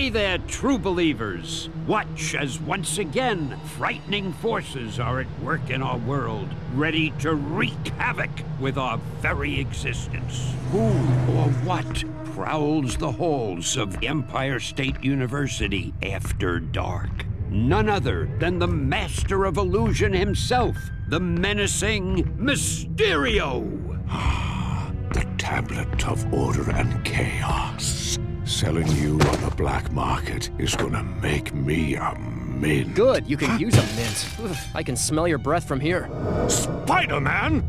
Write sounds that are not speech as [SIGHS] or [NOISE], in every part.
Hey there, true believers! Watch as once again frightening forces are at work in our world, ready to wreak havoc with our very existence. Who or what prowls the halls of Empire State University after dark? None other than the master of illusion himself, the menacing Mysterio! [SIGHS] The tablet of order and chaos. Selling you on the black market is gonna make me a mint. Good, you can use a mint. Ugh, I can smell your breath from here. Spider-Man?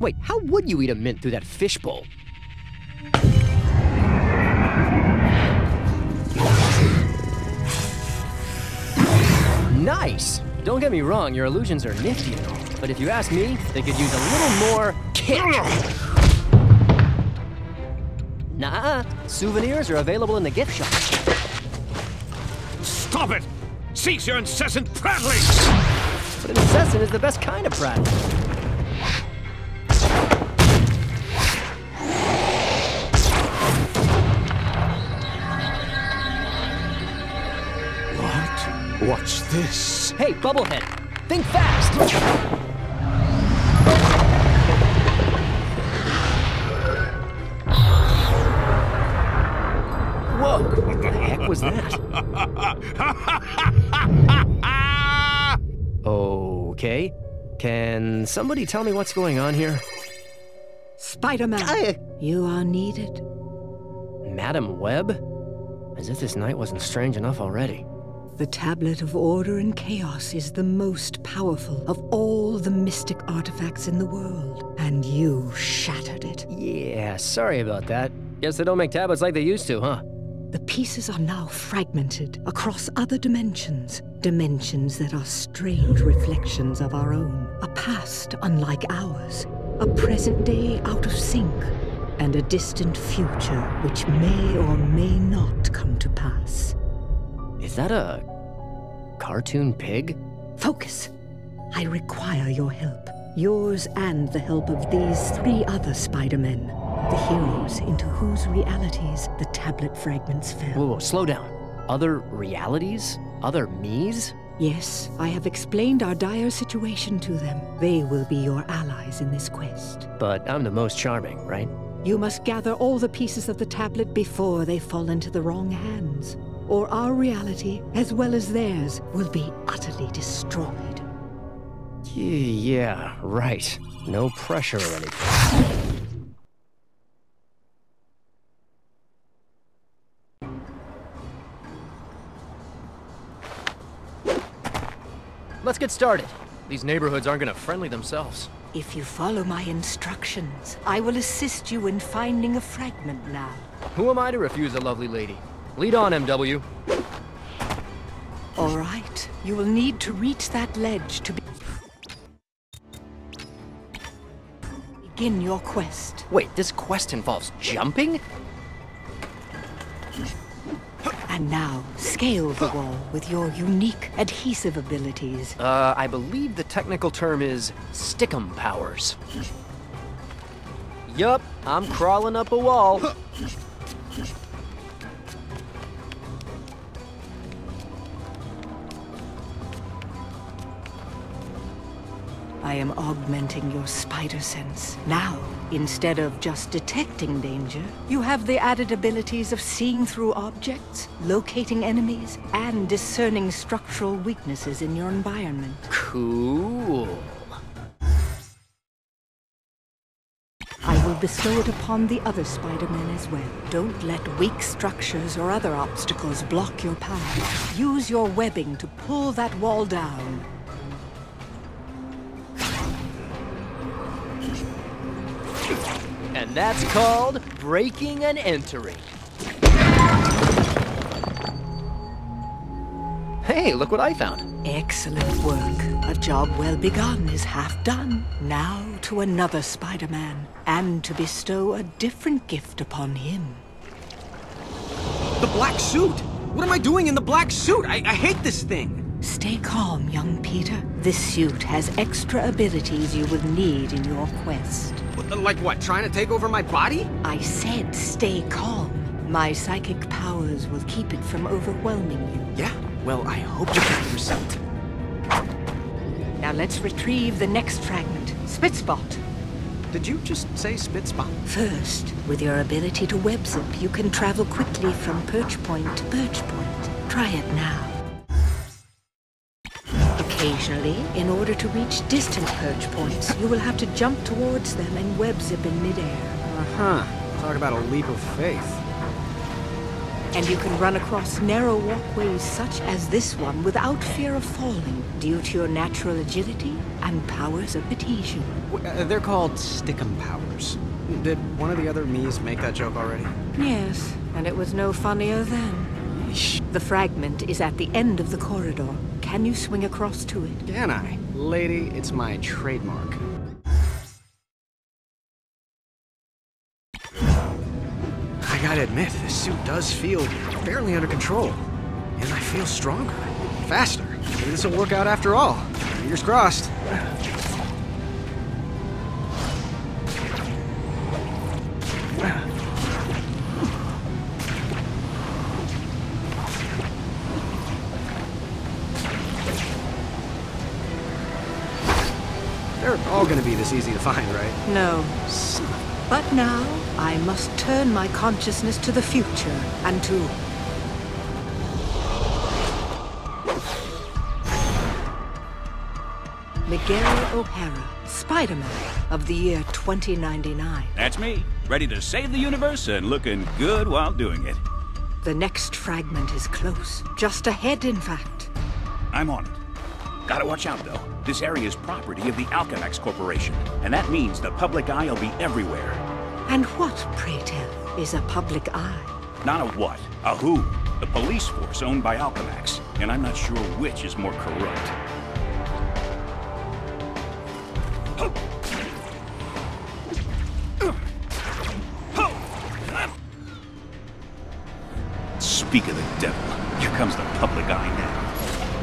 Wait, how would you eat a mint through that fishbowl? Nice! Don't get me wrong, your illusions are nifty and all, but if you ask me, they could use a little more kick. Nah, souvenirs are available in the gift shop. Stop it! Cease your incessant prattling! But an assassin is the best kind of prattling. What? What's this? Hey, Bubblehead, think fast! Okay, can somebody tell me what's going on here? Spider-Man, you are needed. Madame Web? As if this night wasn't strange enough already. The Tablet of Order and Chaos is the most powerful of all the mystic artifacts in the world, and you shattered it. Yeah, sorry about that. Guess they don't make tablets like they used to, huh? The pieces are now fragmented across other dimensions, dimensions that are strange reflections of our own, a past unlike ours, a present day out of sync, and a distant future which may or may not come to pass. Is that a cartoon pig? Focus! I require your help. Yours and the help of these three other Spider-Men. The heroes into whose realities the tablet fragments fell. Whoa, whoa, slow down. Other realities? Other me's? Yes, I have explained our dire situation to them. They will be your allies in this quest. But I'm the most charming, right? You must gather all the pieces of the tablet before they fall into the wrong hands. Or our reality, as well as theirs, will be utterly destroyed. Yeah, right. No pressure or anything. Let's get started. These neighborhoods aren't gonna friendly themselves. If you follow my instructions, I will assist you in finding a fragment now. Who am I to refuse a lovely lady? Lead on, MW. All right, you will need to reach that ledge to be begin your quest. Wait, this quest involves jumping? And now, scale the wall with your unique adhesive abilities. Uh, I believe the technical term is stickum powers. Yup, I'm crawling up a wall. I am augmenting your spider sense. Now, instead of just detecting danger, you have the added abilities of seeing through objects, locating enemies, and discerning structural weaknesses in your environment. Cool. I will bestow it upon the other Spider-Men as well. Don't let weak structures or other obstacles block your path. Use your webbing to pull that wall down. And that's called breaking and entering. Hey, look what I found. Excellent work. A job well begun is half done. Now to another Spider-Man, and to bestow a different gift upon him. The black suit! What am I doing in the black suit? I, I hate this thing! Stay calm, young Peter. This suit has extra abilities you will need in your quest. Like what, trying to take over my body? I said stay calm. My psychic powers will keep it from overwhelming you. Yeah? Well, I hope you get the result. Now let's retrieve the next fragment. Spitspot. Did you just say spit spot? First, with your ability to web zip, you can travel quickly from perch point to perch point. Try it now. Occasionally, in order to reach distant perch points, you will have to jump towards them and web zip in midair. Uh-huh. Talk about a leap of faith. And you can run across narrow walkways such as this one without fear of falling due to your natural agility and powers of adhesion. Uh, they're called stickum powers. Did one of the other me's make that joke already? Yes, and it was no funnier then. The fragment is at the end of the corridor. Can you swing across to it? Can I? Lady, it's my trademark. I gotta admit, this suit does feel fairly under control. And I feel stronger, faster. Maybe this will work out after all. Fingers crossed. All gonna be this easy to find, right? No. But now, I must turn my consciousness to the future and to... Miguel O'Hara, Spider-Man of the year 2099. That's me, ready to save the universe and looking good while doing it. The next fragment is close. Just ahead, in fact. I'm on it. Gotta watch out, though. This area is property of the Alchemax Corporation, and that means the public eye will be everywhere. And what, pray tell, is a public eye? Not a what, a who. The police force owned by Alchemax, and I'm not sure which is more corrupt. Speak of the devil, here comes the public eye now.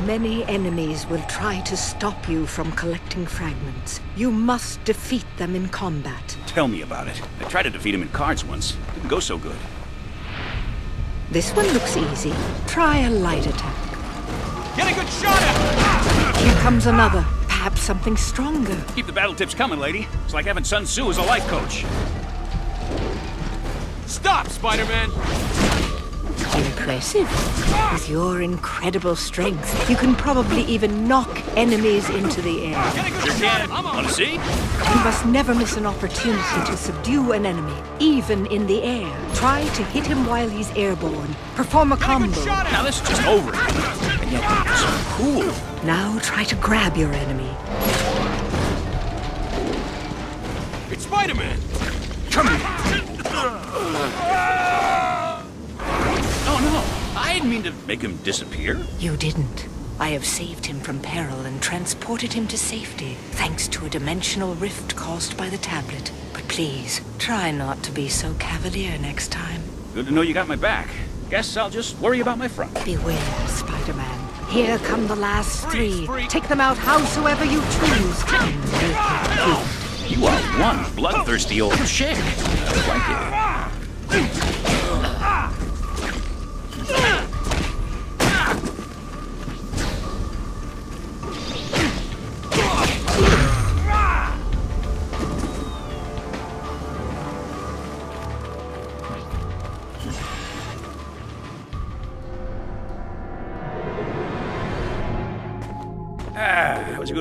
Many enemies will try to stop you from collecting fragments. You must defeat them in combat. Tell me about it. I tried to defeat him in cards once. Didn't go so good. This one looks easy. Try a light attack. Get a good shot at Here comes another. Perhaps something stronger. Keep the battle tips coming, lady. It's like having Sun Tzu as a life coach. Stop, Spider-Man! Impressive. With your incredible strength, you can probably even knock enemies into the air. Sure can. Wanna see? You must never miss an opportunity to subdue an enemy, even in the air. Try to hit him while he's airborne. Perform a combo. Now this is just over. And yet, it's so cool. Now try to grab your enemy. It's Spider-Man! Come here! [LAUGHS] No! I didn't mean to make him disappear. You didn't. I have saved him from peril and transported him to safety, thanks to a dimensional rift caused by the tablet. But please, try not to be so cavalier next time. Good to know you got my back. Guess I'll just worry about my front. Beware, Spider-Man. Here come the last three. Take them out howsoever you choose. And make it good. You are one bloodthirsty old chick. I like it. Ah! Ah!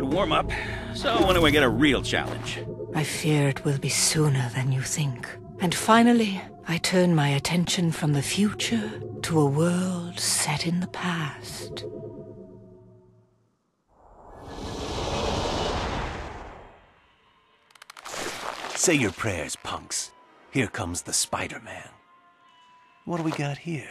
Good warm-up. So when do we get a real challenge? I fear it will be sooner than you think. And finally, I turn my attention from the future to a world set in the past. Say your prayers, punks. Here comes the Spider-Man. What do we got here?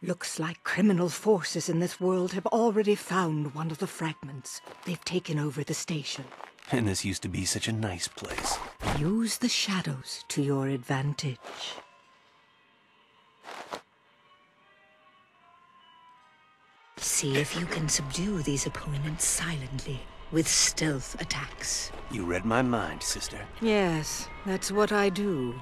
Looks like criminal forces in this world have already found one of the fragments. They've taken over the station. And this used to be such a nice place. Use the shadows to your advantage. See if you can subdue these opponents silently with stealth attacks. You read my mind, sister. Yes, that's what I do.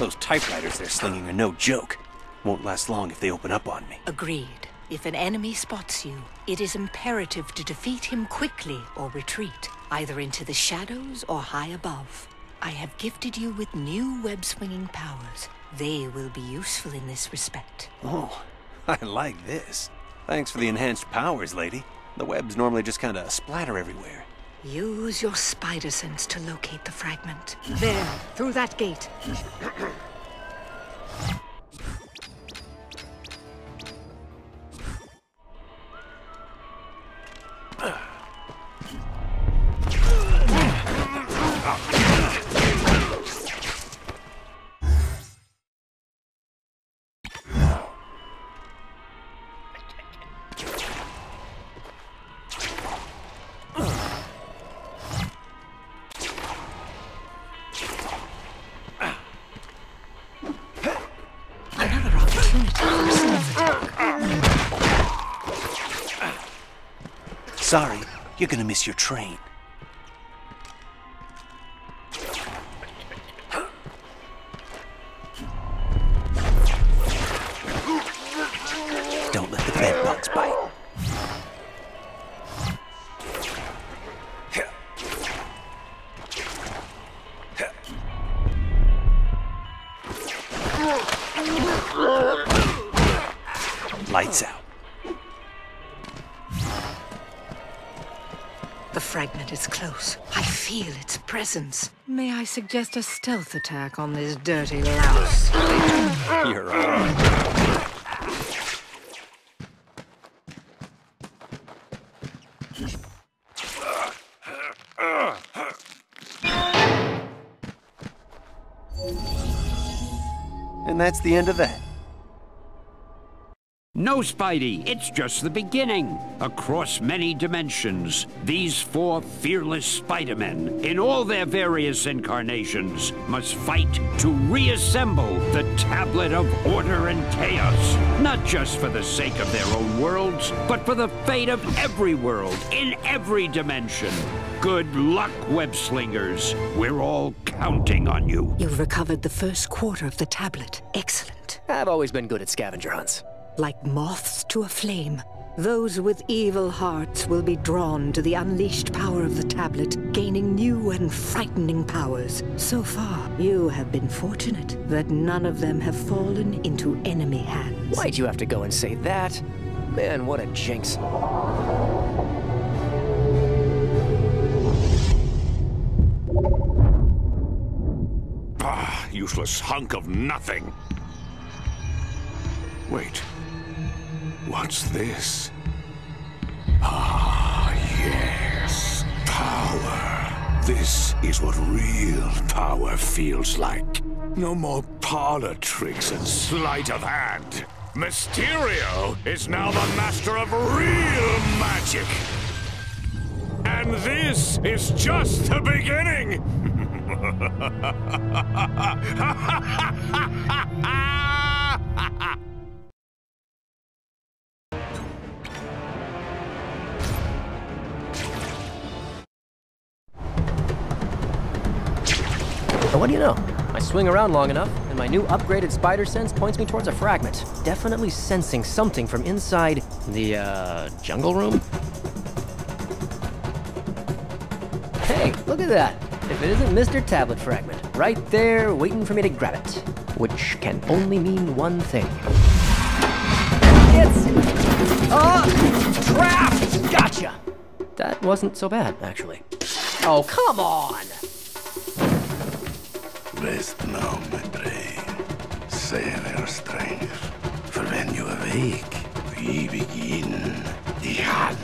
Those typewriters they're slinging are no joke. Won't last long if they open up on me. Agreed. If an enemy spots you, it is imperative to defeat him quickly or retreat, either into the shadows or high above. I have gifted you with new web-swinging powers. They will be useful in this respect. Oh, [LAUGHS] I like this. Thanks for the enhanced powers, lady. The webs normally just kinda splatter everywhere. Use your spider sense to locate the fragment. There, through that gate. Another [LAUGHS] miss your train. Its. May I suggest a stealth attack on this dirty louse? You're all right. And that's the end of that. No, Spidey, it's just the beginning. Across many dimensions, these four fearless Spider-Men, in all their various incarnations, must fight to reassemble the Tablet of Order and Chaos. Not just for the sake of their own worlds, but for the fate of every world, in every dimension. Good luck, web-slingers. We're all counting on you. You've recovered the first quarter of the tablet. Excellent. I've always been good at scavenger hunts. Like moths to a flame, those with evil hearts will be drawn to the unleashed power of the tablet, gaining new and frightening powers. So far, you have been fortunate that none of them have fallen into enemy hands. Why'd you have to go and say that? Man, what a jinx. Ah, useless hunk of nothing. Wait. What's this? Ah, yes. Power. This is what real power feels like. No more parlor tricks and sleight of hand. Mysterio is now the master of real magic. And this is just the beginning. But [LAUGHS] what do you know? I swing around long enough, and my new upgraded spider sense points me towards a fragment. Definitely sensing something from inside the, uh, jungle room? Hey, look at that! If it isn't Mr. Tablet Fragment, right there waiting for me to grab it. Which can only mean one thing. It's... Uh, trapped! Gotcha! That wasn't so bad, actually. Oh, come on! Rest now, my brain. Sever stranger. For when you awake, we begin the hunt.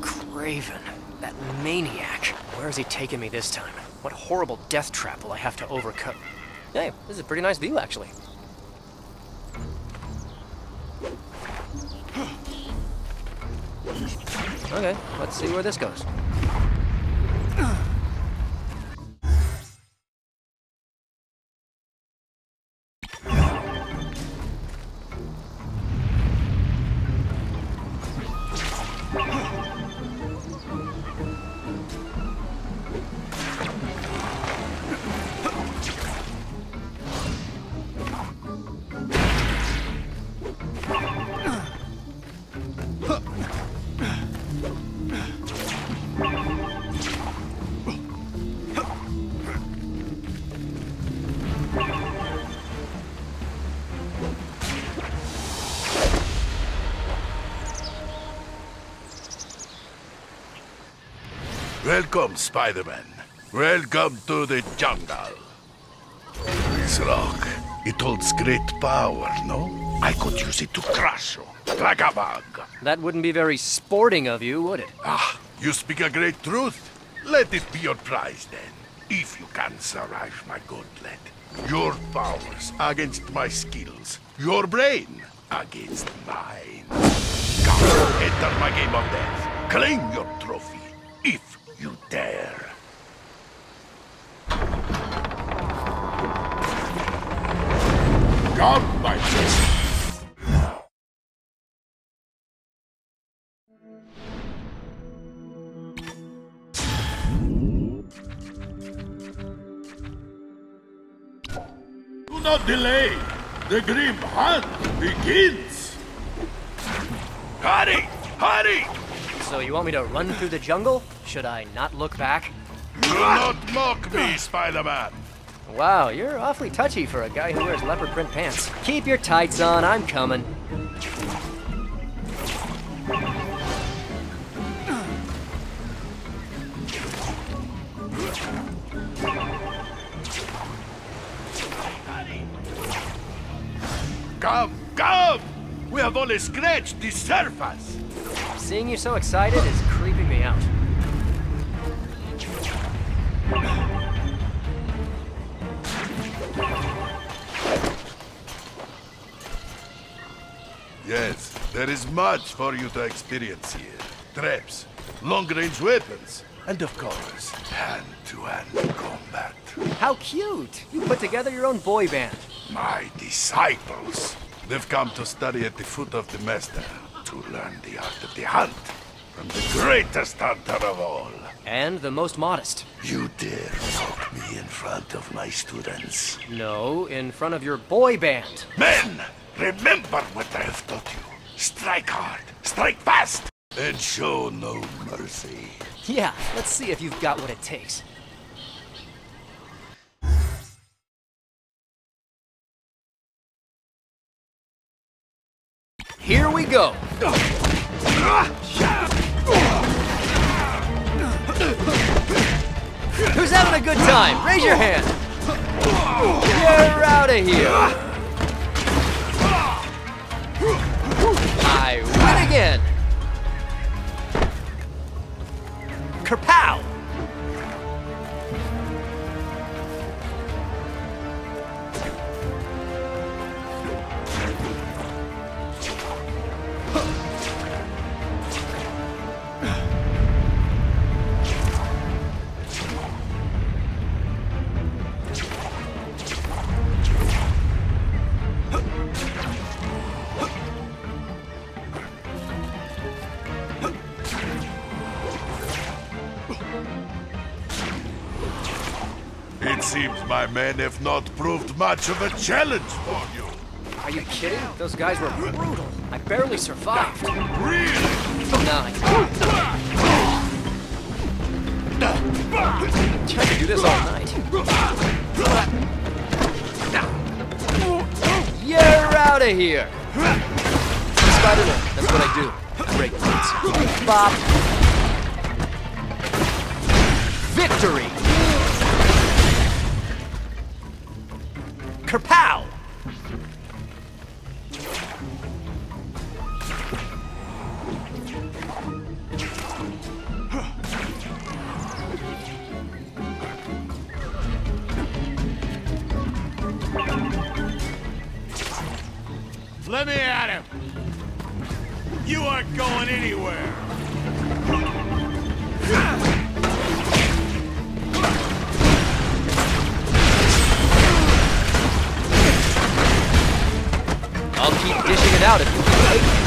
Kraven, that maniac. Where is he taking me this time? What horrible death trap will I have to overcome? Hey, this is a pretty nice view, actually. Okay, let's see where this goes. Welcome, Spider-Man. Welcome to the jungle. This rock, it holds great power, no? I could use it to crush you, like a bug. That wouldn't be very sporting of you, would it? Ah, you speak a great truth. Let it be your prize, then. If you can survive my gauntlet. Your powers against my skills. Your brain against mine. Come, enter my game of death. Claim your trophy, dare. Come, my. Do not delay. The grim hunt begins. Hurry! Hurry! So you want me to run through the jungle? Should I not look back? Do not mock me, Spider-Man. Wow, you're awfully touchy for a guy who wears leopard print pants. Keep your tights on, I'm coming. Come, come! We have only scratched the surface. Seeing you so excited is creeping me out. Yes, there is much for you to experience here. Traps, long-range weapons, and of course, hand-to-hand combat. How cute! You put together your own boy band. My disciples. They've come to study at the foot of the Master, to learn the art of the hunt from the greatest hunter of all. And the most modest. You dare mock me in front of my students. No, in front of your boy band. Men, remember what I have taught you. Strike hard, strike fast, and show no mercy. Yeah, let's see if you've got what it takes. Here we go! Who's having a good time? Raise your hand! You're out of here! I win again! Kerpow! Men have not proved much of a challenge for you. Are you kidding? Those guys were brutal. I barely survived. Really? Nine. I could do this all night. You're out of here! Spider-Man, that's what I do. I break things. Bop. Victory! Kerpow! Let me at him! You aren't going anywhere! I'll keep dishing it out if you can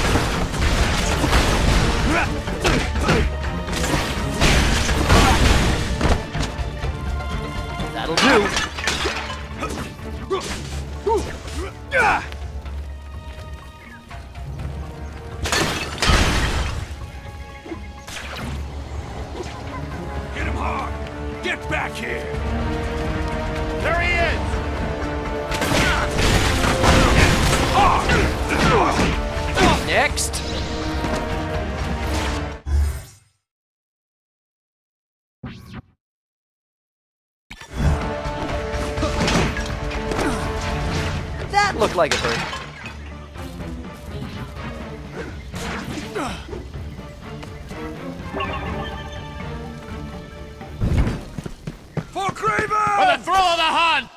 Looked like it hurt. For Kraven! For the thrill of the hunt!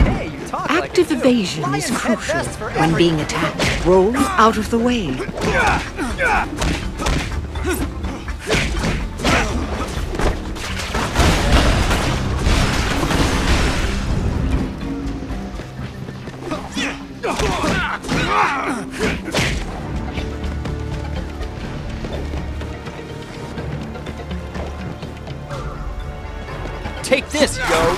Hey, you like Active evasion is crucial when being attacked. Roll out of the way. [LAUGHS] Take this, yo!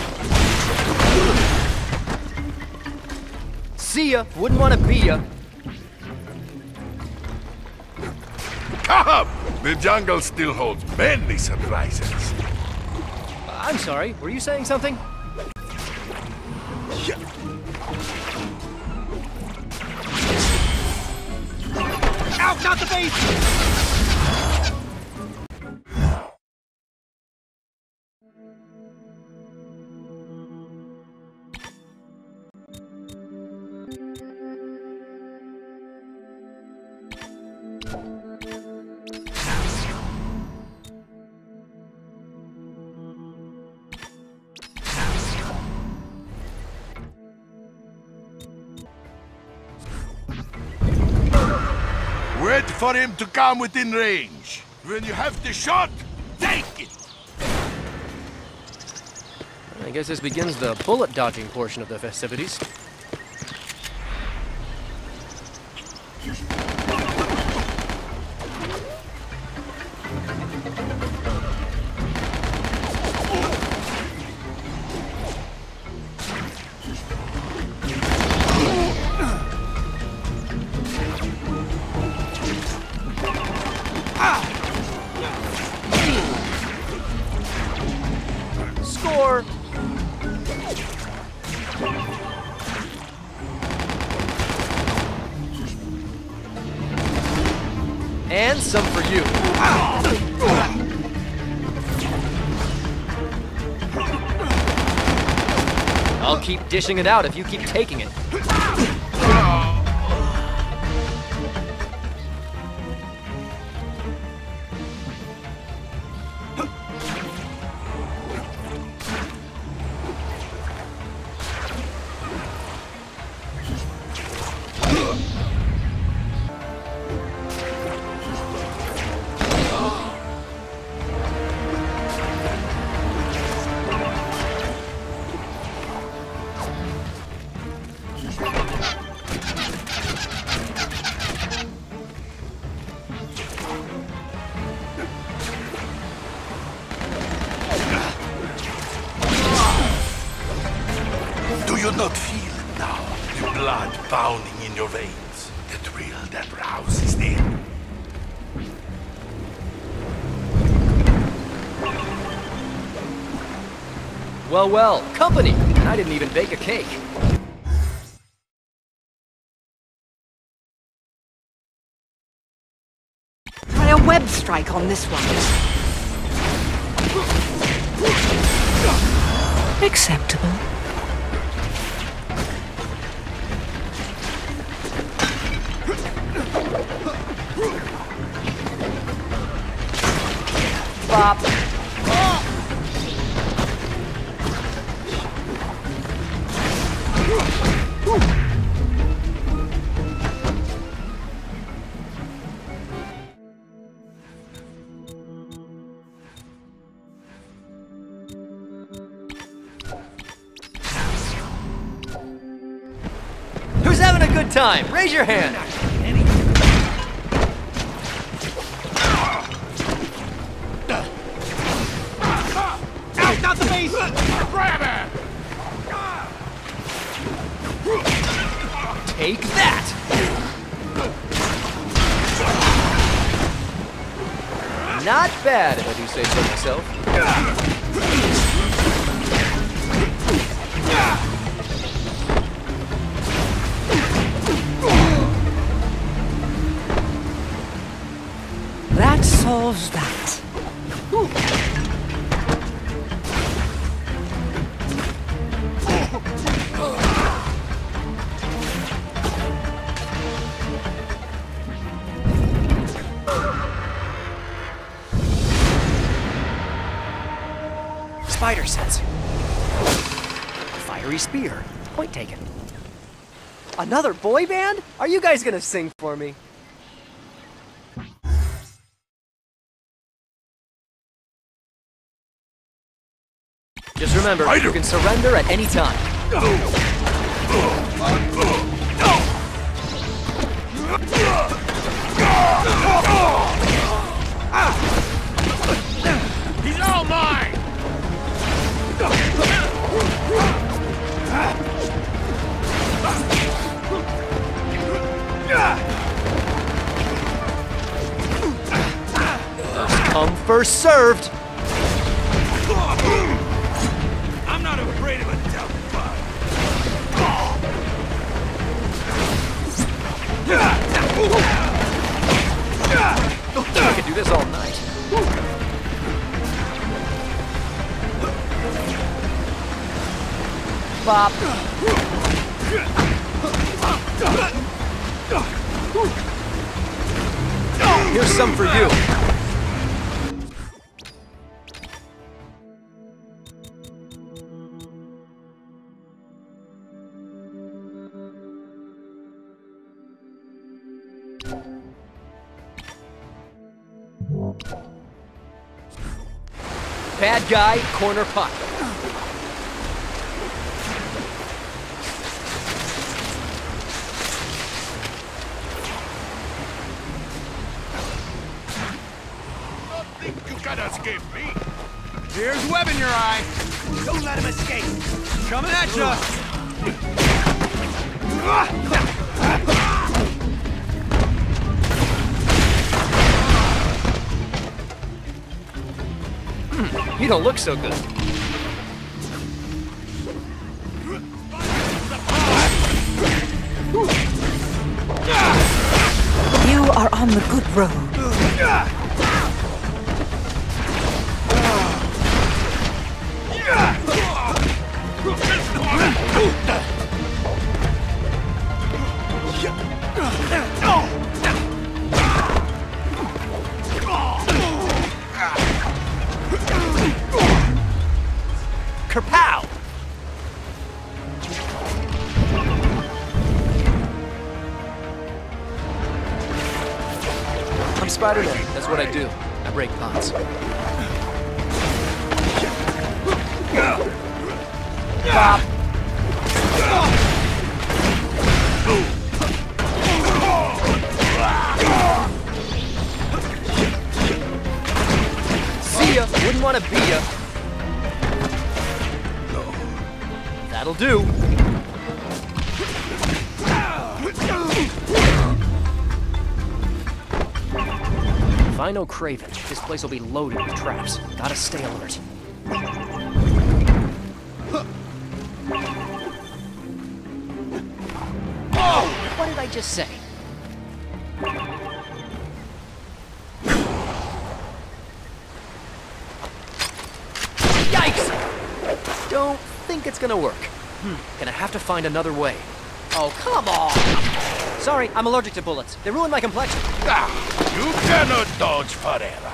See ya. Wouldn't want to be ya. Come! The jungle still holds many surprises. I'm sorry. Were you saying something? For him to come within range. When you have the shot, take it! I guess this begins the bullet dodging portion of the festivities. It out if you keep taking it. Well, company! And I didn't even bake a cake. Try a web strike on this one. Who's having a good time? Raise your hand. Bad, if I do say so myself. Another boy band? Are you guys gonna sing for me? Just remember, you can surrender at any time. He's all mine! Come first served. I'm not afraid of a tough fight. I could do this all night. Bop. Here's some for you. Bad guy, corner puck. Here's web in your eye. Don't let him escape. Coming at you. You don't look so good. You are on the good road. Spider-Man. Kraven, this place will be loaded with traps. Gotta stay alert. What did I just say? Yikes! Don't think it's gonna work. Hmm, gonna have to find another way. Oh, come on! Sorry, I'm allergic to bullets. They ruin my complexion. You cannot dodge forever.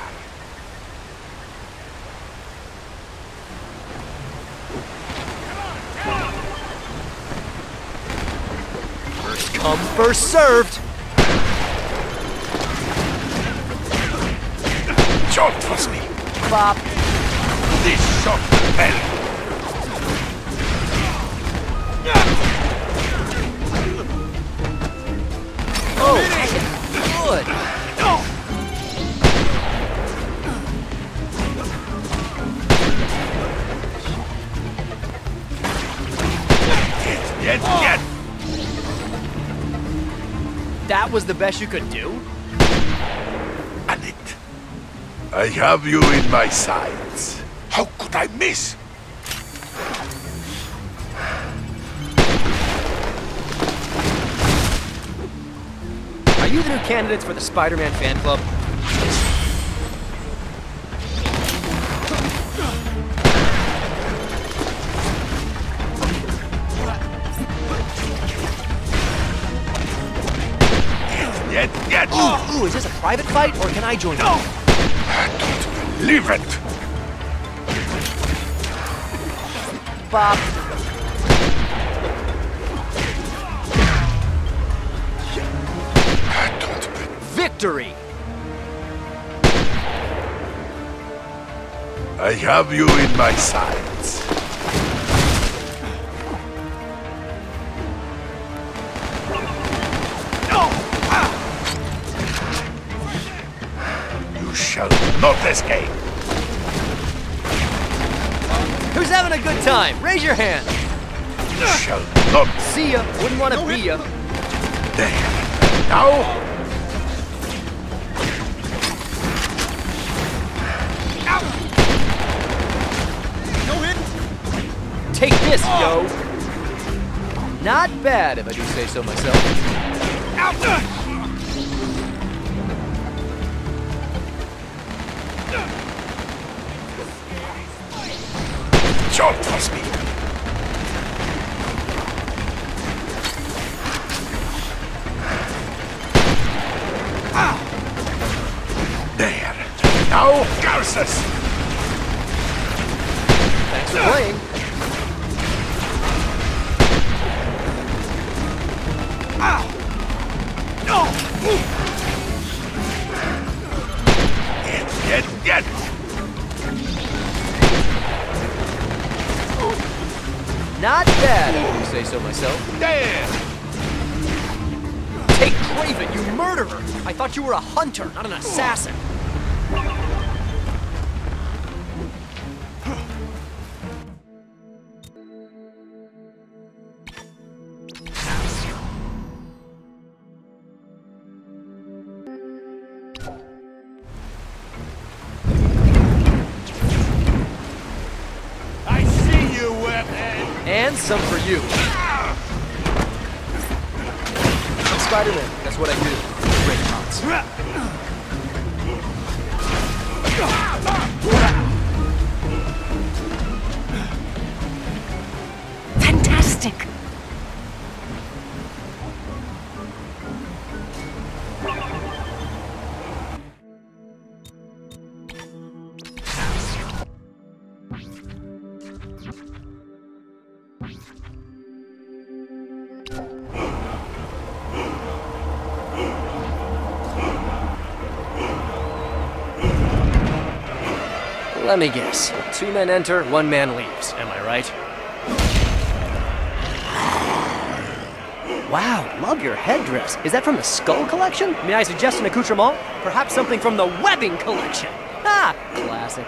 First come, first served! Don't trust me. Bop. This shot hell. The best you could do? And it. I have you in my sights. How could I miss? Are you the new candidates for the Spider-Man fan club? Private fight, or can I join you? Leave it! Bop. Victory! I have you in my sights. Your hand. Not. See ya. Wouldn't want to be ya. There. Now. Take this, yo. Not bad, if I do say so myself. Don't Let me guess. Two men enter, one man leaves. Am I right? Wow, love your headdress. Is that from the Skull Collection? May I suggest an accoutrement? Perhaps something from the Webbing Collection. Ah, classic.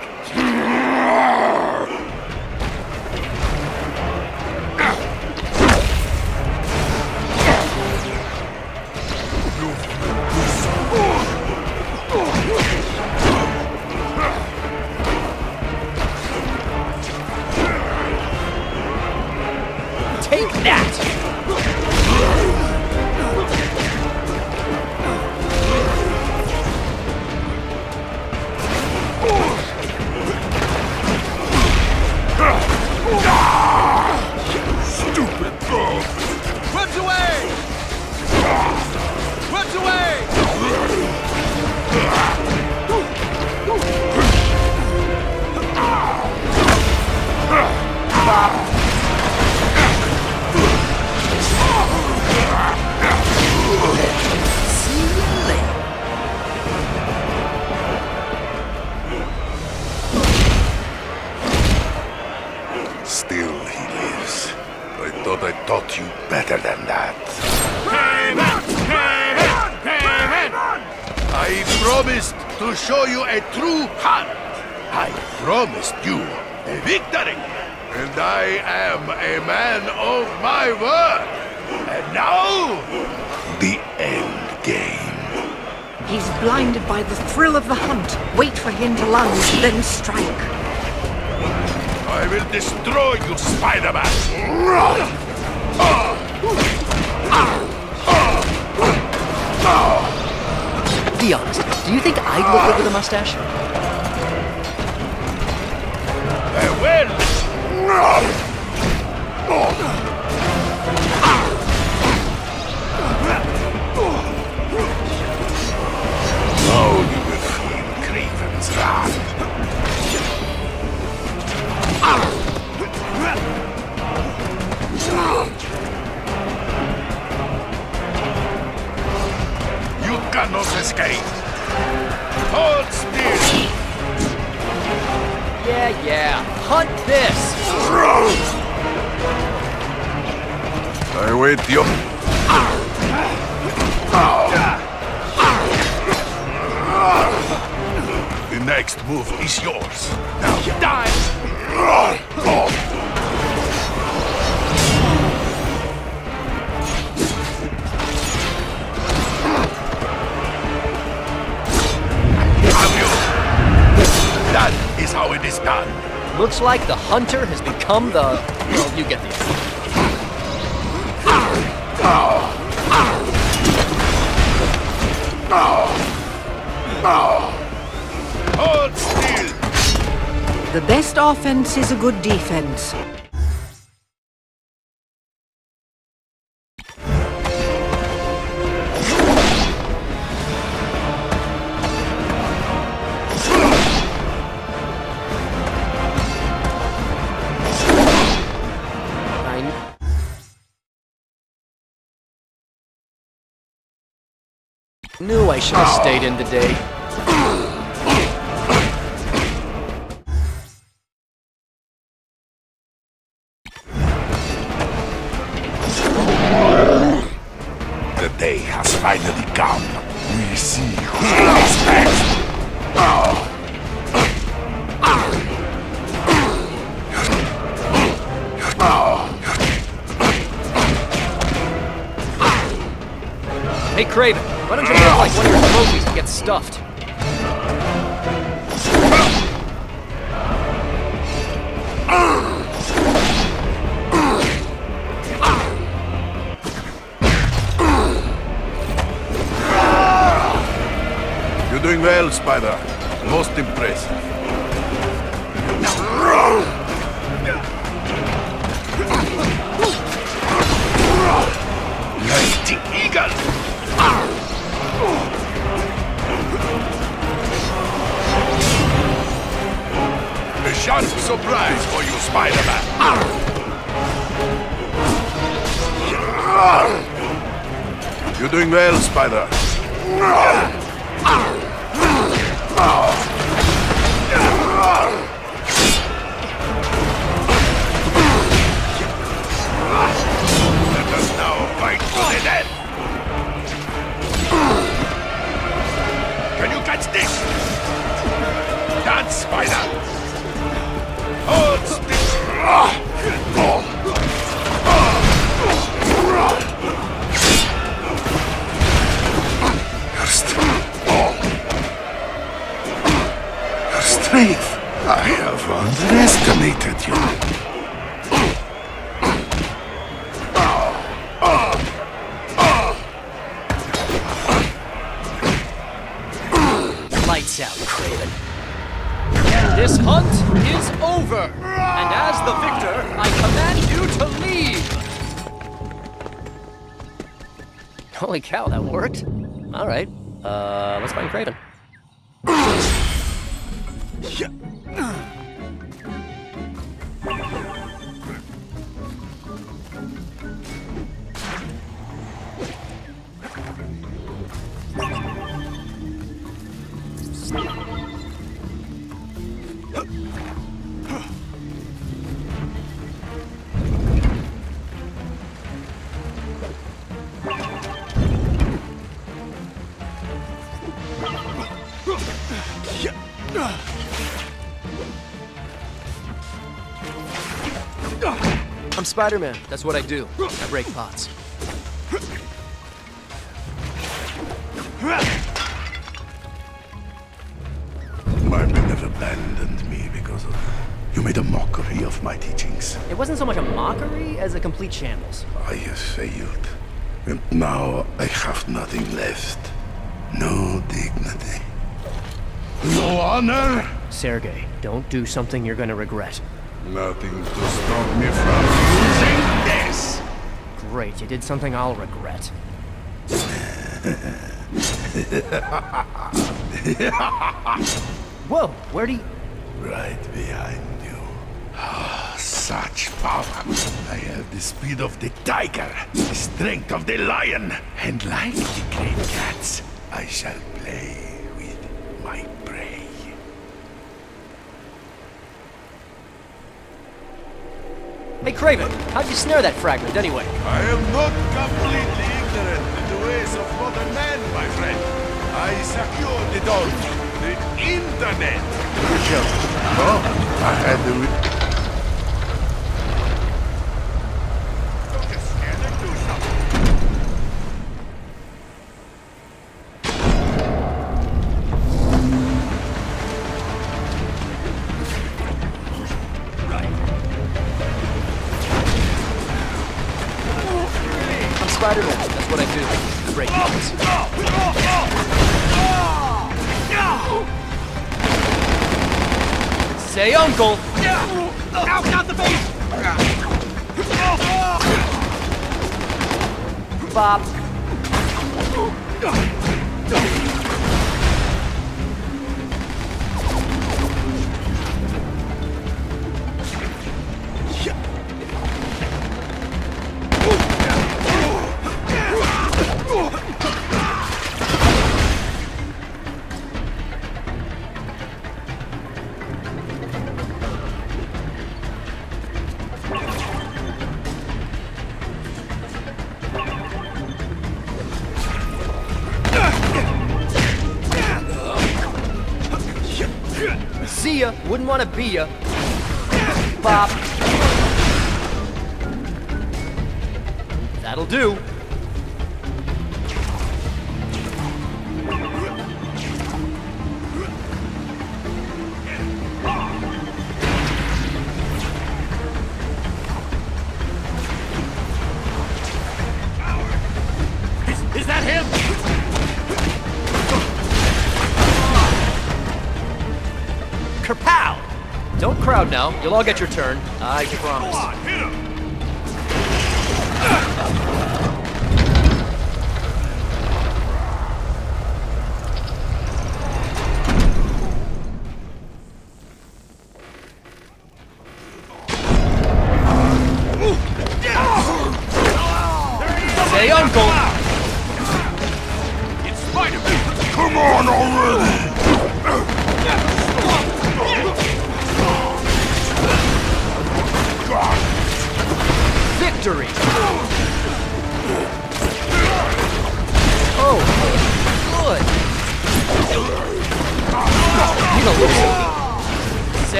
Like the hunter has become the... Well, you get the idea. Hold still! The best offense is a good defense. Knew I should have stayed in today. Stuffed? You're doing well, Spider. Most impressive. Surprise for you, Spider-Man. You're doing well, Spider. Spider-Man. That's what I do. I break pots. My men have abandoned me because of you made a mockery of my teachings. It wasn't so much a mockery as a complete shambles. I have failed. And now I have nothing left. No dignity. No honor. Sergey, don't do something you're gonna regret. Nothing to stop me from using this. Great, you did something I'll regret. [LAUGHS] Whoa, where'd he... Right behind you. Ah, such power. I have the speed of the tiger, the strength of the lion, and like the great cats, I shall play with my prey. Hey, Kraven, how'd you snare that fragment anyway? I am not completely ignorant in the ways of modern man, my friend. I secured it all. The internet. Good job. Oh, I had the... to be ya. Now. You'll all get your turn. I promise.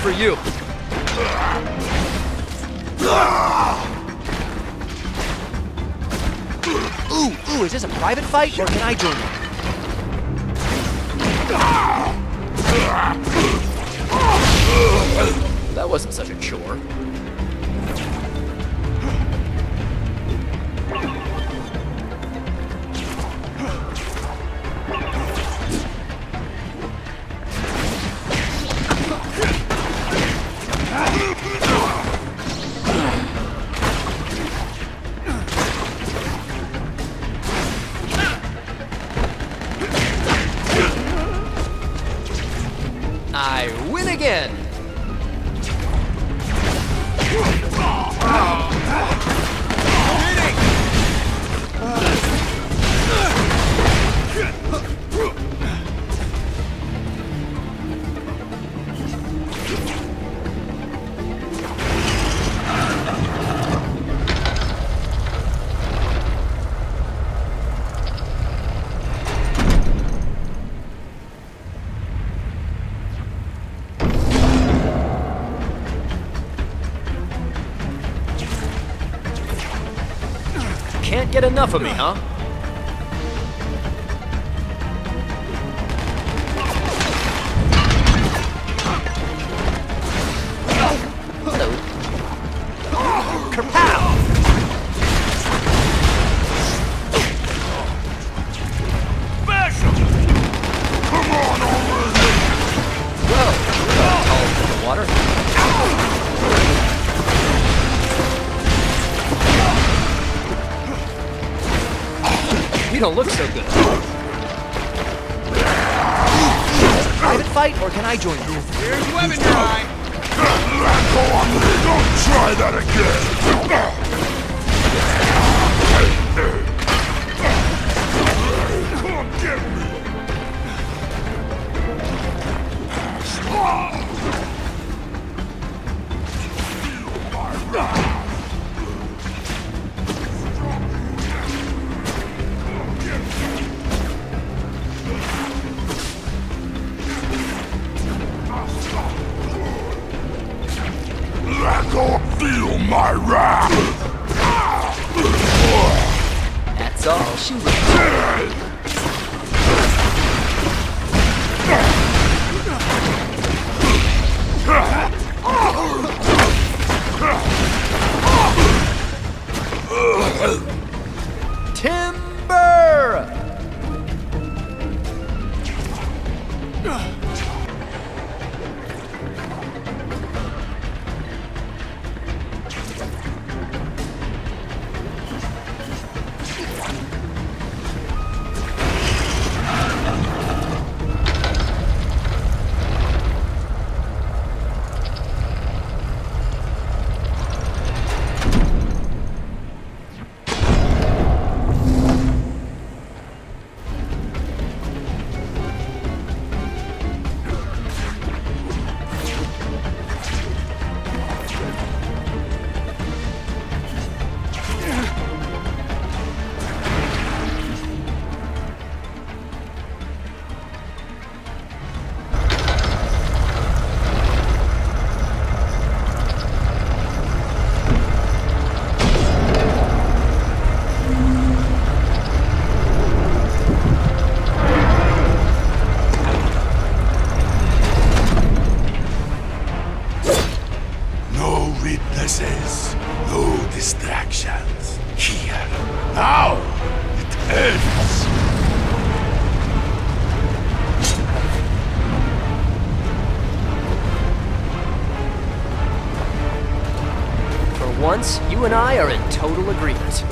For you. Ooh, ooh, is this a private fight, or can I join you? Get enough of me, huh? You don't look so good. Private fight, or can I join you? You and I are in total agreement.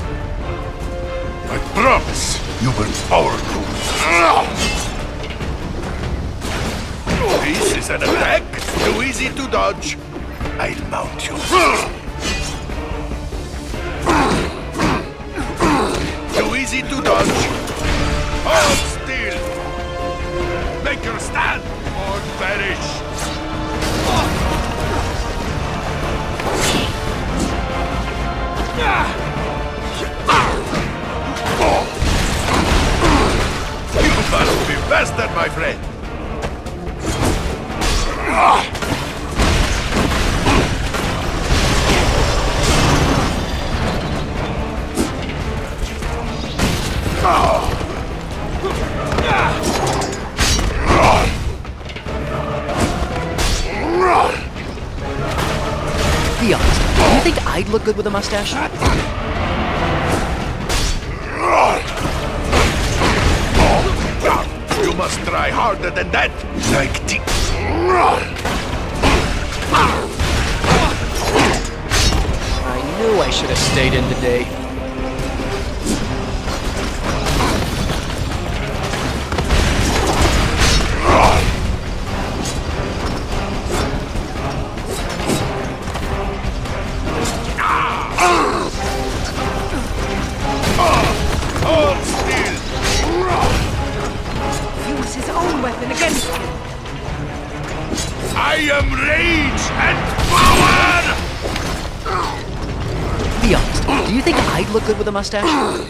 I promise you will power through. This is an attack. Too easy to dodge. I'll mount you. Look good with a mustache? You must try harder than that. Like the... I knew I should have stayed in today. Mustache? [CLEARS THROAT]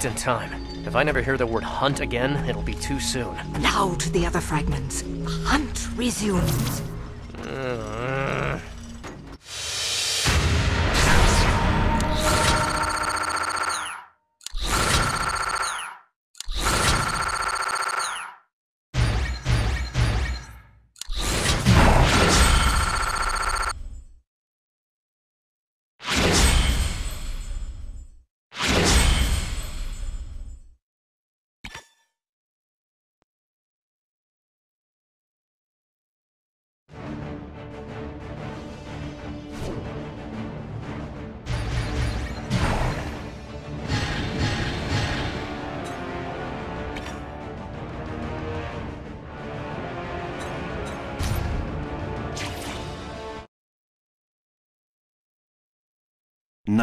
just in time. If I never hear the word hunt again, it'll be too soon. Now to the other fragments. Hunt resumes.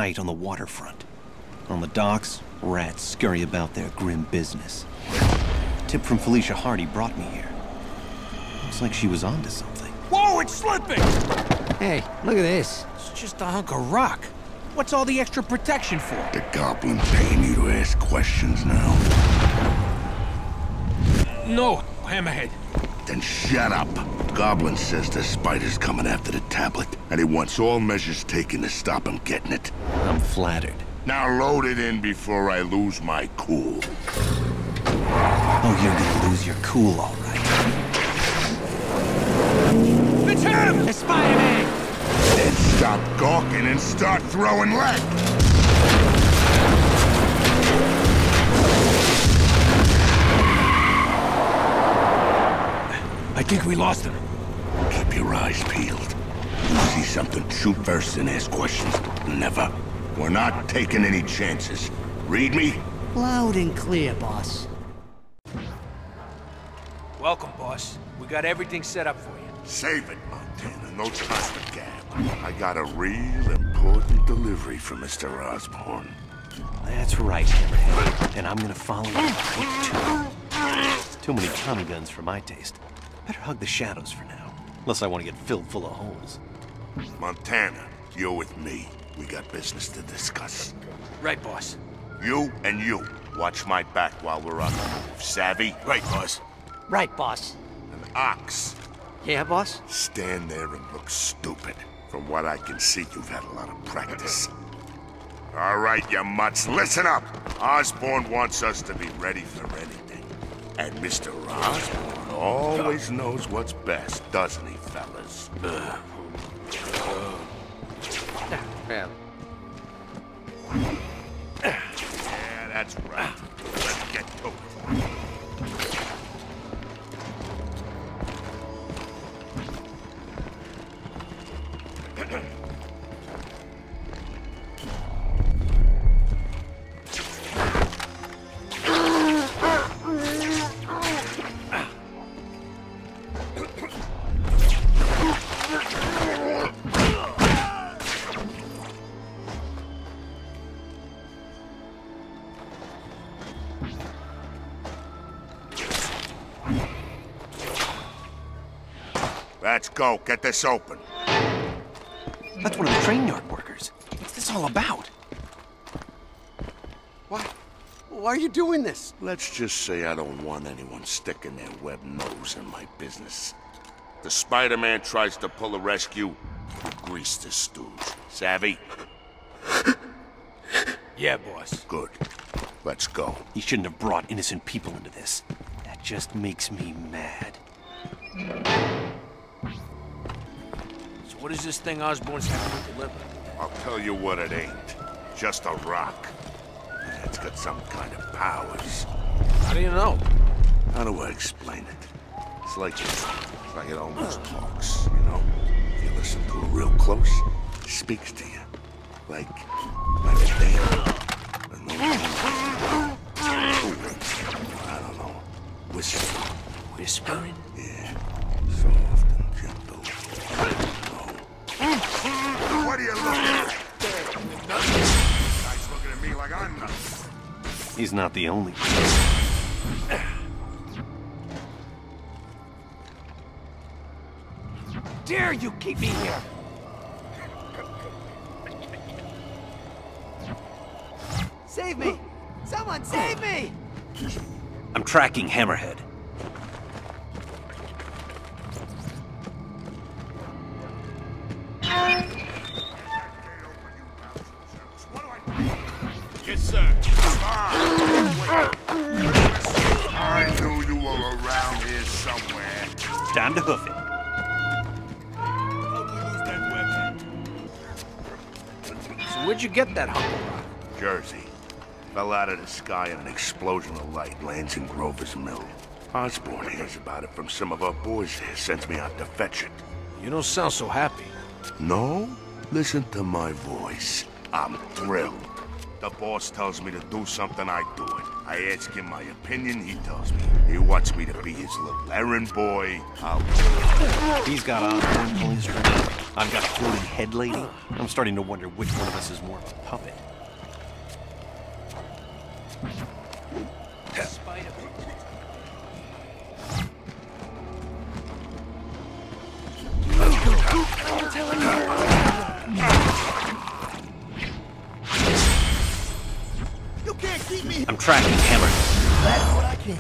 Night on the waterfront. On the docks, rats scurry about their grim business. A tip from Felicia Hardy brought me here. Looks like she was onto something. Whoa, it's slipping! Hey, look at this. It's just a hunk of rock. What's all the extra protection for? The goblin paying you to ask questions now. No, Hammerhead. Then shut up. Goblin says the spider's coming after the tablet, and he wants all measures taken to stop him getting it. I'm flattered. Now load it in before I lose my cool. Oh, you're gonna lose your cool, all right. It's him! The Spider-Man! Then stop gawking and start throwing lead. I think we lost him. Keep your eyes peeled. You see something, shoot first and ask questions. Never. We're not taking any chances. Read me? Loud and clear, boss. Welcome, boss. We got everything set up for you. Save it, Montana. No time for gab. I got a real important delivery for Mr. Osborn. That's right, Hammerhead. And I'm gonna follow you too. Too many Tommy guns for my taste. Better hug the shadows for now. Unless I want to get filled full of holes. Montana, you're with me. We got business to discuss. Right, boss. You and you. Watch my back while we're on the move. Savvy? Right, boss. Right, boss. An ox. Yeah, boss? Stand there and look stupid. From what I can see, you've had a lot of practice. All right, you mutts, listen up. Osborn wants us to be ready for anything. And Mr. Osborn always knows what's best, doesn't he, fellas? Yeah. Yeah, that's right. Go. Get this open. That's one of the train yard workers. What's this all about? Why? Why are you doing this? Let's just say I don't want anyone sticking their web nose in my business. The Spider-Man tries to pull a rescue, you grease the stooge. Savvy? Yeah, boss. Good. Let's go. He shouldn't have brought innocent people into this. That just makes me mad. So what is this thing Osborn's having to deliver? I'll tell you what it ain't. Just a rock. It's got some kind of powers. How do you know? How do I explain it? It's like it's like it almost talks, you know? If you listen to it real close, it speaks to you. Like like a damn. I don't know. Whisper. Whispering? Yeah. Soft and gentle. Low. What are you looking at? Guy's looking at me like I'm nuts. He's not the only one. Dare you keep me here? Save me! Someone save me! I'm tracking Hammerhead. Yes, sir. I knew you were around here somewhere. Time to hoof it. So where'd you get that hunk of rock? Jersey. Fell out of the sky in an explosion of light, lands in Grover's Mill. Osborn hears about it from some of our boys here, sends me out to fetch it. You don't sound so happy. No? Listen to my voice. I'm thrilled. The boss tells me to do something, I do it. I ask him my opinion, he tells me. He wants me to be his little errand boy. I'll He's got the strings. I've got a floating head lady. I'm starting to wonder which one of us is more of a puppet. I'm tracking Hammer. That's what I can.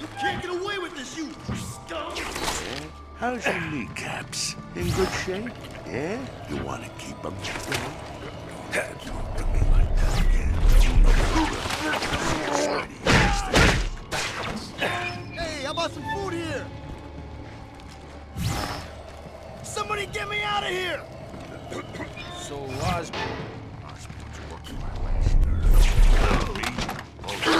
You can't get away with this, you scum! How's your kneecaps? In good shape? Yeah? You want to keep them to me like that again. About some food here? Somebody get me out of here! [COUGHS] So Osborn. Osborn's working my last nerve. Me?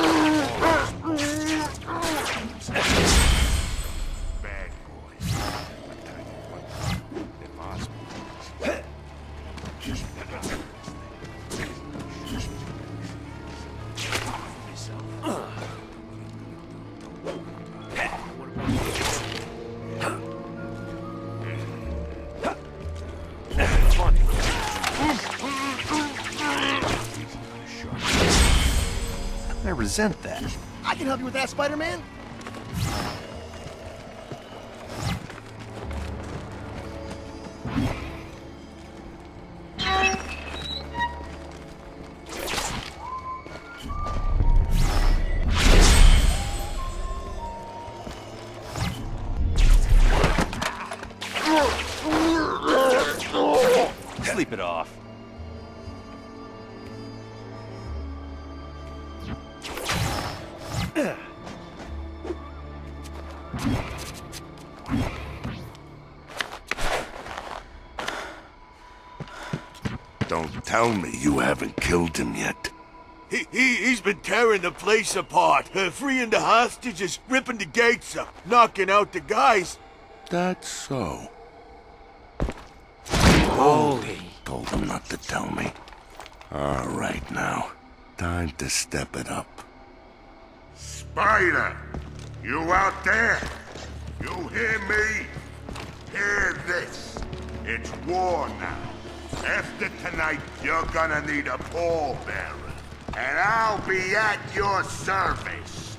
Spider-Man. Tell me you haven't killed him yet. He, he, he's been tearing the place apart, uh, freeing the hostages, ripping the gates up, knocking out the guys. That's so. Holy. Told him not to tell me. All right now. Time to step it up. Spider! You out there? You hear me? Hear this. It's war now. After tonight, you're gonna need a pallbearer. And I'll be at your service.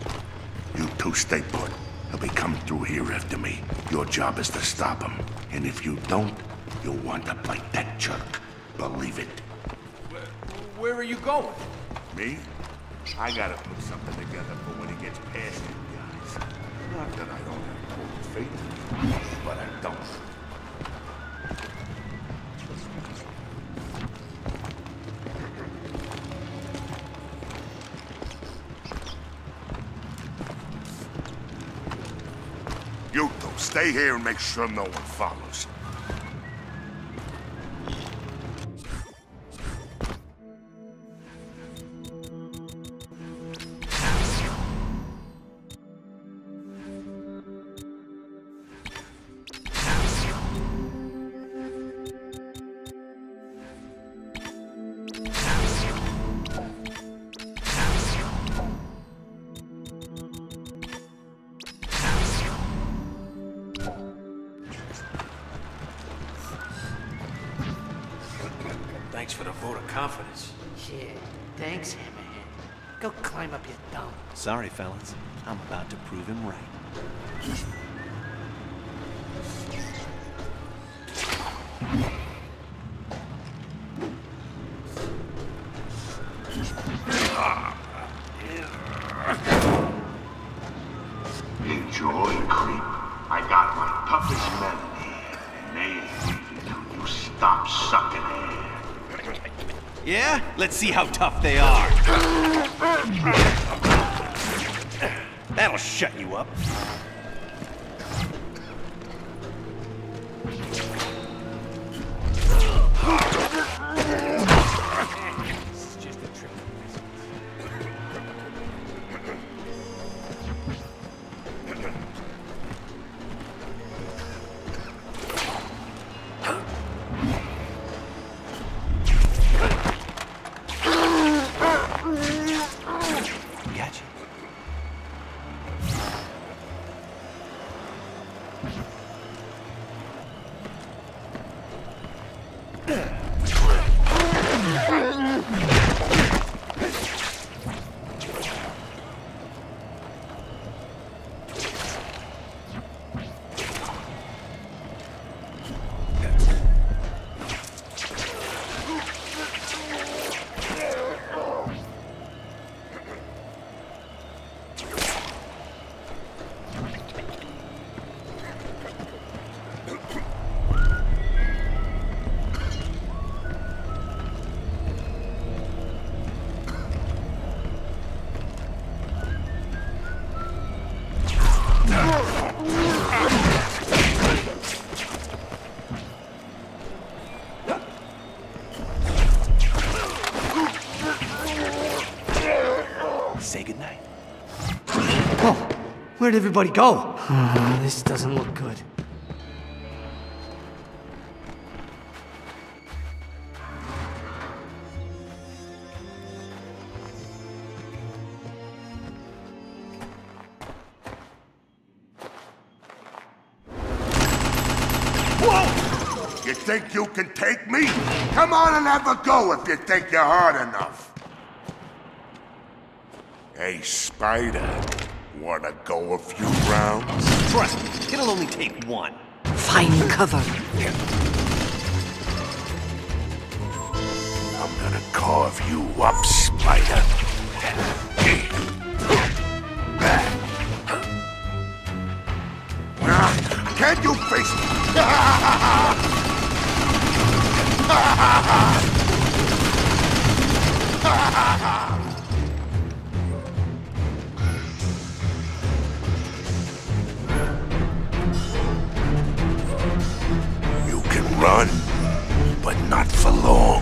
You two stay put. He'll be coming through here after me. Your job is to stop him. And if you don't, you'll wind up like that jerk. Believe it. Where where are you going? Me? I gotta put something together for when he gets past you guys. Not that I don't have cold faith, but I don't. Stay here and make sure no one follows. Where'd everybody go? Uh, [SIGHS] this doesn't look good. Whoa! You think you can take me? Come on and have a go if you think you're hard enough. Hey, Spider. Wanna go a few rounds? Trust me, it'll only take one. Find cover. I'm gonna carve you up, Spider. Can't you face me? [LAUGHS] run, but not for long.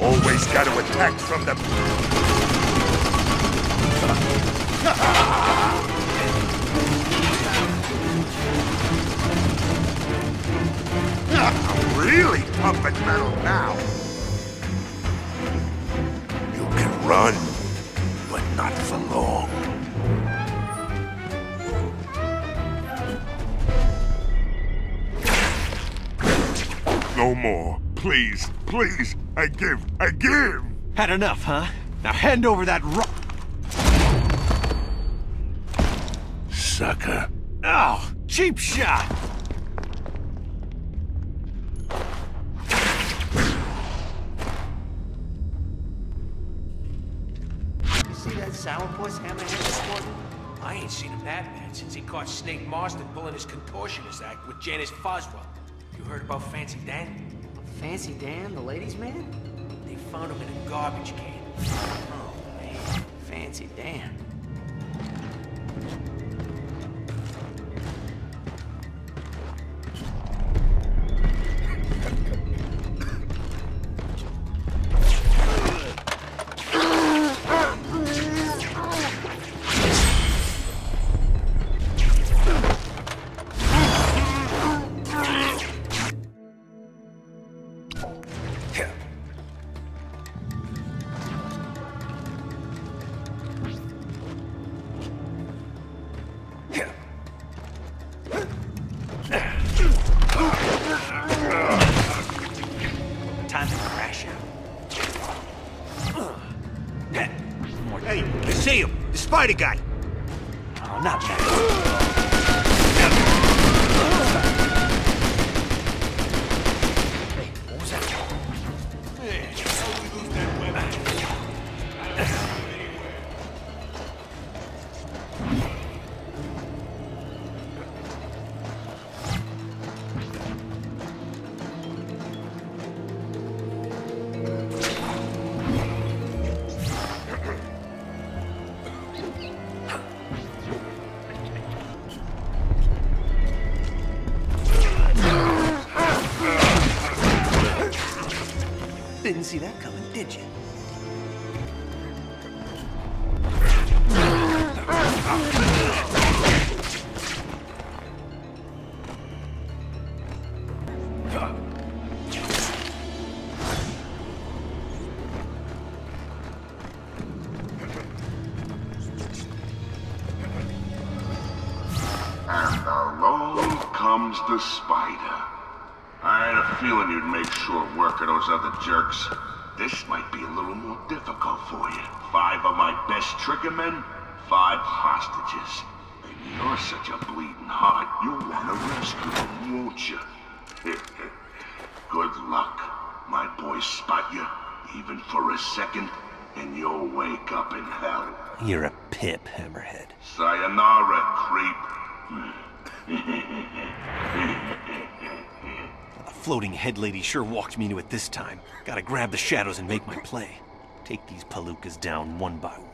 Always got to attack from the... I'm really pumping metal now. You can run, more. Please, please. I give. I give. Had enough, huh? Now hand over that rock. Sucker. Oh, cheap shot. You see that sourpuss hammerhead this? I ain't seen him that bad since he caught Snake Marston pulling his contortionist act with Janice Foswell. You heard about Fancy Dan? Fancy Dan, the ladies' man? They found him in a garbage can. Oh, man. Fancy Dan. Five hostages. And you're such a bleeding heart, you'll want to rescue them, won't you? [LAUGHS] Good luck. My boys spot you, even for a second, and you'll wake up in hell. You're a pip, Hammerhead. Sayonara, creep. A floating head lady sure walked me into it this time. Gotta grab the shadows and make my play. Take these palookas down one by one.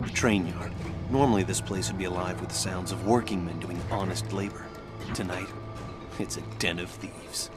The train yard. Normally this place would be alive with the sounds of working men doing honest labor. Tonight, it's a den of thieves.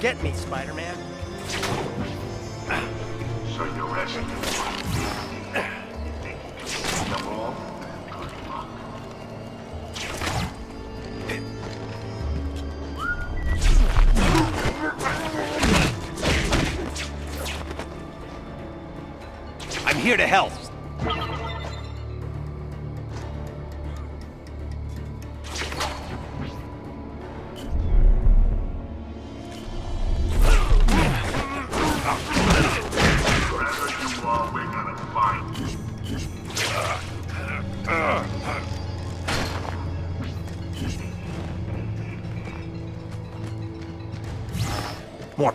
Thanks for getting me, Spider-Man. So you're rescuing them all? Good luck. I'm here to help.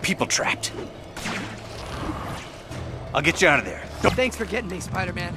People trapped. I'll get you out of there. Thanks for getting me, Spider-Man.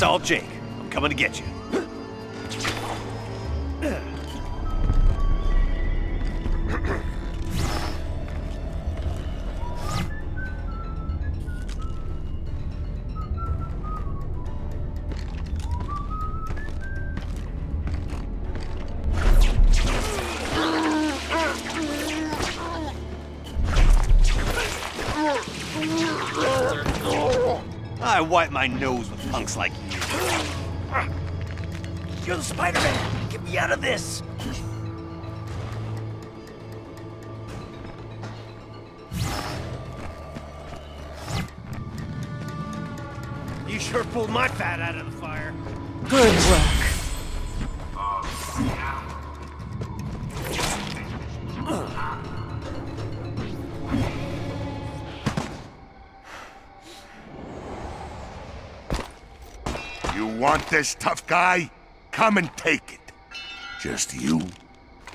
It's all Jake. I'm coming to get you. I wipe my nose this, tough guy? Come and take it. Just you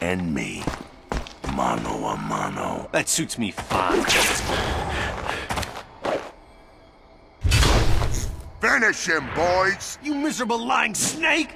and me. Mano a mano. That suits me fine. Finish him, boys! You miserable lying snake!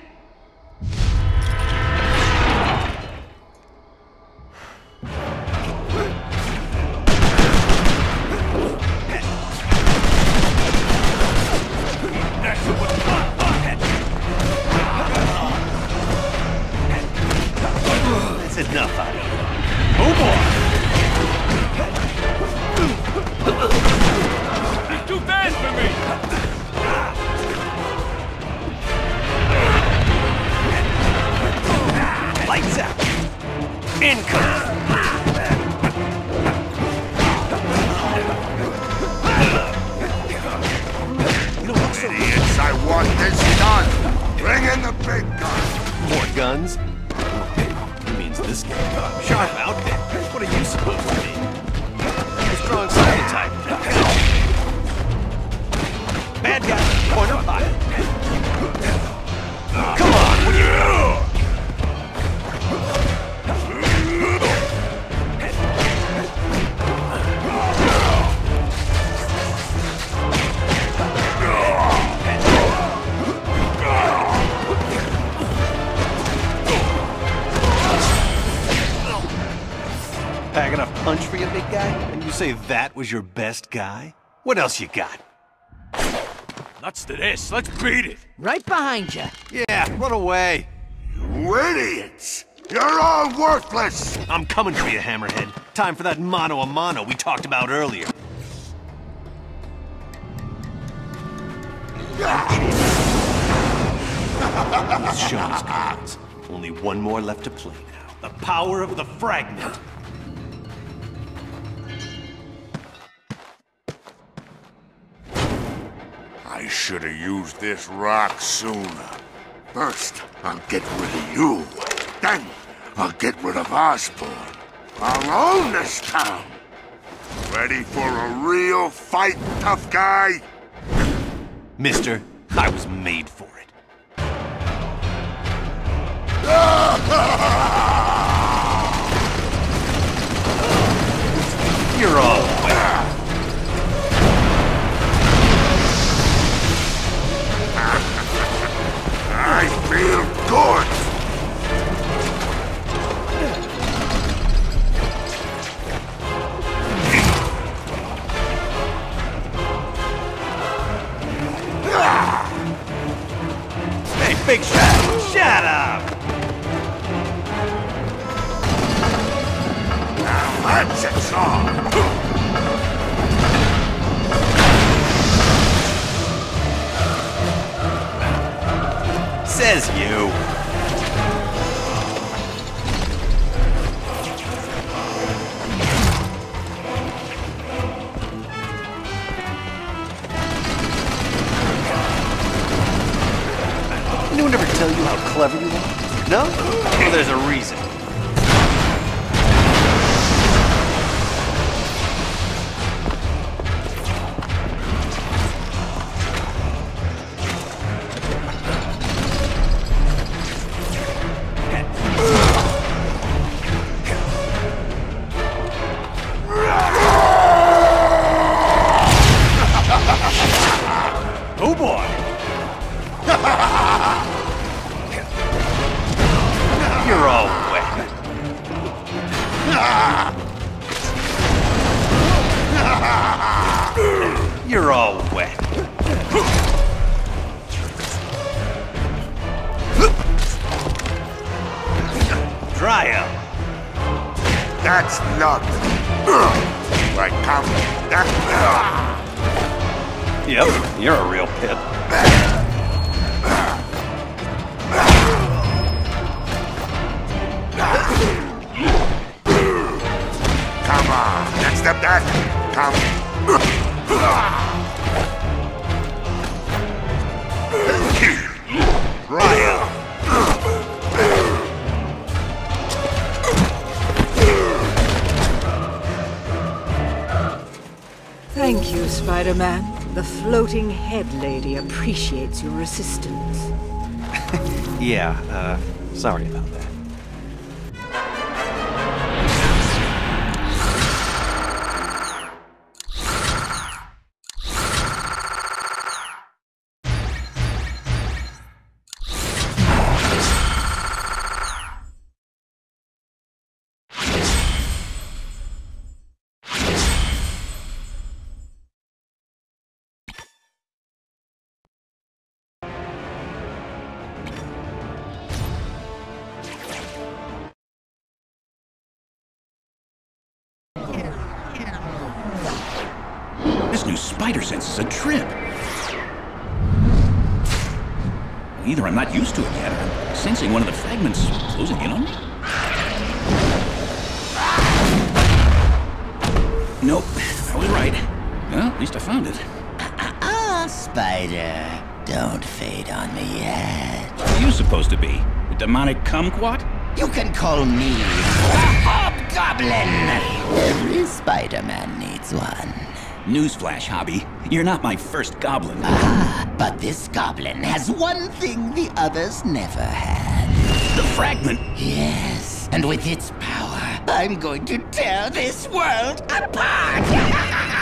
Was your best guy? What else you got? Nuts to this. Let's beat it. Right behind you. Yeah, run away. You idiots! You're all worthless! I'm coming for you, Hammerhead. Time for that mano a mano we talked about earlier. He's shown his cards. Only one more left to play now. The power of the fragment. I should have used this rock sooner. First, I'll get rid of you. Then, I'll get rid of Osborn. I'll own this town. Ready for a real fight, tough guy? Mister, I was made for it. [LAUGHS] You're all I feel good. Hey, Big Shot, shut up! Now that's a song. Says you. Anyone ever tell you how clever you are? No? Well, there's a reason. Appreciates your assistance. [LAUGHS] Yeah, uh, sorry demonic kumquat? You can call me a hobgoblin. Every Spider-Man needs one. Newsflash, Hobby. You're not my first goblin. Ah, but this goblin has one thing the others never had. The fragment? Yes, and with its power, I'm going to tear this world apart! [LAUGHS]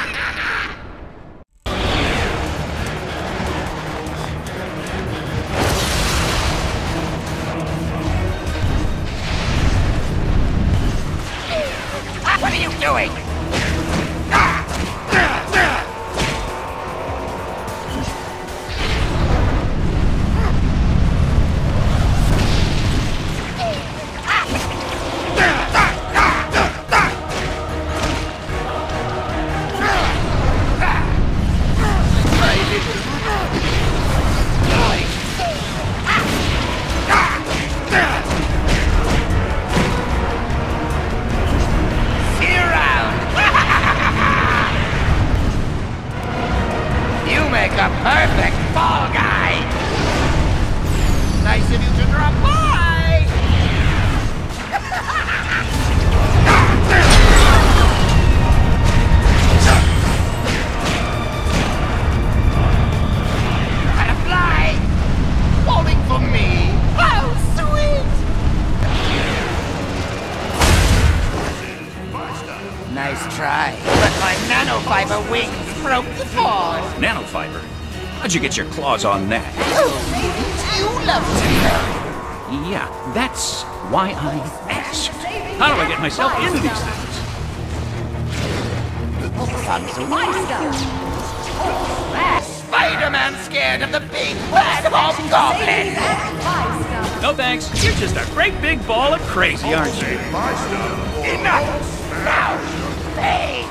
you get your claws on that? You love to. Yeah, that's why I asked. How do I get myself into these things? Spider-Man scared of the big bad hobgoblin. No thanks. You're just a great big ball of crazy, aren't you? Enough. Now, pay.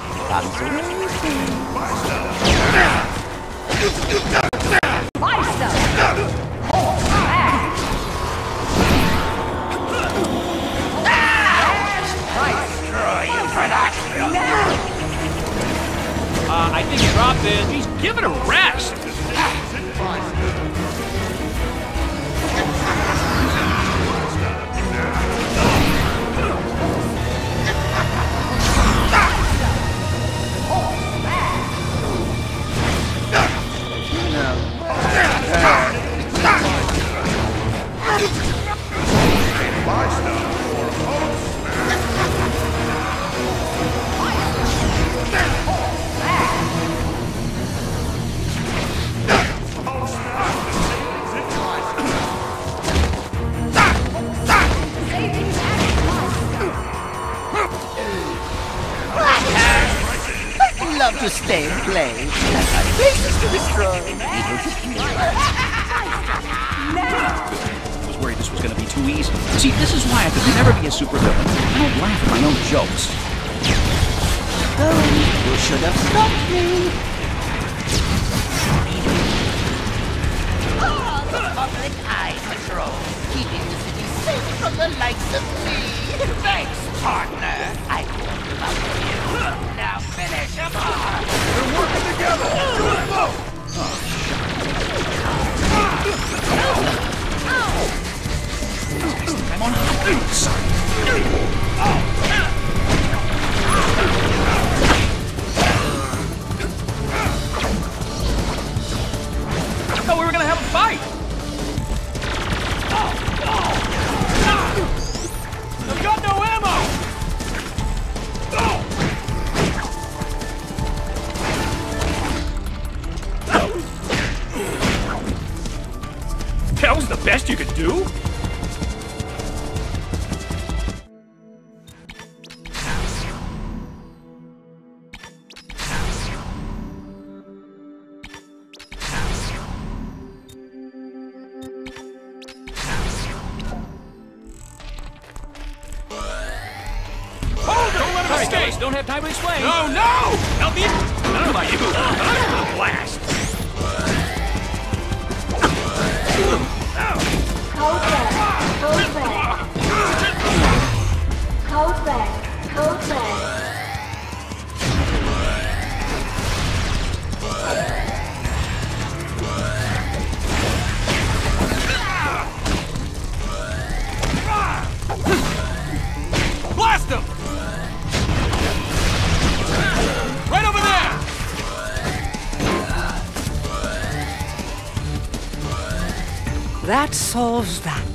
solves that.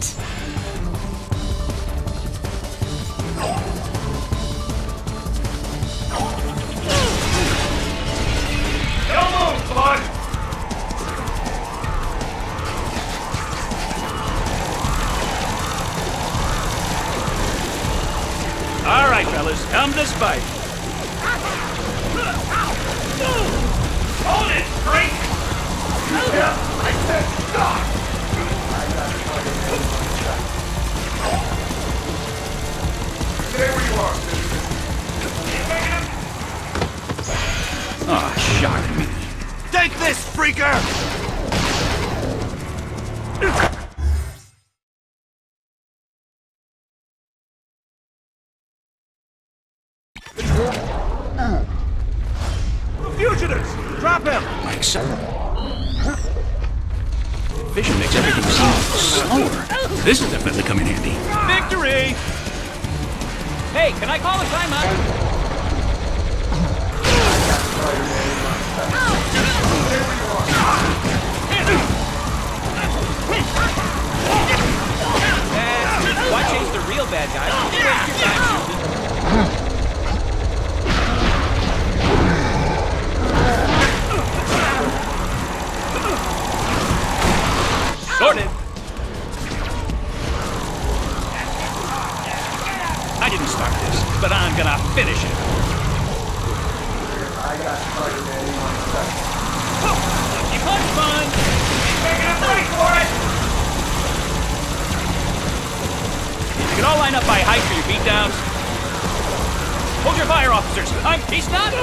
He's not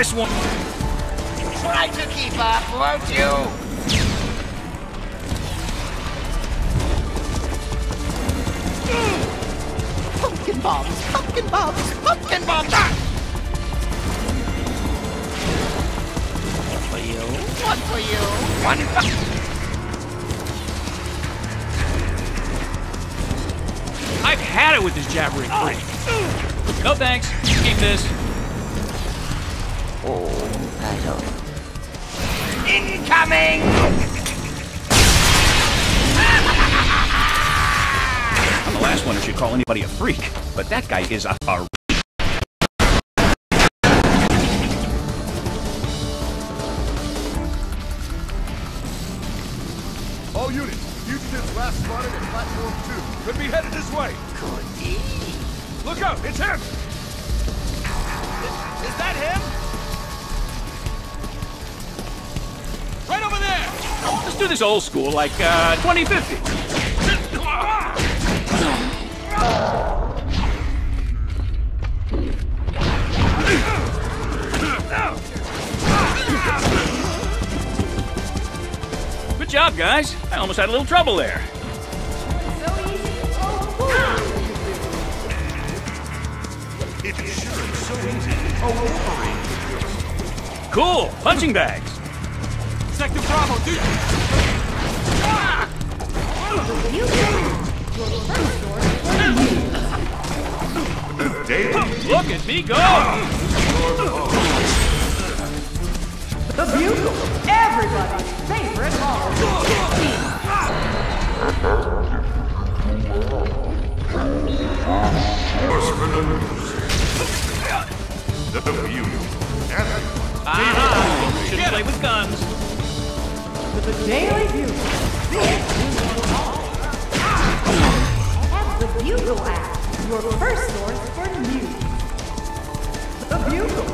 Nice one. Try to keep up, won't you? Pumpkin bombs! Pumpkin bombs! Pumpkin bombs! Ah! One for you. One for you. One for... I've had it with this jabbering freak. Ah! Oh. No thanks. Keep this don't. Incoming! I'm the last one who should call anybody a freak, but that guy is a, a old school, like uh, 2050. Good job, guys. I almost had a little trouble there. Cool. Punching bags. Sector Bravo! Look at me go! The Bugle, everybody's favorite holiday. The view. Aha! Shouldn't play with guns. The Daily Bugle. The Bugle app, your first source for news. The Bugle.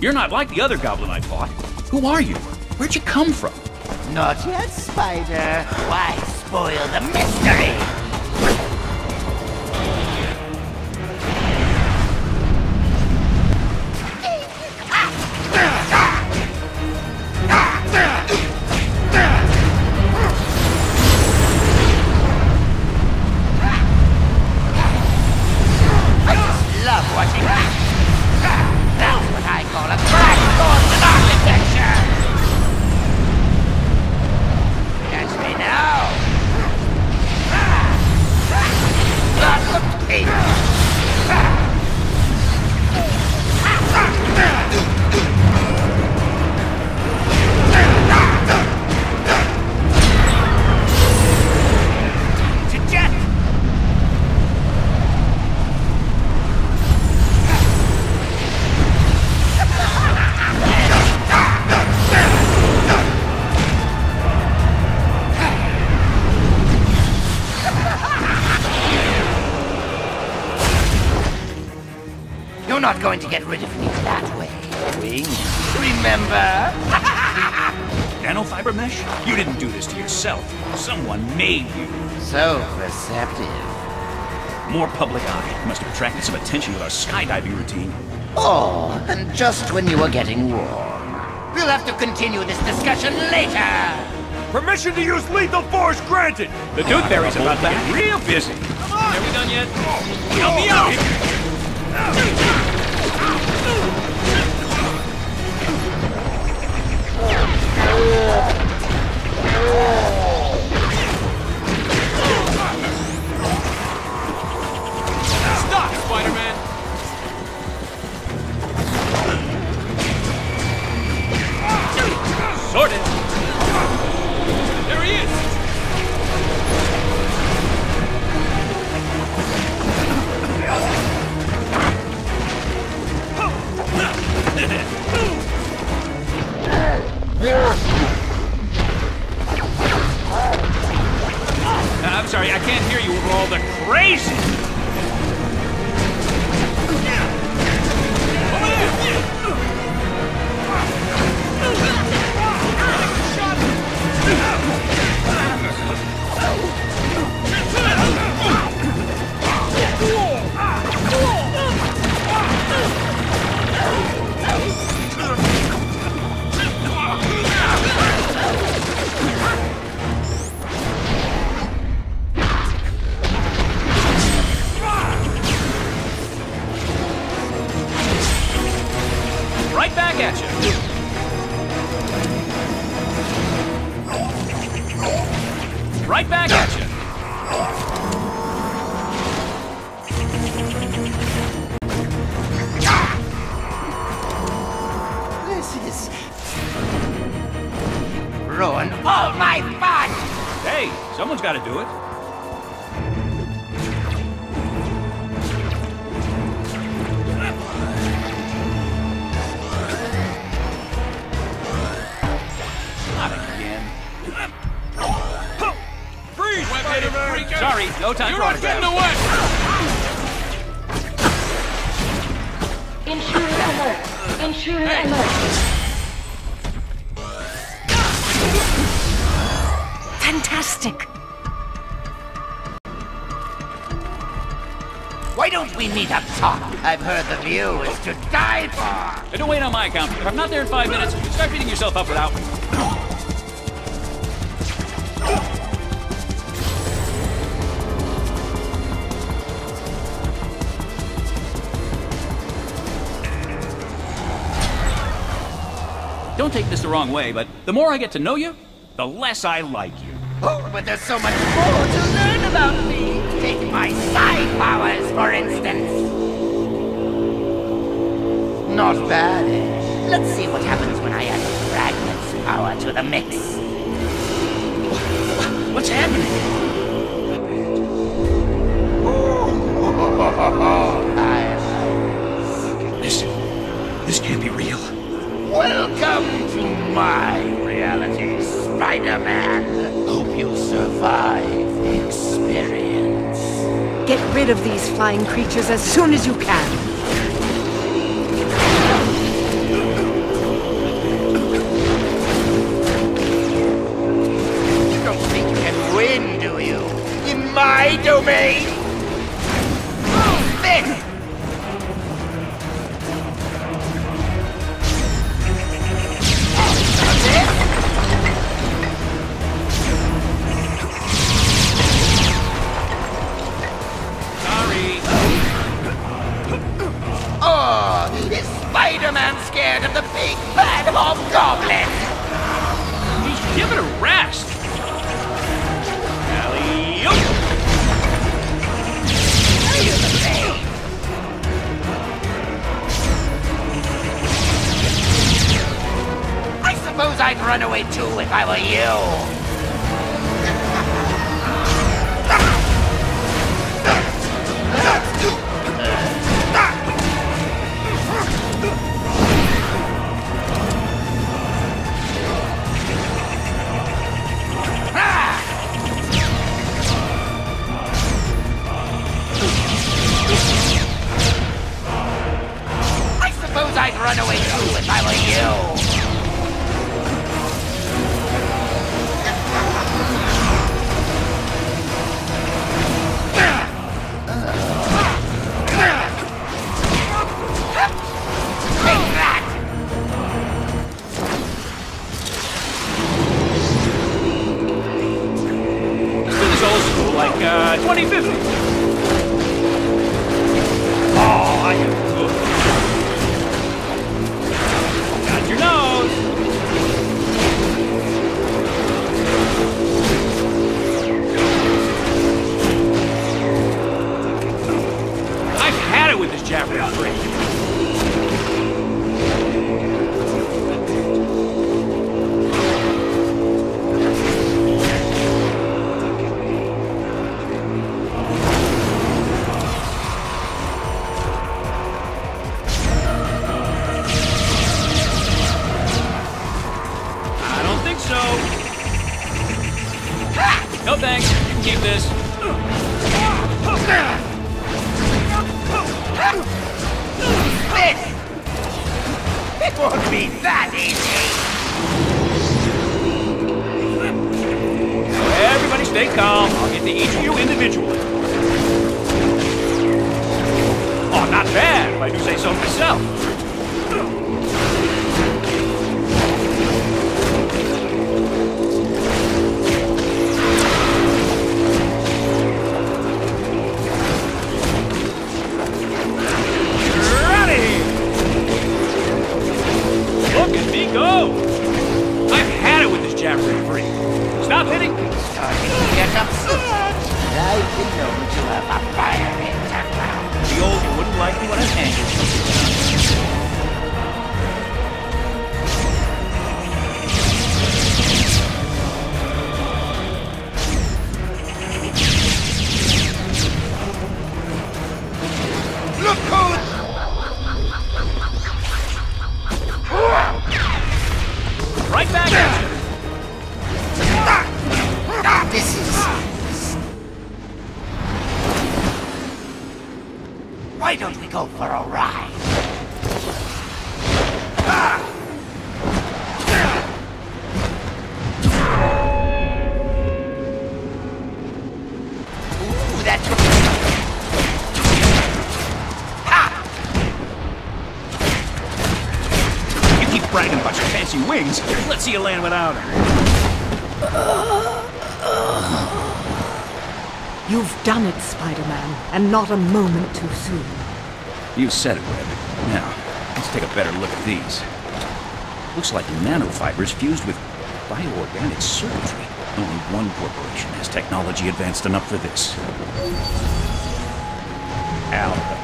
You're not like the other goblin I fought. Who are you? Where'd you come from? Not yet, Spider. Why spoil the mystery? More public eye. Must have attracted some attention with our skydiving routine. Oh, and just when you were getting warm. We'll have to continue this discussion later. Permission to use lethal force granted! The Dude Berry's about to get real busy. Are we done yet? Help me out! Stop, heard the view is to die for! Don't wait on my account. If I'm not there in five minutes, start beating yourself up without me. Don't take this the wrong way, but the more I get to know you, the less I like you. Oh, but there's so much more to learn about me! Take my psi powers, for instance! Not bad? Let's see what happens when I add Fragment's power to the mix. What's happening? [LAUGHS] This, this can't be real. Welcome to my reality, Spider-Man. Hope you survive the experience. Get rid of these flying creatures as soon as you can. My wings. Let's see you land without her. You've done it, Spider-Man, and not a moment too soon. You said it, Web. Now, let's take a better look at these. Looks like nanofibers fused with bioorganic circuitry. Only one corporation has technology advanced enough for this. Alchemax.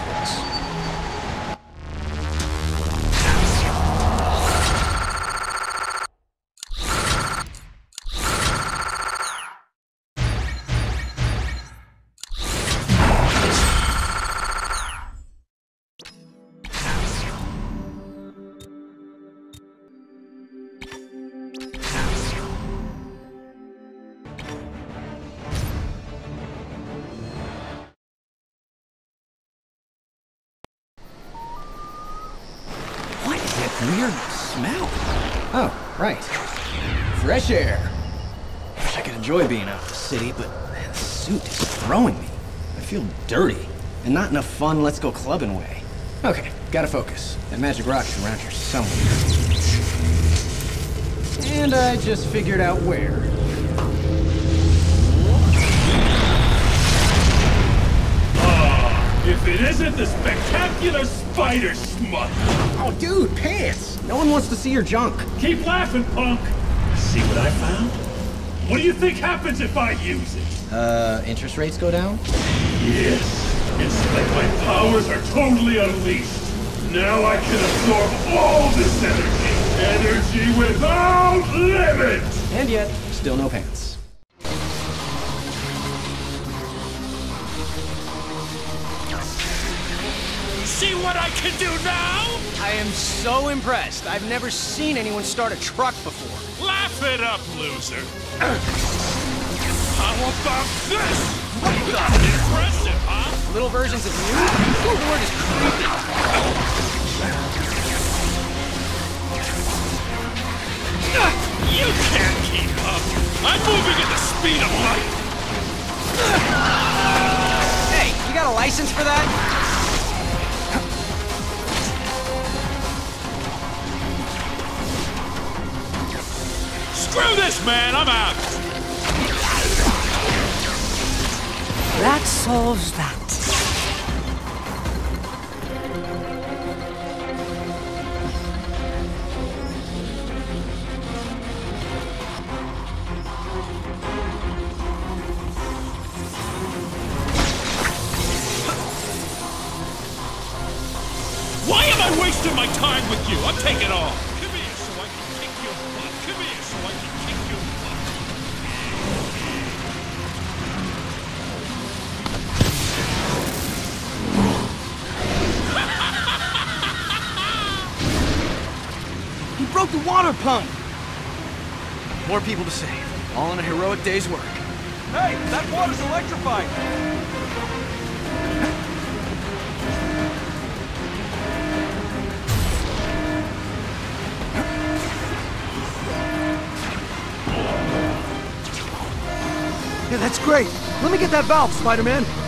Weird smell? Oh, right. Fresh air. Wish I could enjoy being out in the city, but man, this suit is throwing me. I feel dirty, and not in a fun let's go clubbing way. Okay, gotta focus. That magic rock is around here somewhere. And I just figured out where. If it isn't the spectacular spider smut! Oh, dude, pants! No one wants to see your junk. Keep laughing, punk! See what I found? What do you think happens if I use it? Uh, interest rates go down? Yes, it's like my powers are totally unleashed. Now I can absorb all this energy. Energy without limit! And yet, still no pants. What I can do now? I am so impressed. I've never seen anyone start a truck before. Laugh it up, loser. How about this? Impressive, huh? Little versions of you? The word is creepy. You can't keep up. I'm moving at the speed of light. Hey, you got a license for that? Screw this, man. I'm out. That solves that. Day's work. Hey, that water's electrified! Yeah, that's great. Let me get that valve, Spider-Man.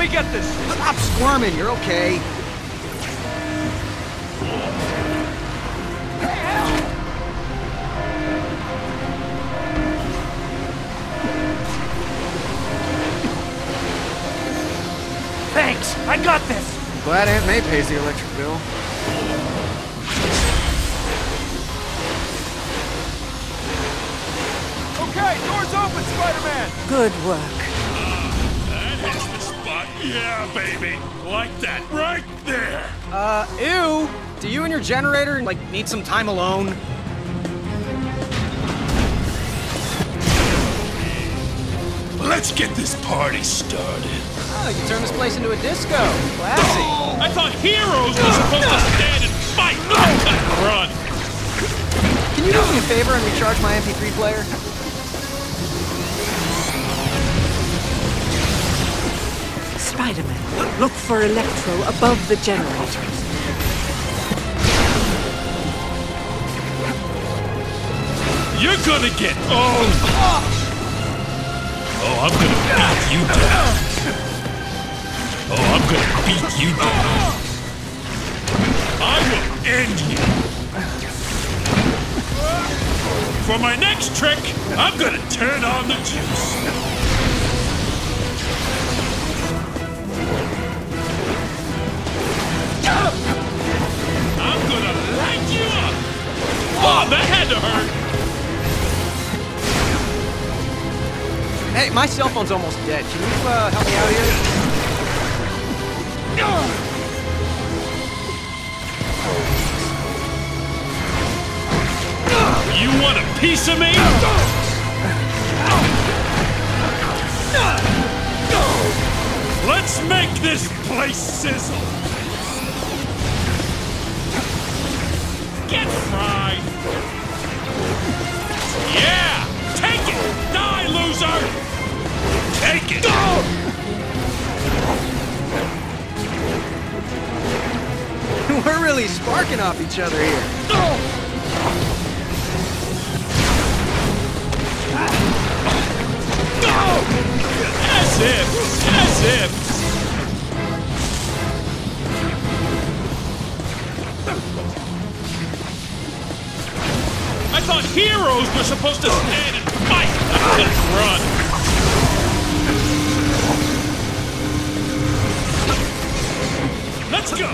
Me get this. Stop squirming, you're okay. Thanks, I got this. Glad Aunt May pays the electric bill. Okay, doors open, Spider-Man. Good work. Baby. Like that. Right there. Uh, ew! Do you and your generator, like, need some time alone? Let's get this party started. Oh, you turn this place into a disco. Classy. I thought heroes were supposed to stand and fight, not cut and run. Can you do me a favor and recharge my MP3 player? Spider-Man, look for Electro above the generators. You're gonna get owned. Oh, I'm gonna beat you down. Oh, I'm gonna beat you down. I will end you. For my next trick, I'm gonna turn on the juice. Oh, that had to hurt. Hey, my cell phone's almost dead. Can you uh, help me out here? You want a piece of me? Let's make this place sizzle. Yeah, take it. Die, loser. Take it. [LAUGHS] We're really sparking off each other here. As if. As if. I heroes were supposed to stand and fight, not just run. Let's go!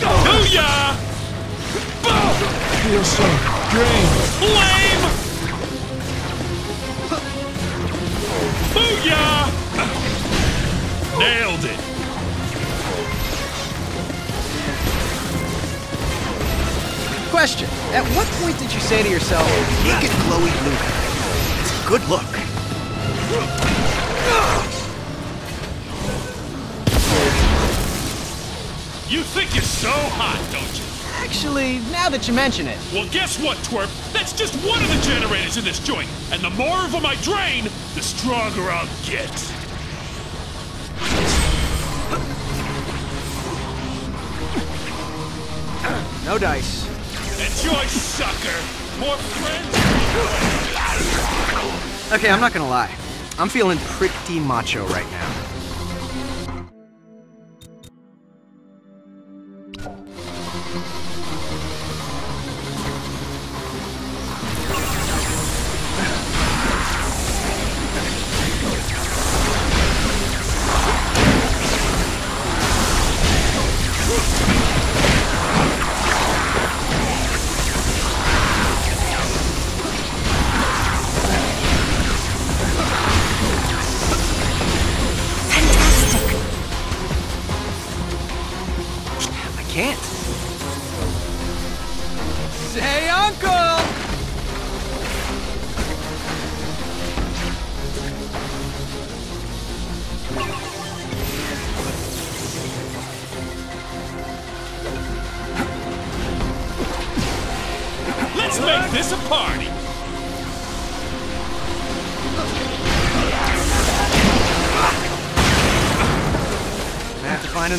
Booyah! Feel so drained. Flame! Booyah! Nailed it! Question. At what point did you say to yourself, at Chloe Luke? It's a good look. You think you're so hot, don't you? Actually, now that you mention it, Well, guess what, twerp? That's just one of the generators in this joint, and the more of them I drain, the stronger I'll get. no dice. Sucker! More friends? Okay, I'm not gonna lie. I'm feeling pretty macho right now.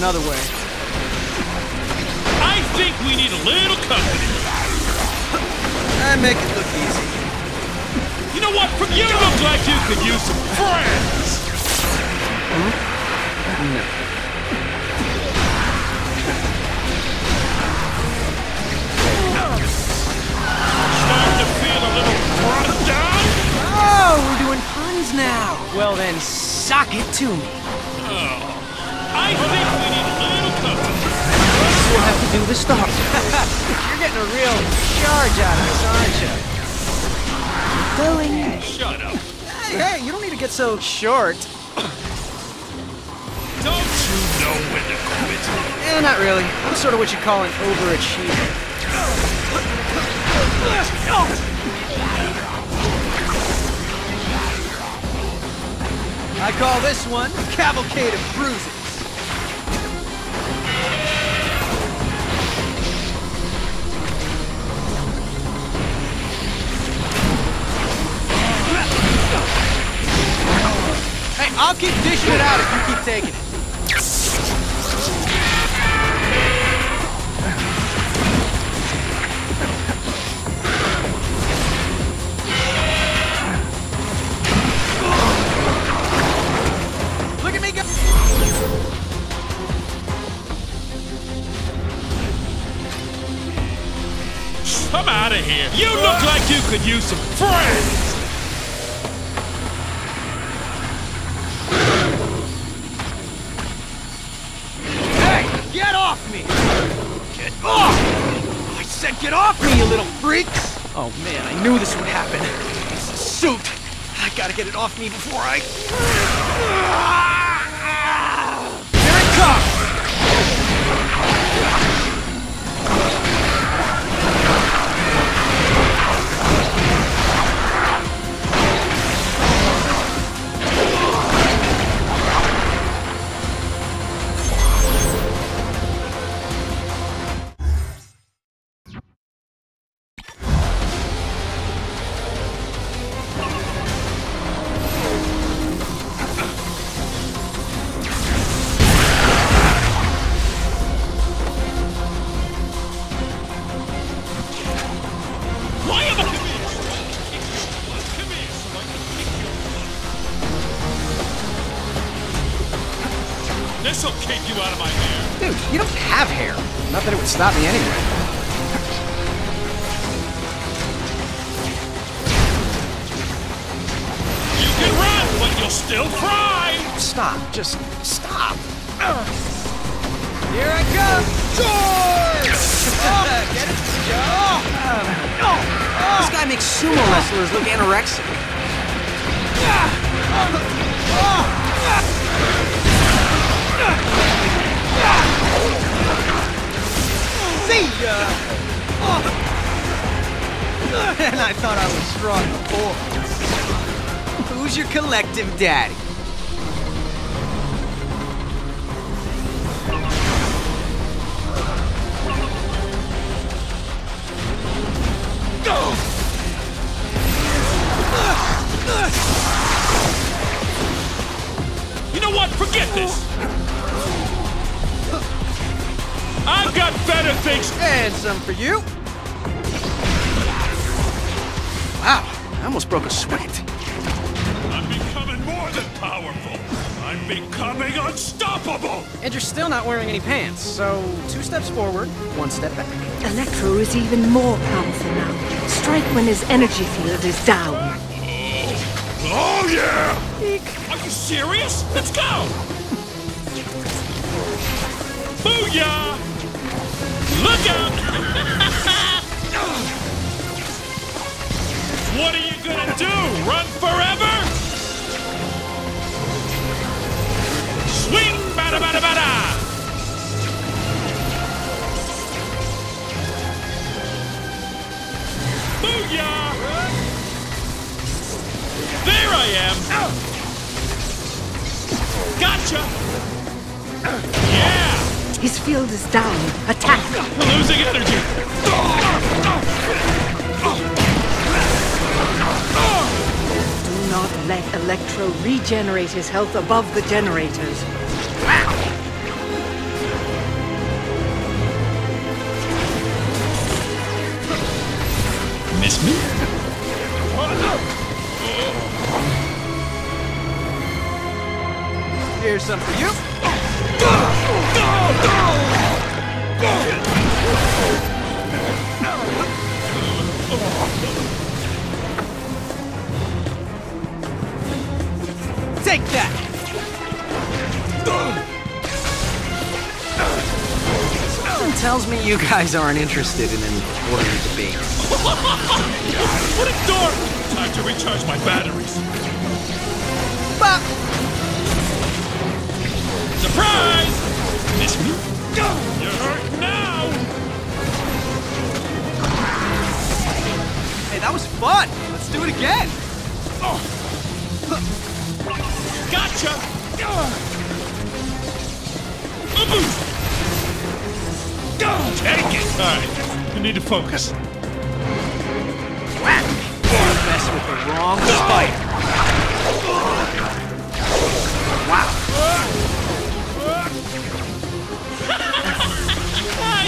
Another way. calling. over. me before I... stop the enemy. battlefield is down. Oh, yeah! Eek. Are you serious? Let's go! Booyah! Look out! [LAUGHS] what are you gonna do? Run forever? Swing! Bada, bada, Here I am! Gotcha! Yeah! His field is down. Attack! Losing energy! Do not let Electro regenerate his health above the generators. Here's some for you. Take that! Something tells me you guys aren't interested in any orderly [LAUGHS] debate. what a dork! Time to recharge my batteries. Bop! Surprise! You're hurt now! Hey, that was fun! Let's do it again! Oh. Gotcha! Take it! Alright, You need to focus. Whack! You mess with the wrong spider.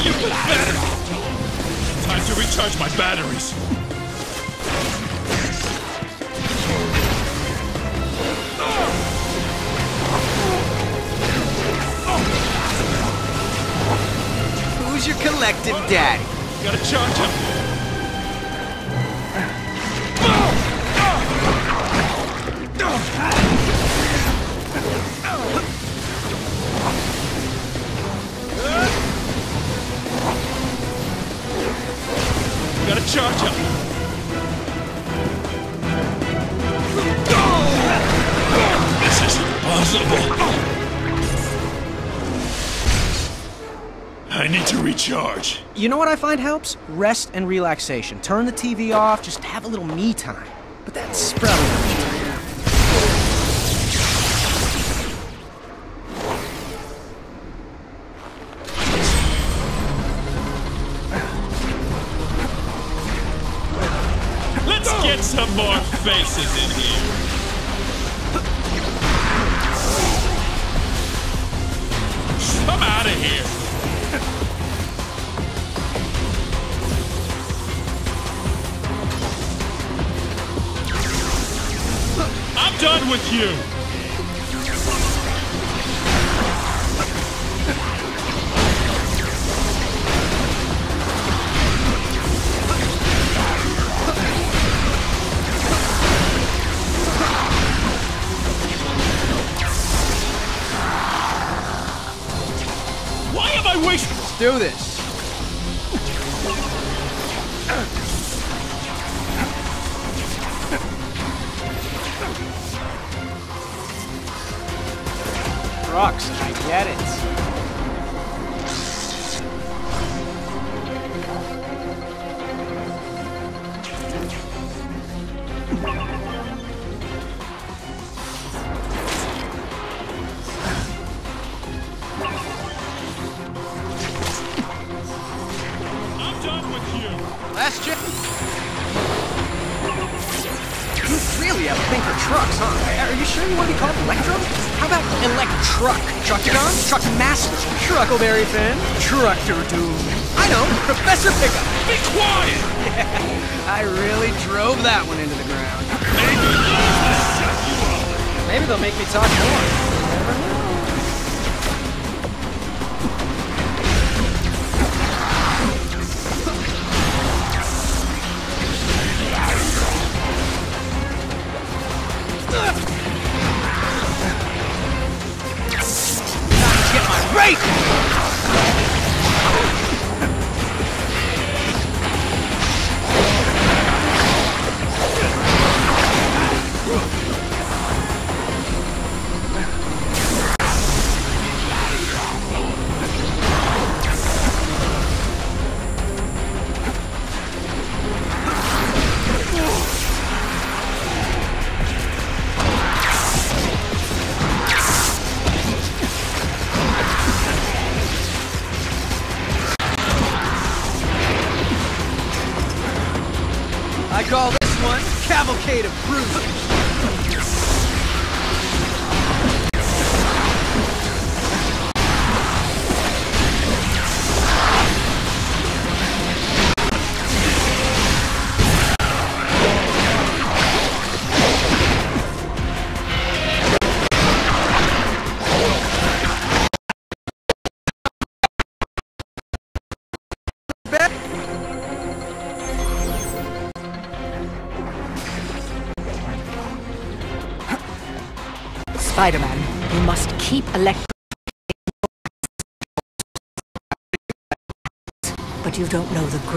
You! Time to recharge my batteries. Who's your collective daddy? Gotta charge him. You know what I find helps? Rest and relaxation. Turn the TV off, just have a little me time. But that's probably not. Let's get some more faces in here.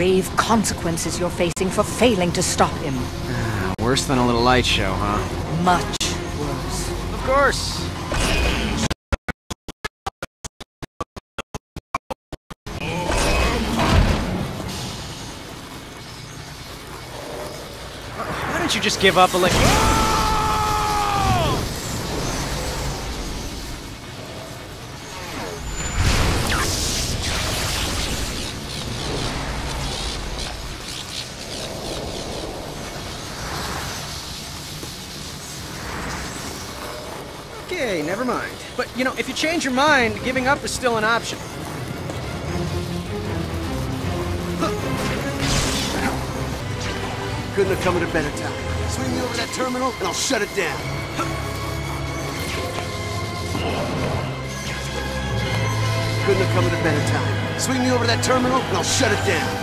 grave consequences you're facing for failing to stop him. Ah, worse than a little light show, huh? Much worse. Of course. Why don't you just give up, Elixir? But, you know, if you change your mind, giving up is still an option. Couldn't have come at a better time. Swing me over that terminal, and I'll shut it down. Couldn't have come at a better time. Swing me over that terminal, and I'll shut it down.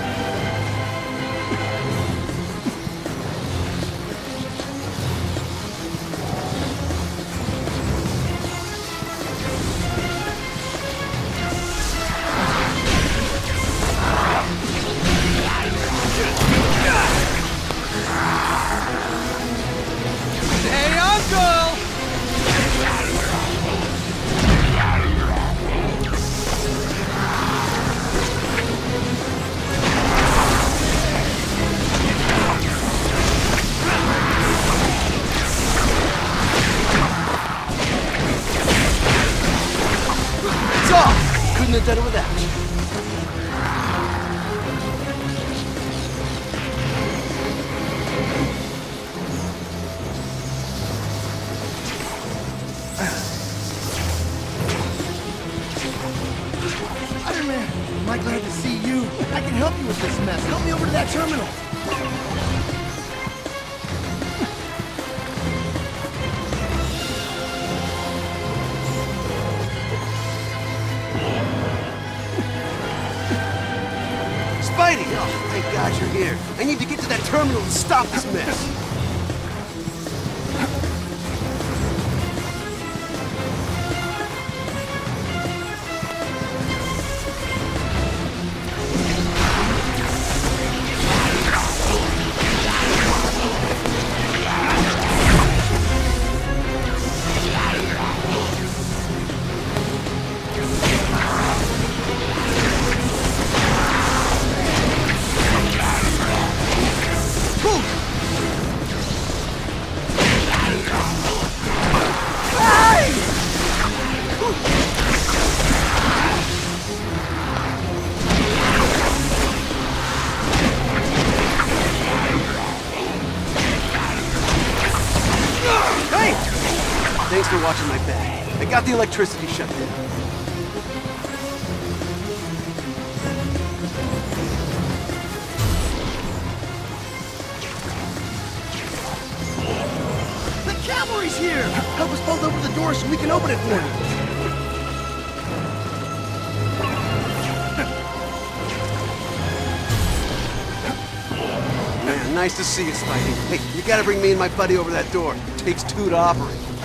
The electricity shut down. The cavalry's here! Help us both open the door so we can open it for you. Man, nice to see you, Spidey. Hey, you gotta bring me and my buddy over that door. takes two to operate.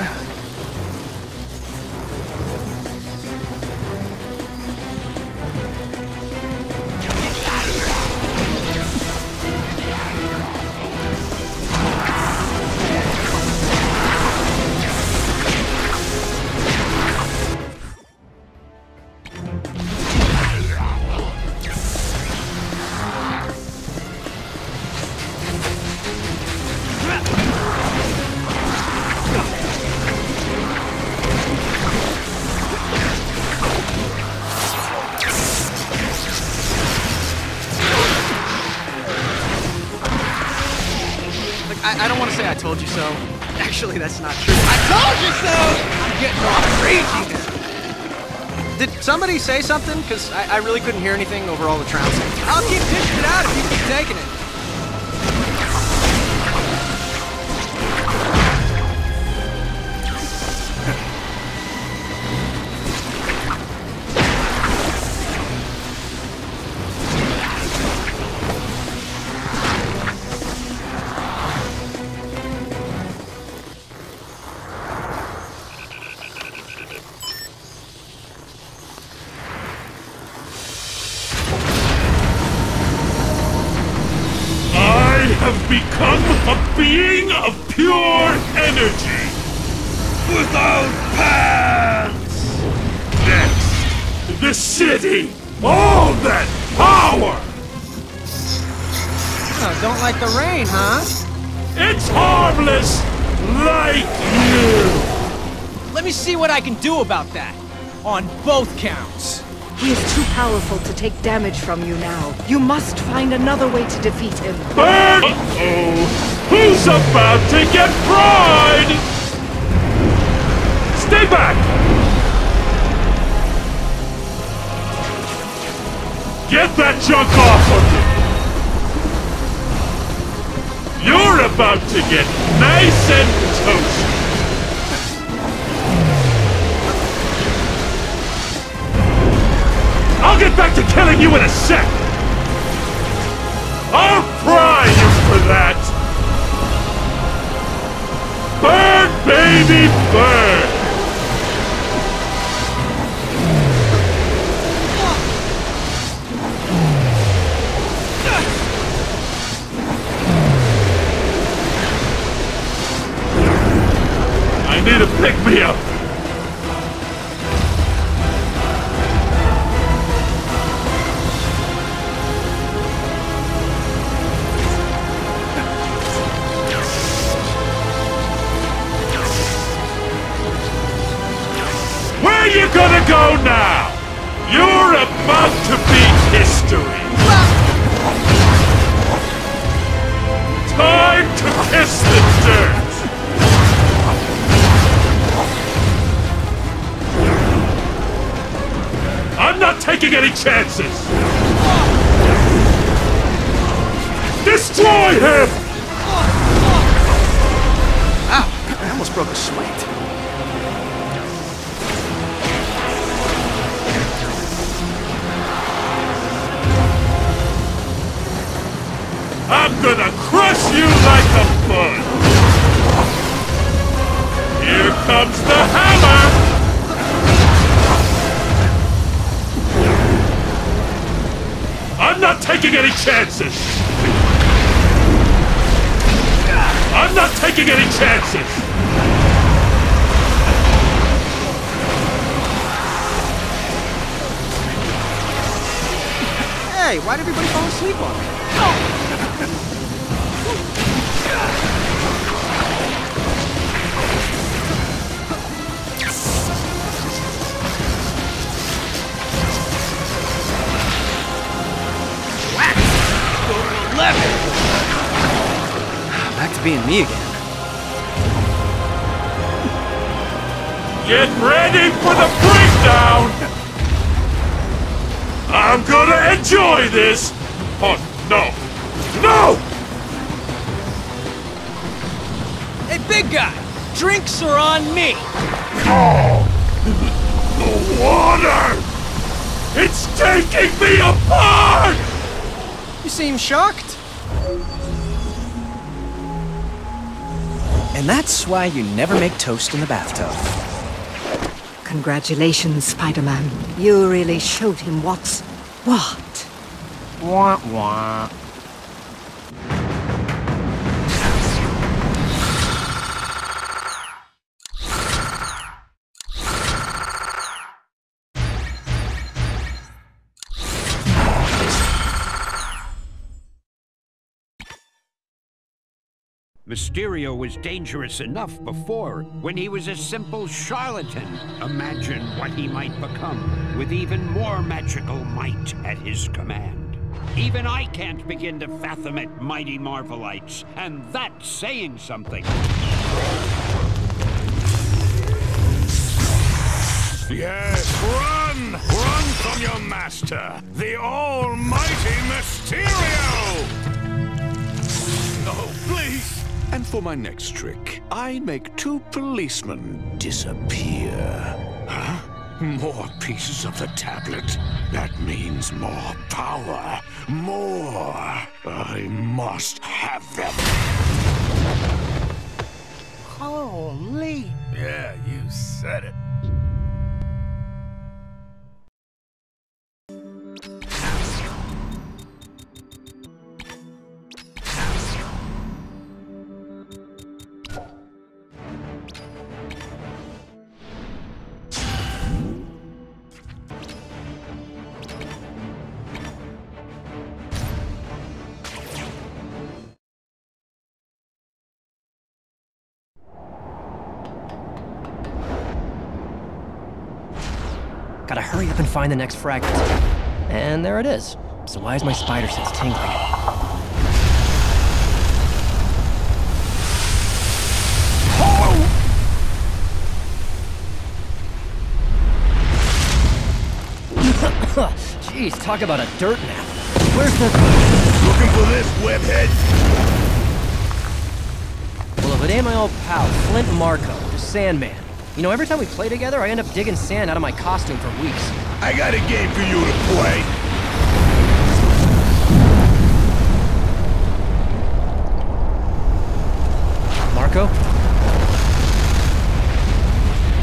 Say something? Because I, I really couldn't hear anything over all the trouncing. I'll keep dishing it out if you keep taking it. Can do about that. On both counts. He is too powerful to take damage from you now. You must find another way to defeat him. Burn! Uh-oh! Who's about to get fried? Stay back! Get that junk off of me! You're about to get nice and toasty! To killing you in a sec! I'll fry you for that! Burn, baby, burn! I need a pick-me-up! Where chances! Destroy him! Chances! I'm not taking any chances! Hey, why'd everybody fall asleep on me? Back being me again. Get ready for the breakdown! I'm gonna enjoy this! Oh, no! No! Hey, big guy! Drinks are on me! Oh! The water! It's taking me apart! You seem shocked. And that's why you never make toast in the bathtub. Congratulations, Spider-Man. You really showed him what's what. Wah wah. Mysterio was dangerous enough before, when he was a simple charlatan. Imagine what he might become, with even more magical might at his command. Even I can't begin to fathom it, mighty Marvelites, and that's saying something. Yes, run! Run from your master, the almighty Mysterio! No, please! And for my next trick, I make two policemen disappear. Huh? More pieces of the tablet. That means more power. More. I must have them. Holy. Yeah, you said it. Find the next fragment. And there it is. So why is my spider sense tingling? [COUGHS] Jeez, talk about a dirt nap. Where's the... Looking for this, webhead? Well, if it ain't my old pal, Flint Marko, the Sandman. You know, every time we play together, I end up digging sand out of my costume for weeks. I got a game for you to play. Marco?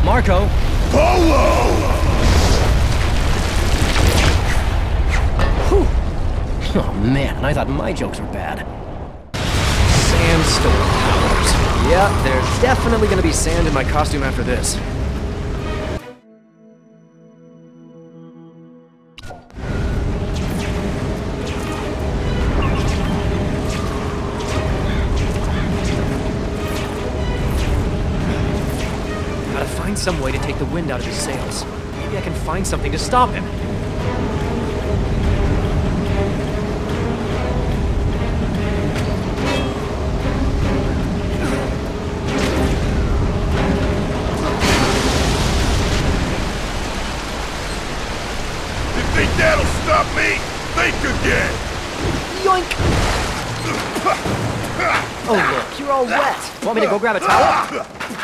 Marco? Polo! Whew. Oh man, I thought my jokes were bad. Sandstorm powers. Yeah, there's definitely gonna be sand in my costume after this. Some way to take the wind out of his sails. Maybe I can find something to stop him. You think that'll stop me? Think again! Yoink! [LAUGHS] Oh look, you're all wet. Want me to go grab a towel? [LAUGHS]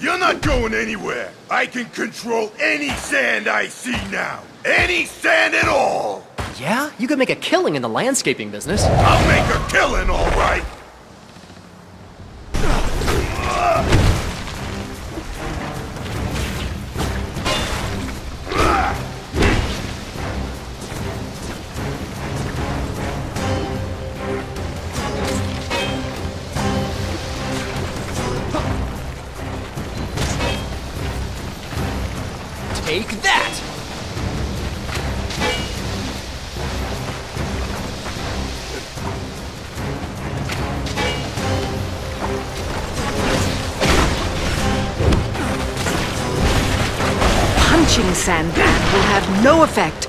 You're not going anywhere. I can control any sand I see now. Any sand at all. Yeah? You could make a killing in the landscaping business. I'll make a killing, all right.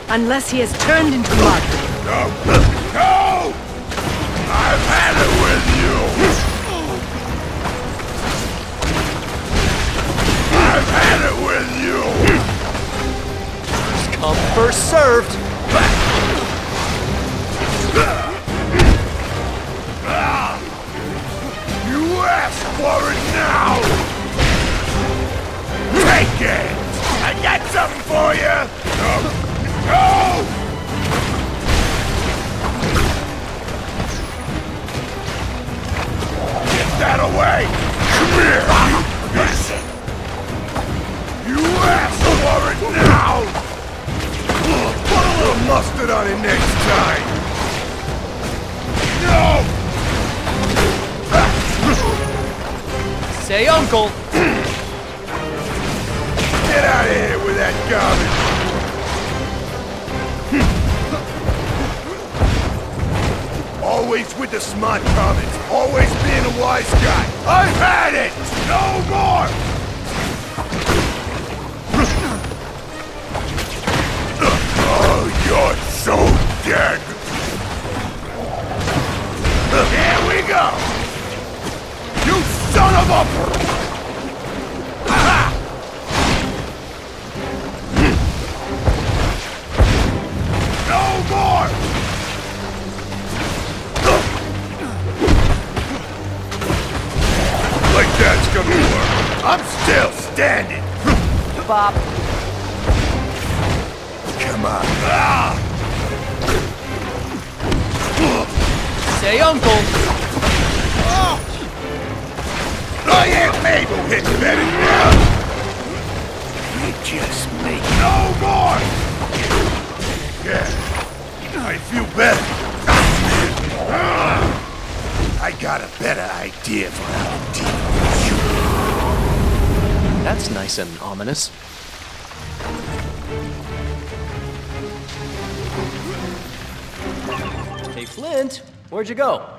Unless he has turned into mud. No! No! I've had it with you! I've had it with you! First come, first served. It next time! No! Say uncle. Get out of here with that garbage! Always with the smart comments, always being a wise guy. I've had it! No more! Hey, Flint, where'd you go?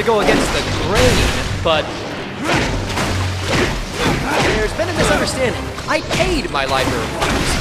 To go against the grain, but... There's been a misunderstanding. I paid my library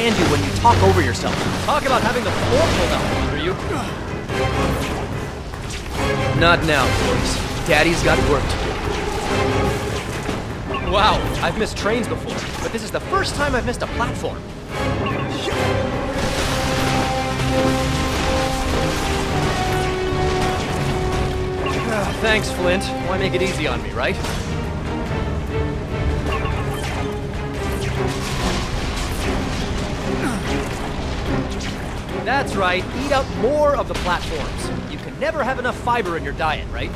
understand you when you talk over yourself. Talk about having the floor pulled out from under you. Not now, boys. Daddy's got work to do. Wow, I've missed trains before, but this is the first time I've missed a platform. Ah, Thanks, Flint. Why make it easy on me, right? Right, eat up more of the platforms. You can never have enough fiber in your diet, right?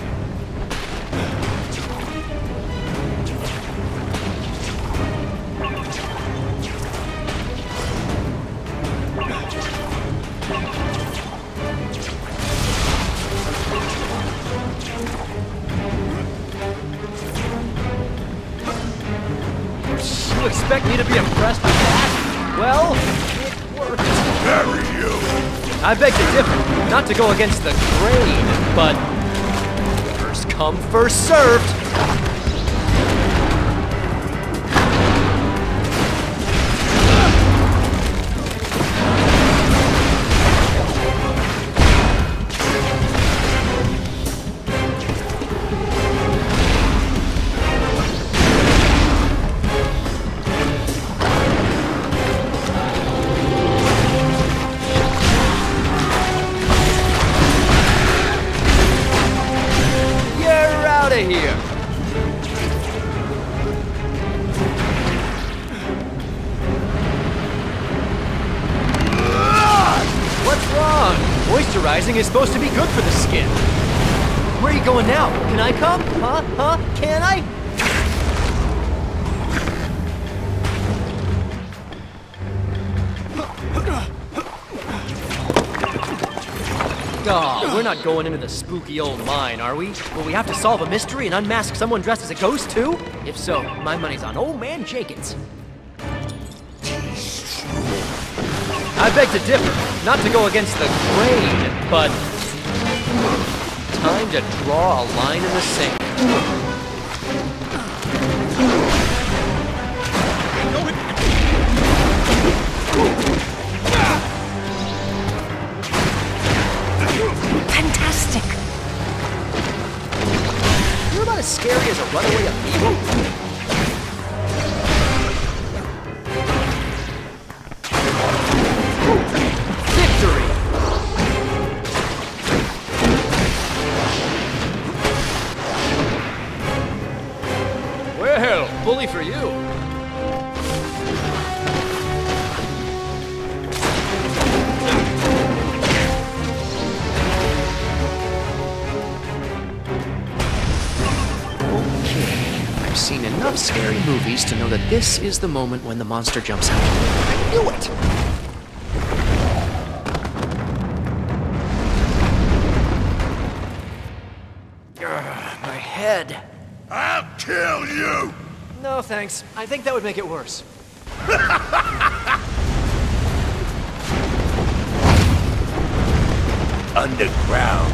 To go against the grain, but first come, first served. Going into the spooky old mine, are we? Will we have to solve a mystery and unmask someone dressed as a ghost, too? If so, my money's on old man Jenkins. I beg to differ. Not to go against the grain, but... Time to draw a line in the sand. This is the moment when the monster jumps out. I knew it! Ugh. head. I'll kill you! No, thanks. I think that would make it worse. [LAUGHS] Underground,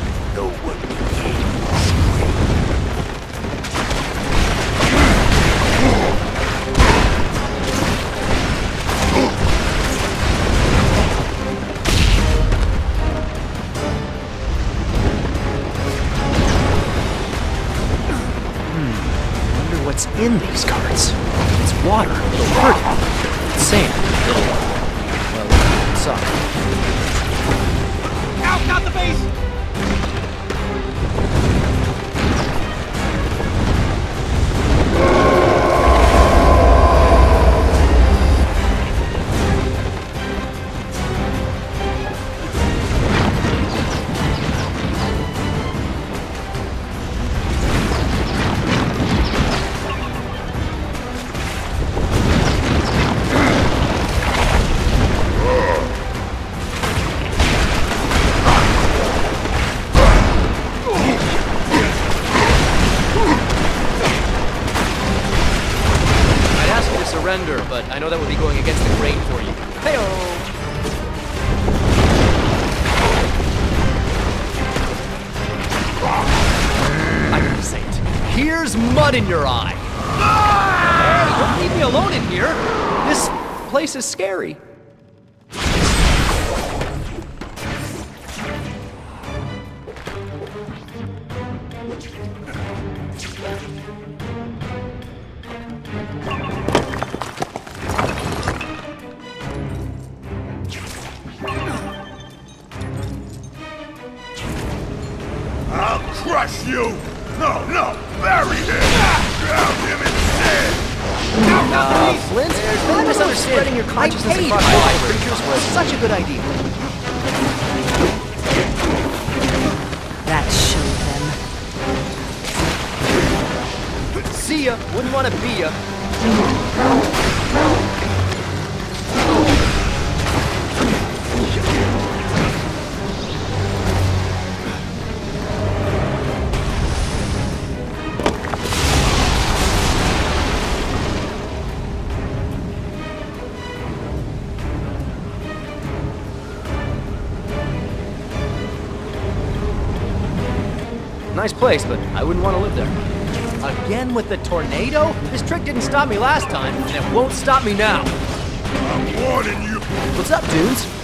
Nice place, but I wouldn't want to live there. Again with the tornado? This trick didn't stop me last time, and it won't stop me now. I'm warning you! What's up, dudes?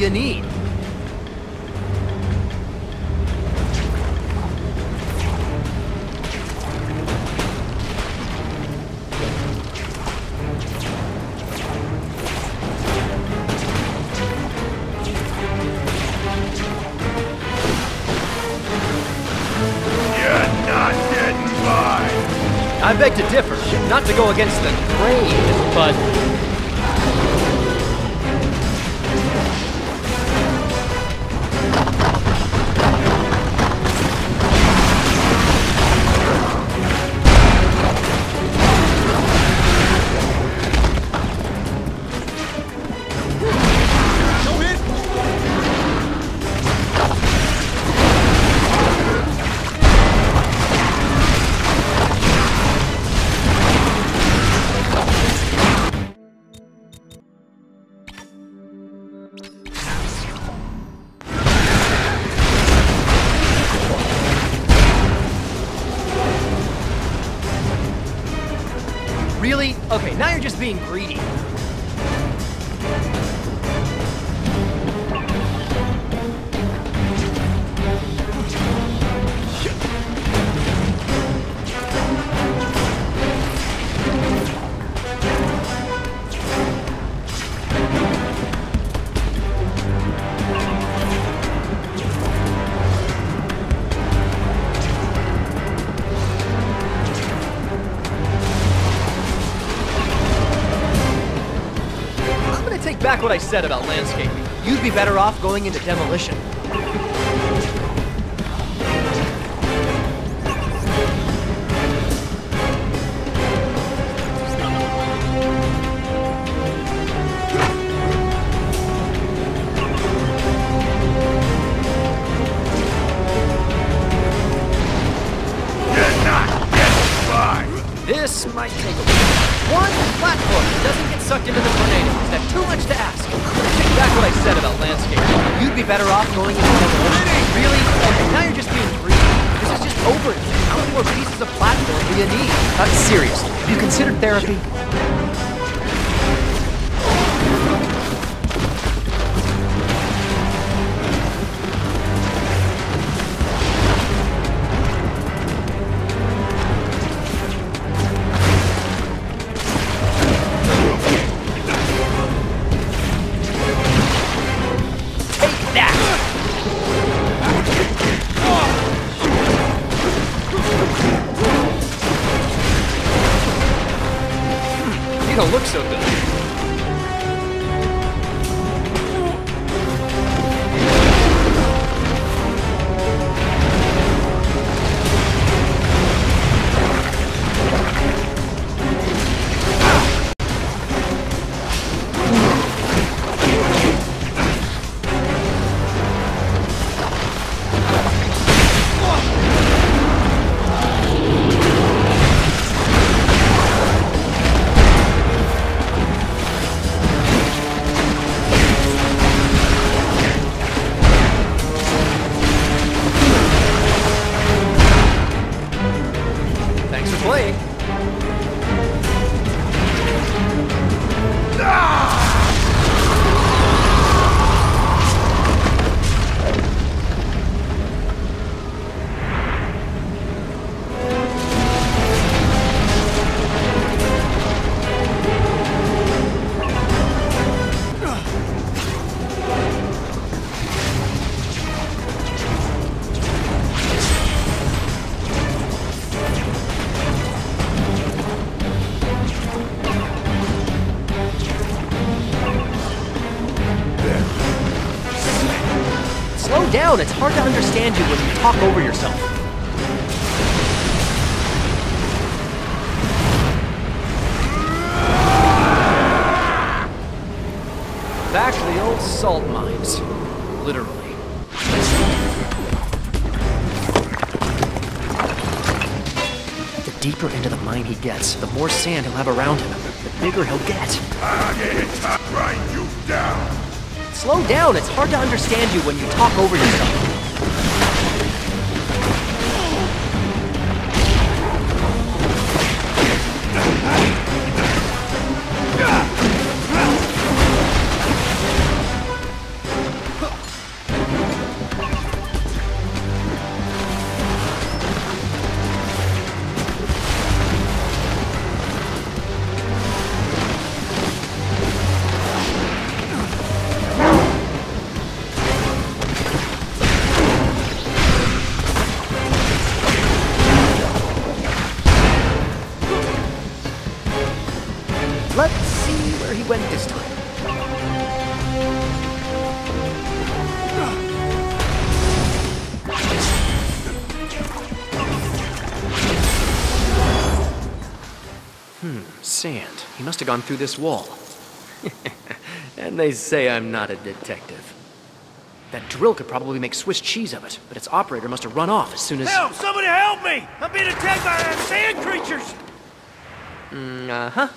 You need? What I said about landscaping. You'd be better off going into demolition. Down, it's hard to understand you when you talk over yourself. Hard to understand you when you talk over yourself. Gone through this wall. [LAUGHS] and they say I'm not a detective. That drill could probably make Swiss cheese of it, but its operator must have run off as soon as. Help! Somebody help me! I'm being attacked by uh, sand creatures! Mm, uh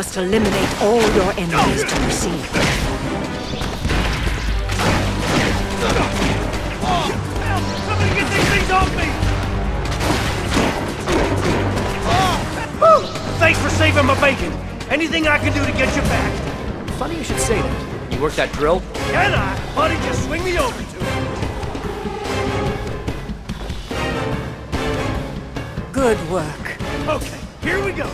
must eliminate all your enemies to proceed. Somebody get these things off me! Whew! Thanks for saving my bacon. Anything I can do to get you back? Funny you should say that. You work that drill? Can I? Buddy, just swing me over to it. Good work. Okay, here we go.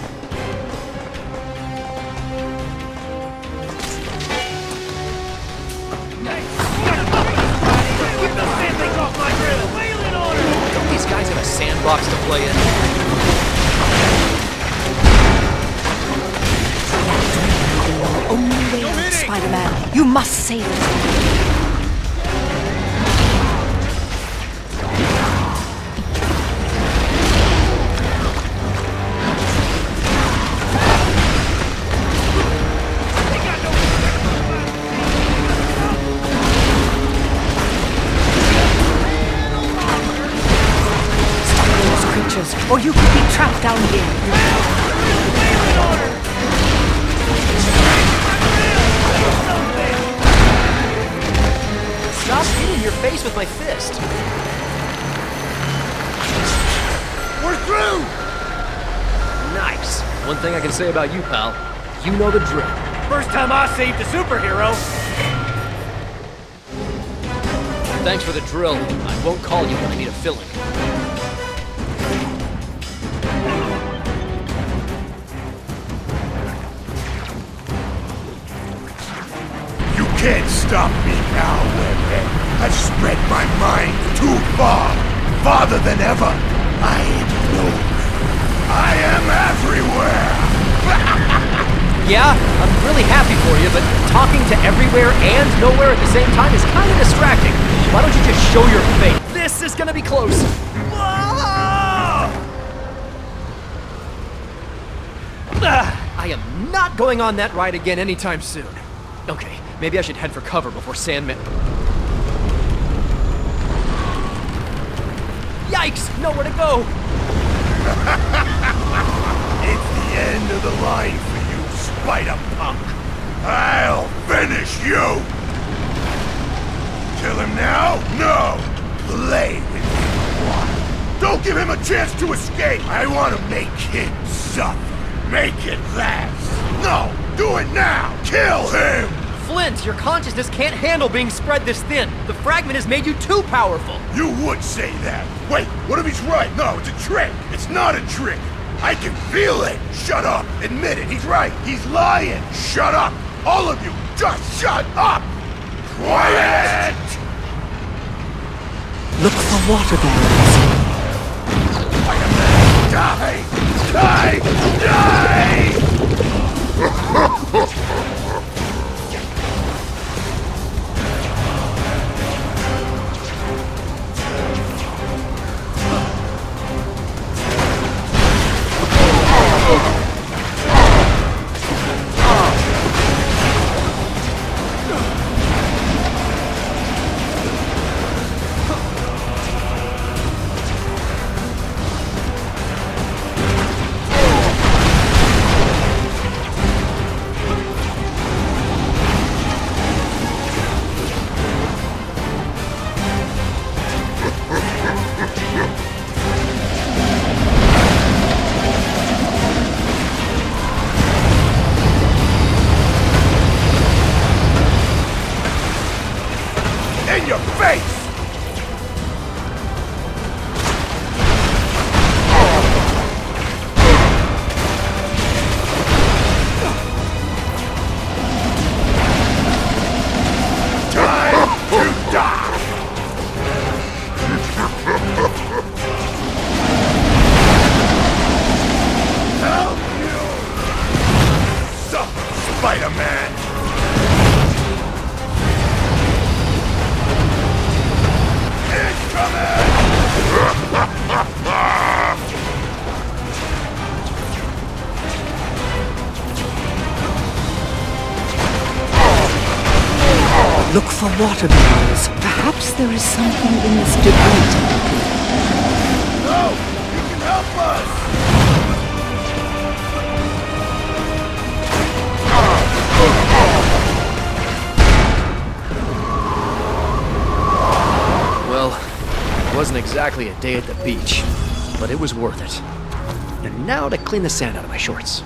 These guys have a sandbox to play in? Only way Spider-Man. You must save it. Trapped down here. Stop hitting your face with my fist. We're through! Nice. One thing I can say about you, pal. You know the drill. First time I saved a superhero. Thanks for the drill. I won't call you when I need a filling. Stop me now, Webhead. I've spread my mind too far. Farther than ever. I am known. I am everywhere. [LAUGHS] Yeah, I'm really happy for you, but talking to everywhere and nowhere at the same time is kind of distracting. Why don't you just show your face? This is gonna be close. [SIGHS] I am not going on that ride again anytime soon. Okay, maybe I should head for cover before Sandman. Yikes! Nowhere to go! [LAUGHS] It's the end of the line for you, spider punk. I'll finish you. Kill him now? No. Play with him. Don't give him a chance to escape. I want to make him suffer. Make it last. No, do it now. Kill him. Flint, your consciousness can't handle being spread this thin. The fragment has made you too powerful. You would say that. Wait, what if he's right? No, it's a trick. It's not a trick. I can feel it. Shut up. Admit it. He's right. He's lying. Shut up. All of you, just shut up. Quiet. Look for water barrels. Die. Die. Die. [LAUGHS] water barrels. Perhaps there is something in this debris. No! You can help us! Well, it wasn't exactly a day at the beach, but it was worth it. And now to clean the sand out of my shorts.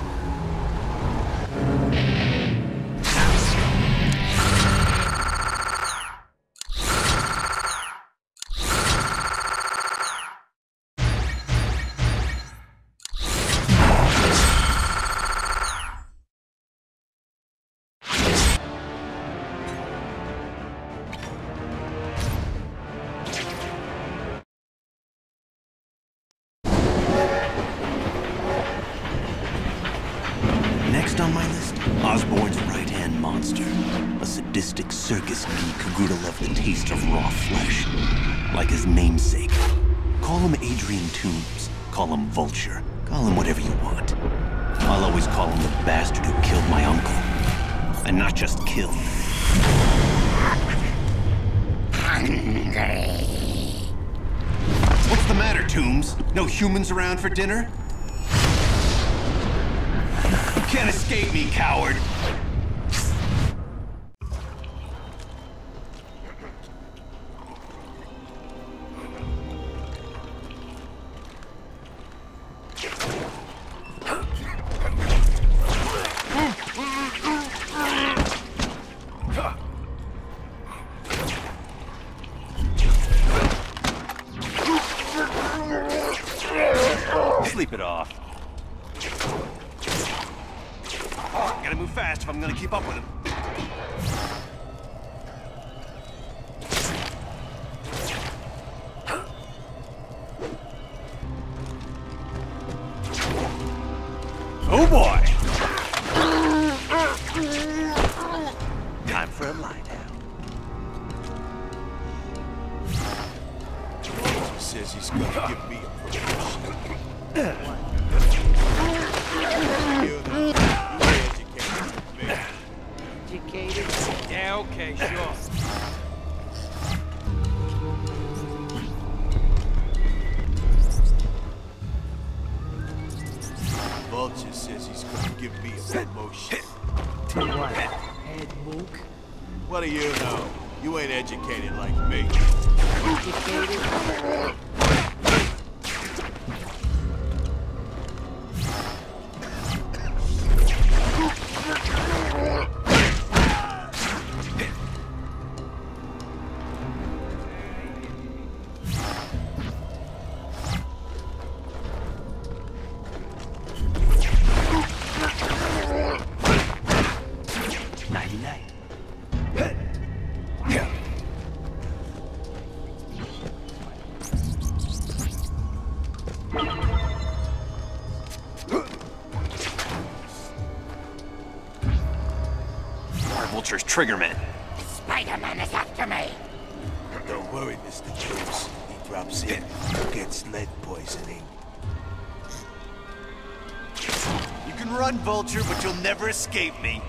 captures Triggerman. Spider-Man is after me. Don't worry, Mr. Jones. He drops in gets lead poisoning. You can run, Vulture, but you'll never escape me.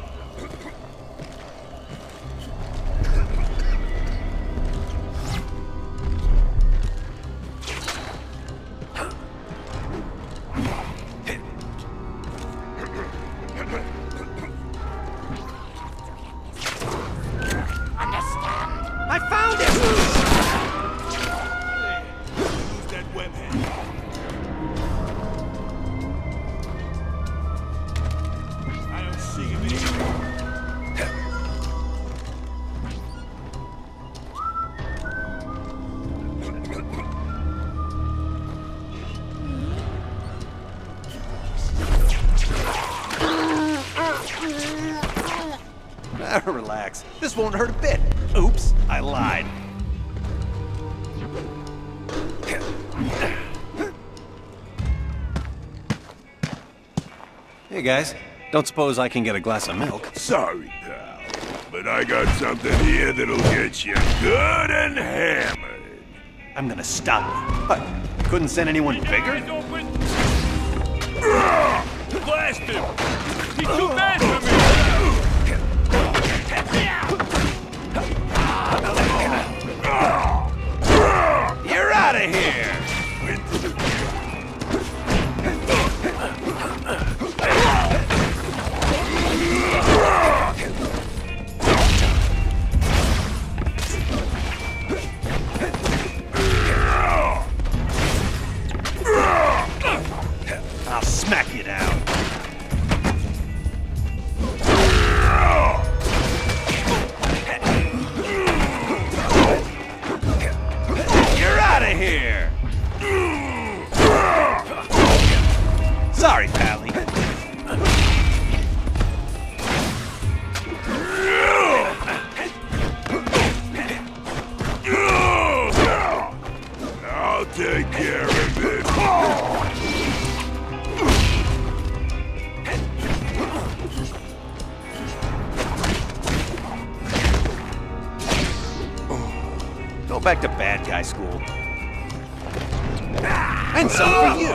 guys? Don't suppose I can get a glass of milk? Sorry, pal. But I got something here that'll get you good and hammered. I'm gonna stop you. Couldn't send anyone bigger? Blast him! He took back to bad guy school. And some for you.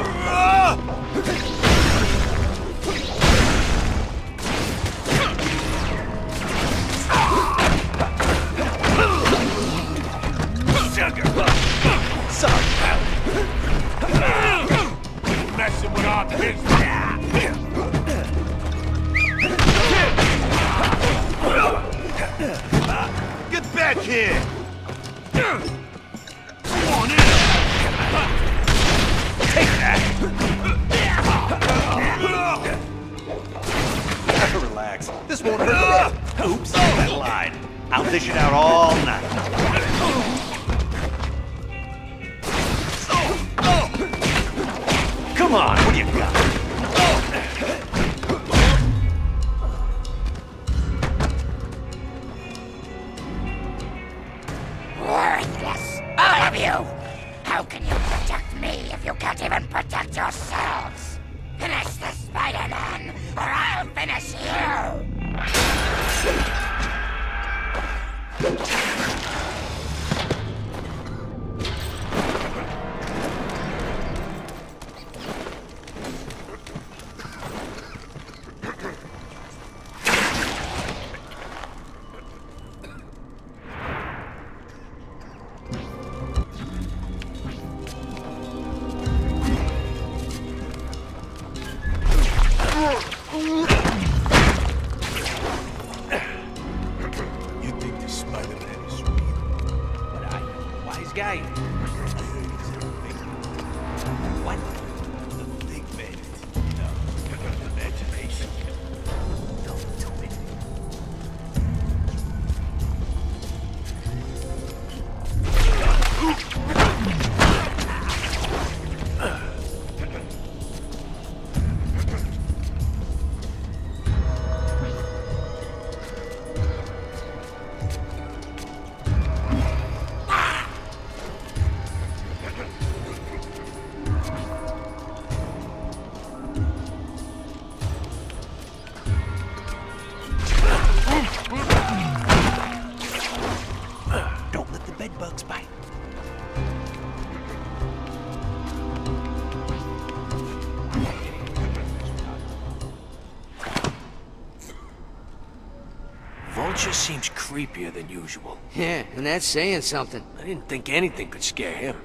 Creepier than usual. Yeah, and that's saying something. I didn't think anything could scare him.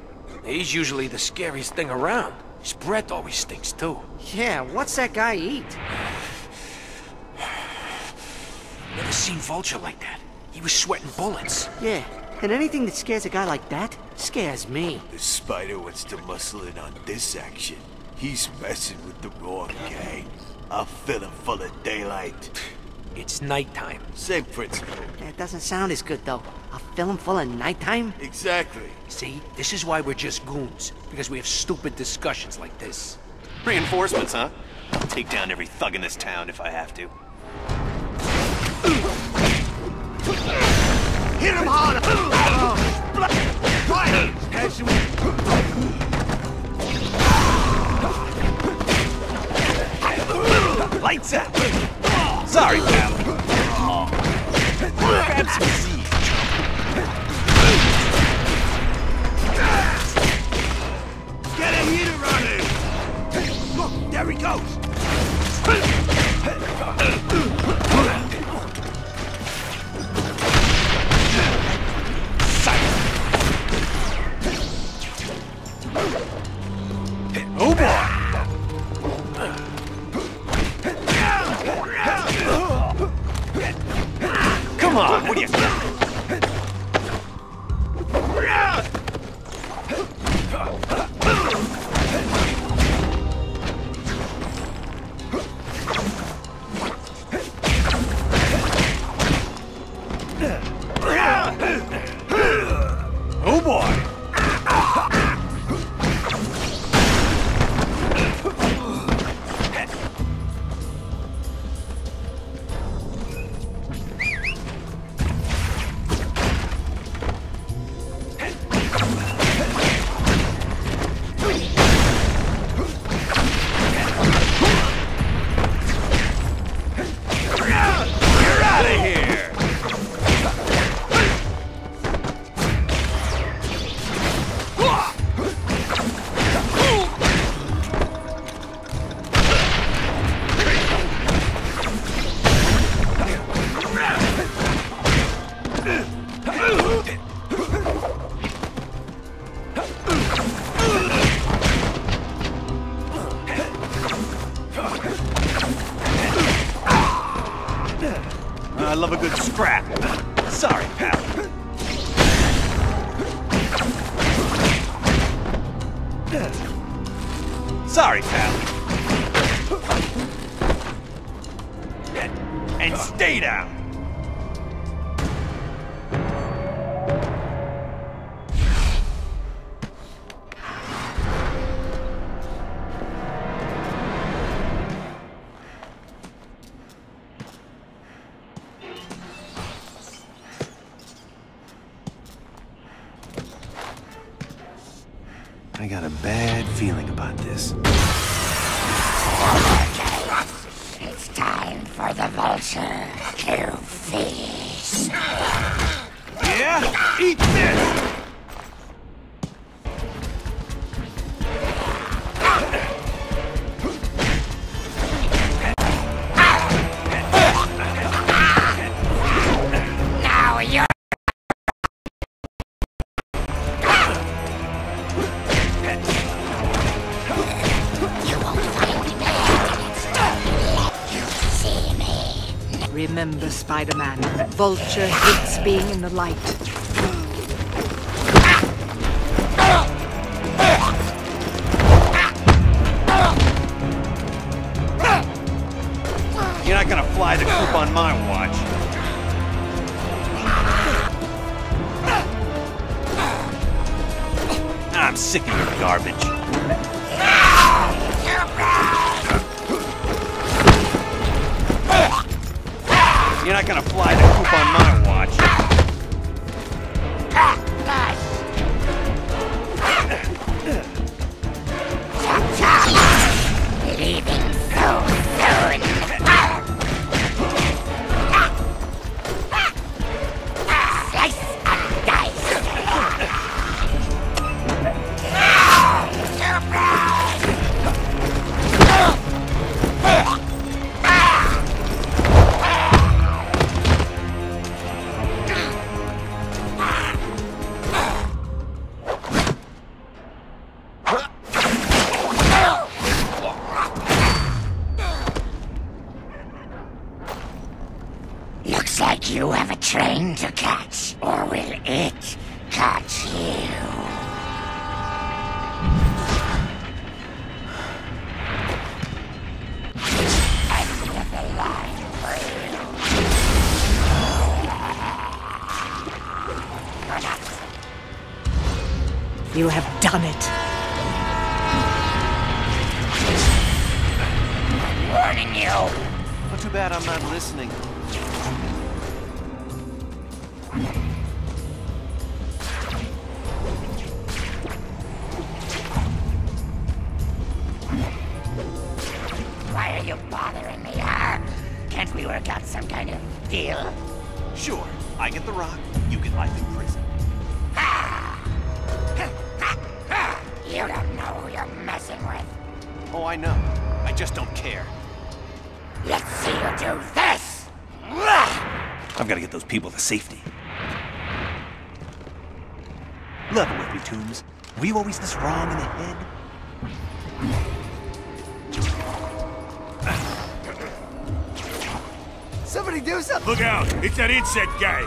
He's usually the scariest thing around. His breath always stinks too. Yeah, what's that guy eat? Never seen Vulture like that. He was sweating bullets. Yeah, and anything that scares a guy like that scares me. The spider wants to muscle in on this action. He's messing with the wrong gang. I'll fill him full of daylight. It's nighttime. Same principle. That doesn't sound as good, though. A film full of nighttime? Exactly. See, this is why we're just goons. Because we have stupid discussions like this. Reinforcements, huh? I'll take down every thug in this town if I have to. Hit him harder! Right! Lights out! Sorry, pal. Grab some. Get a heater running! Look, there he goes! Oh boy! 马虎 Spider-Man. Vulture hates being in the light. people to safety. Level with me, Toomes. Were you always this wrong in the head? Somebody do something! Look out! It's that insect guy!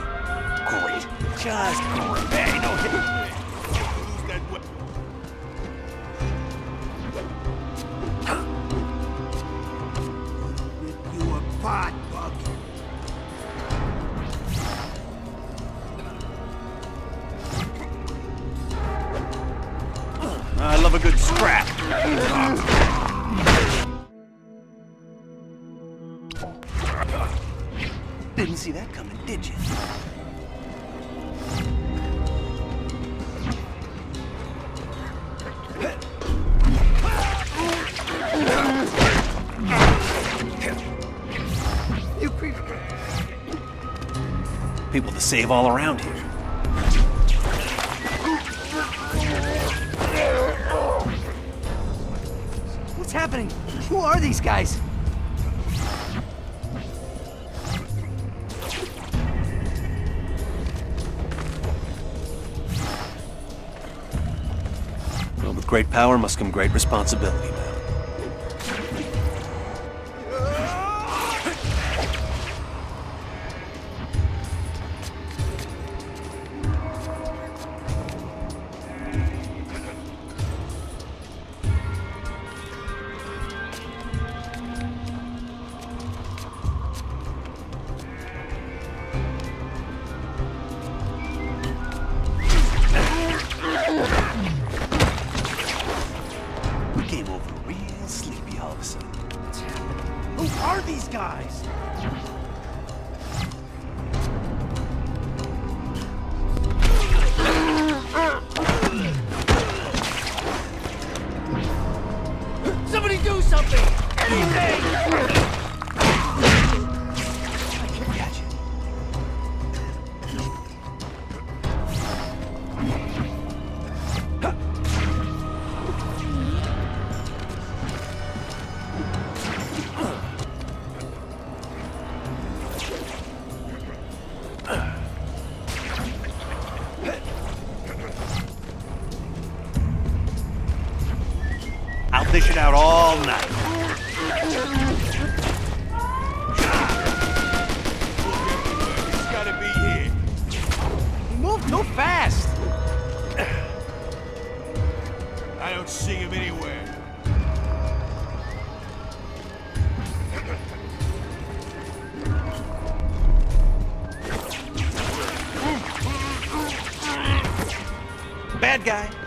Great. Just great. Hey, no hit. all around here. What's happening? Who are these guys? Well, with great power must come great responsibility.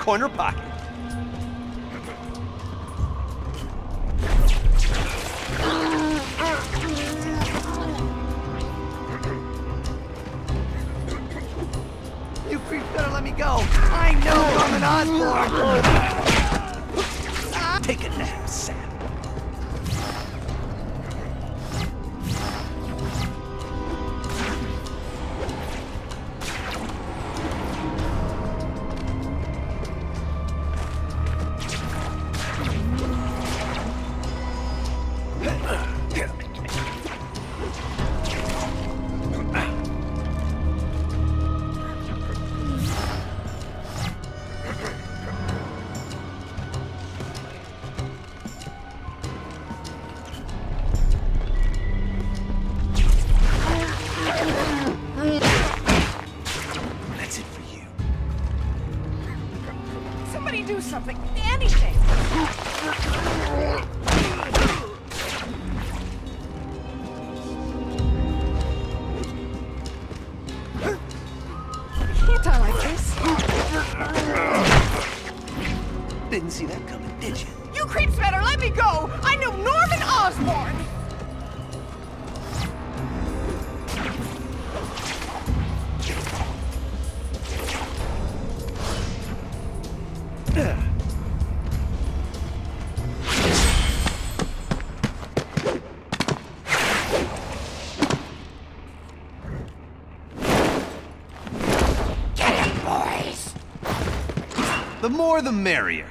corner pop. more the merrier.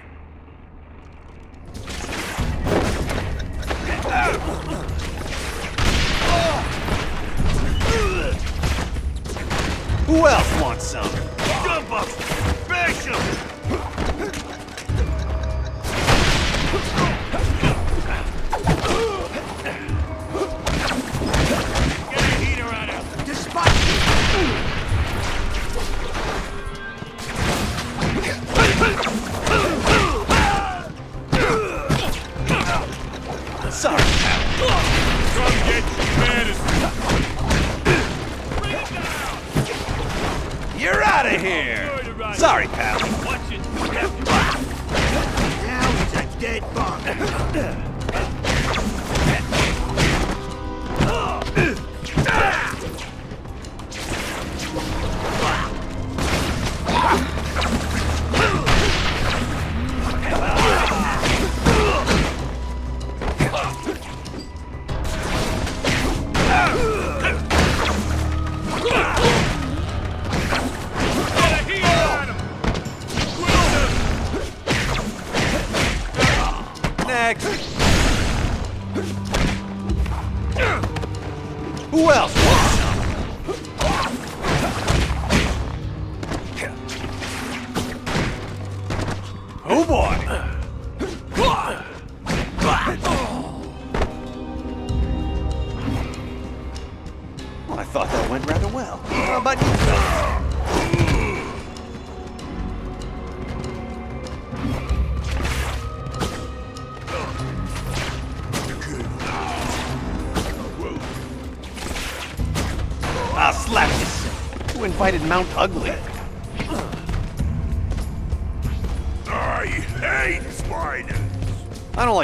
sorry, pal.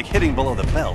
like hitting below the belt.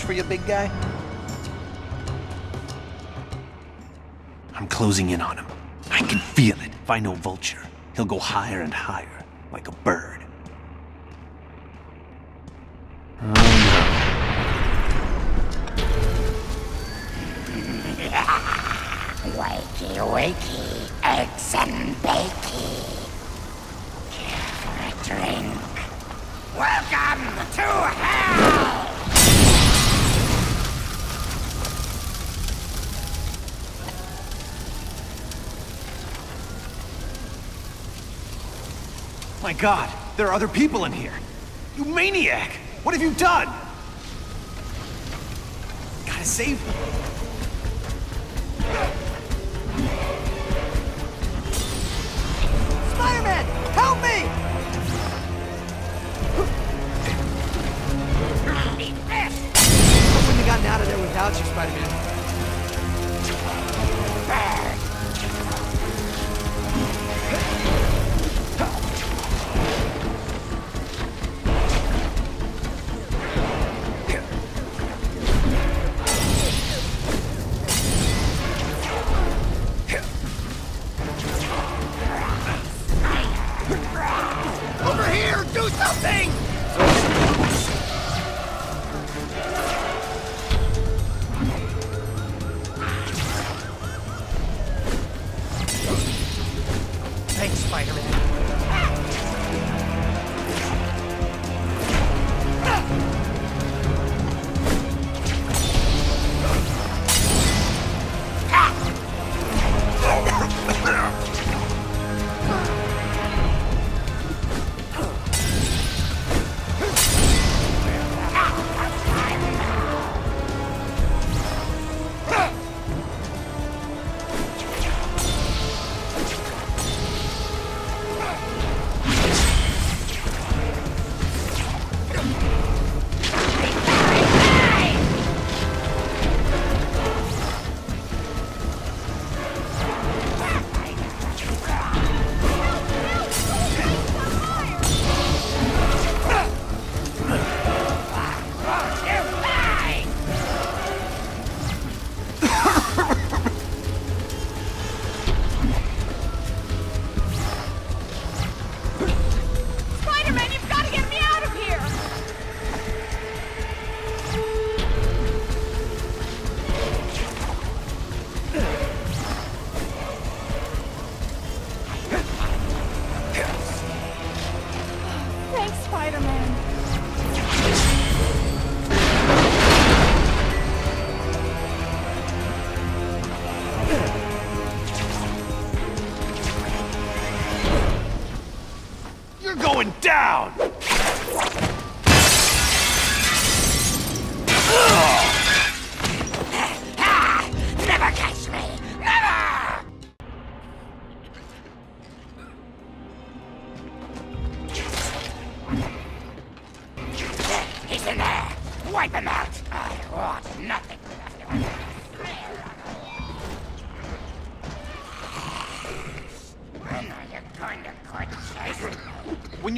for you, big guy? I'm closing in on him. I can feel it. If I know Vulture, he'll go higher and higher. god, there are other people in here. You maniac! What have you done?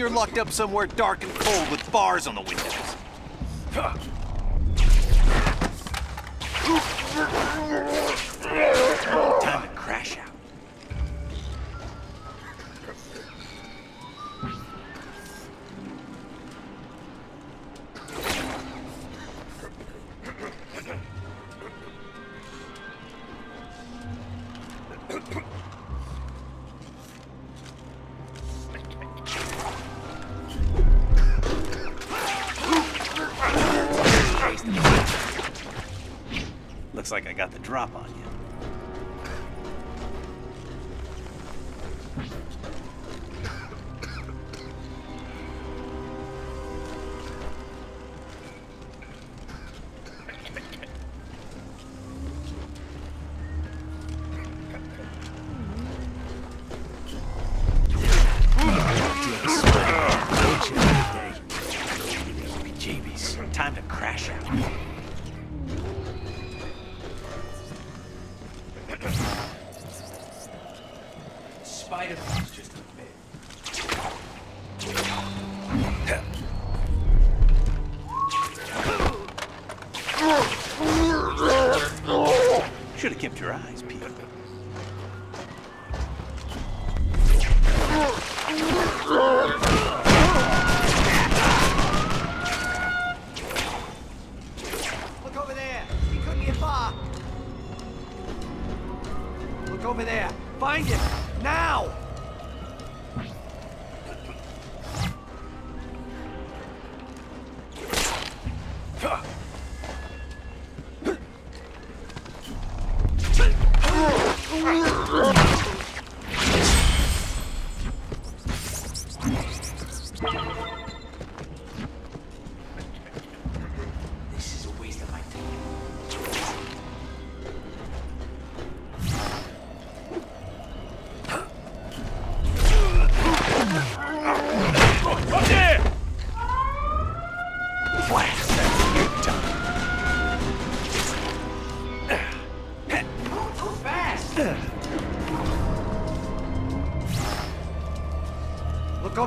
you're locked up somewhere dark and cold with bars on the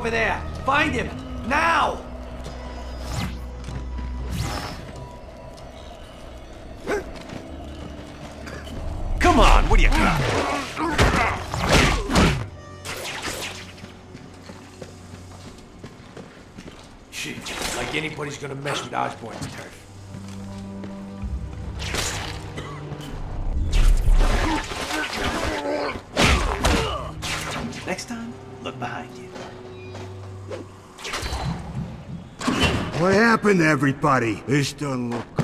over there. Find him. Now! Come on, what do you got? Shit, like anybody's gonna mess with Osborn's turf. everybody. This doesn't look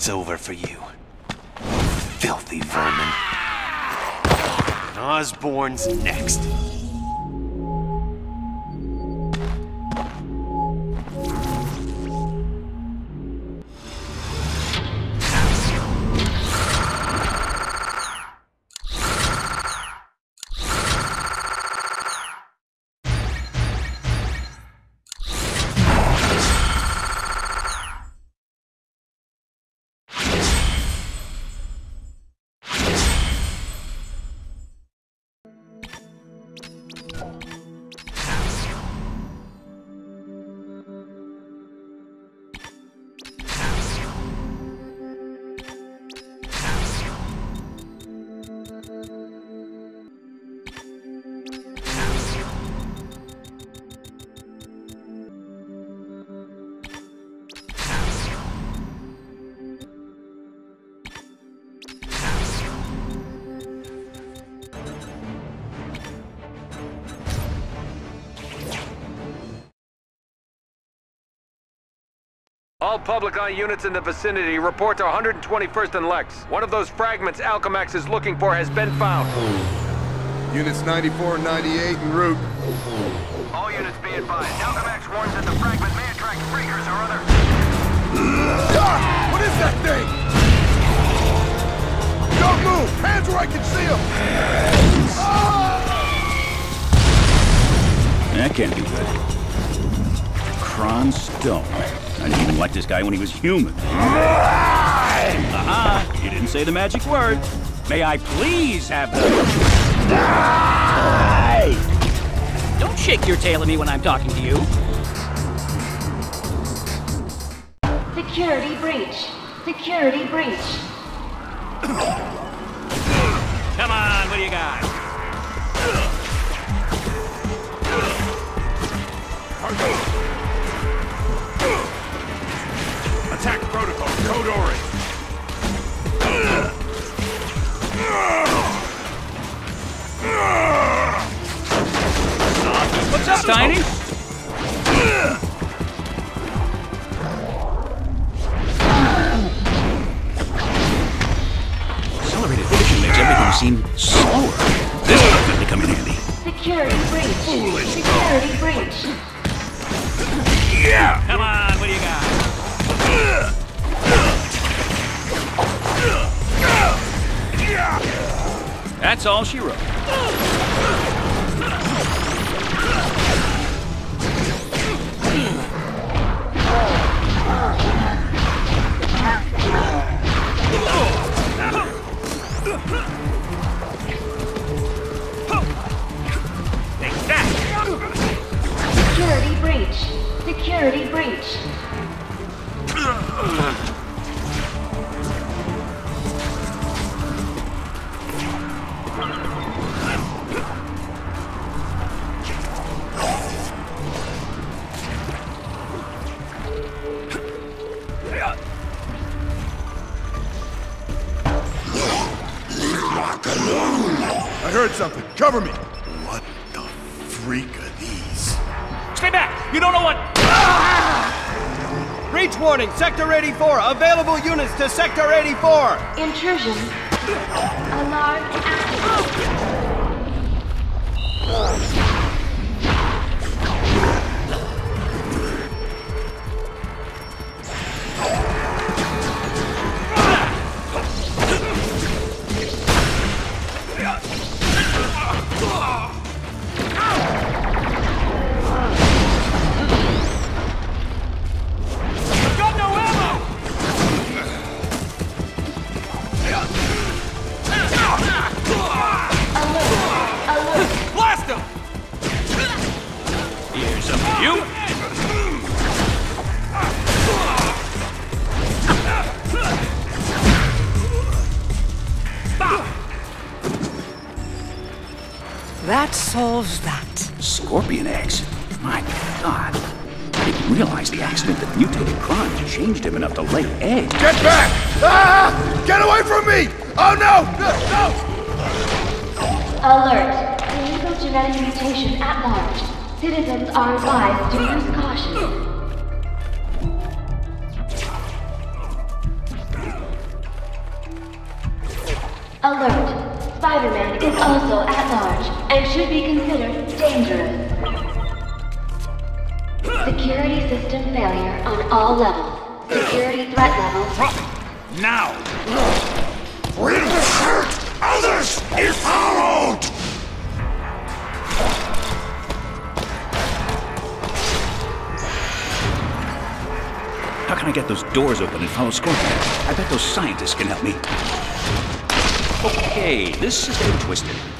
it's over for you. Filthy vermin. Osborn's next. Public eye units in the vicinity report to 121st and Lex. One of those fragments Alchemax is looking for has been found. Units 94 and 98 en route. All units be advised. Alchemax warns that the fragment may attract freakers or other... Ah! What is that thing? Don't move! Hands where I can see them! That can't be good. Kron Stone. I didn't even like this guy when he was human. Aha! Uh-huh. You didn't say the magic word. May I please have the... Don't shake your tail at me when I'm talking to you. Security breach. Security breach. Cover me! What the freak are these? Stay back! You don't know what... Ah! Warning, Sector 84. Available units to Sector 84. Intrusion. Alarm R5 Do use caution. this can help me. Okay, this is getting twisted.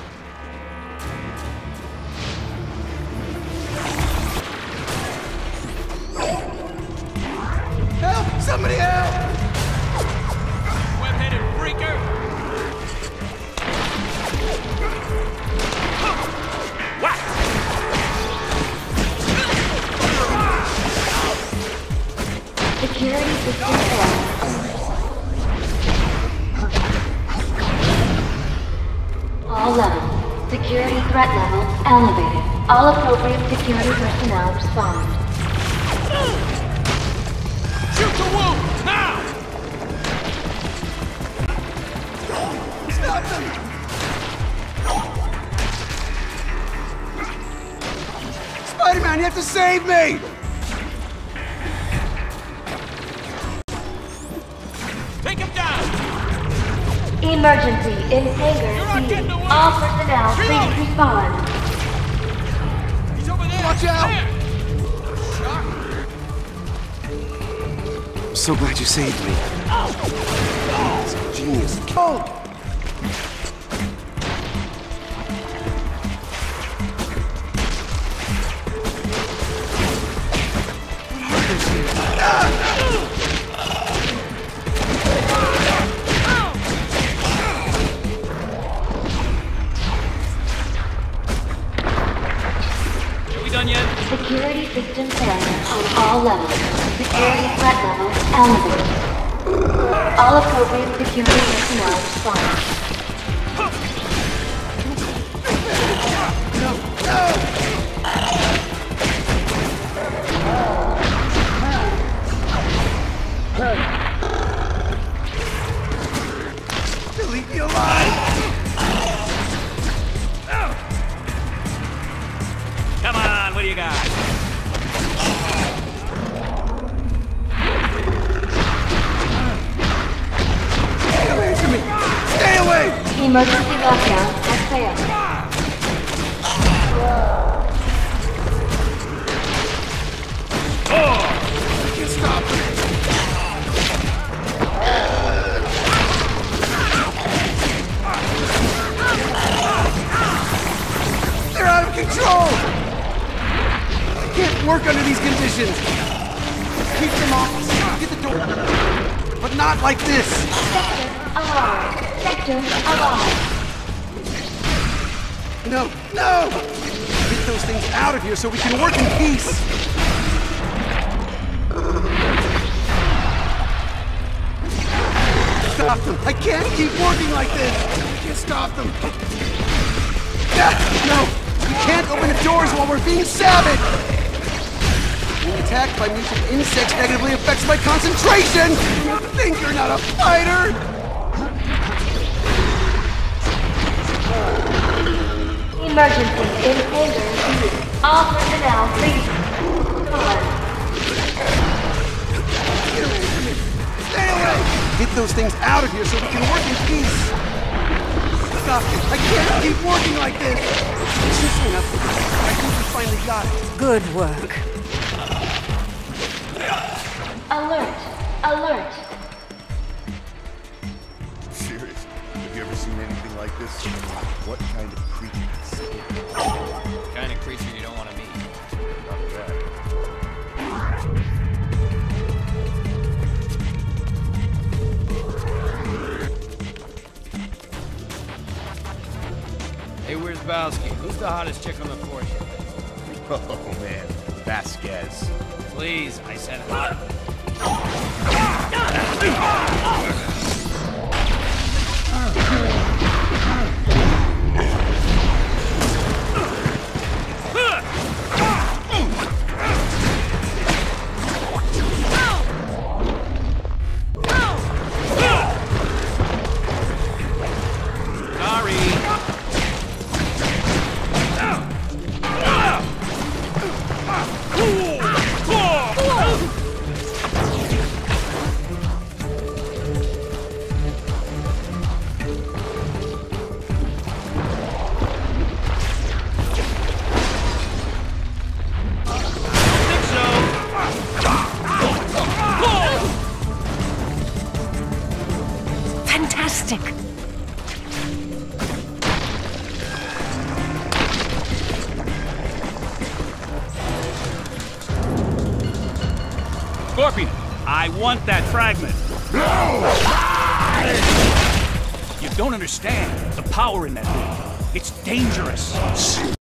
you ever seen anything like this? What kind of creature is it? kind of creature you don't want to meet. Hey, where's Bowski? Who's the hottest chick on the force? [LAUGHS] Oh, man. Vasquez. Please, I said hot. Ah! Ah! Ah! want that fragment. No! You don't understand the power in that thing. It's dangerous.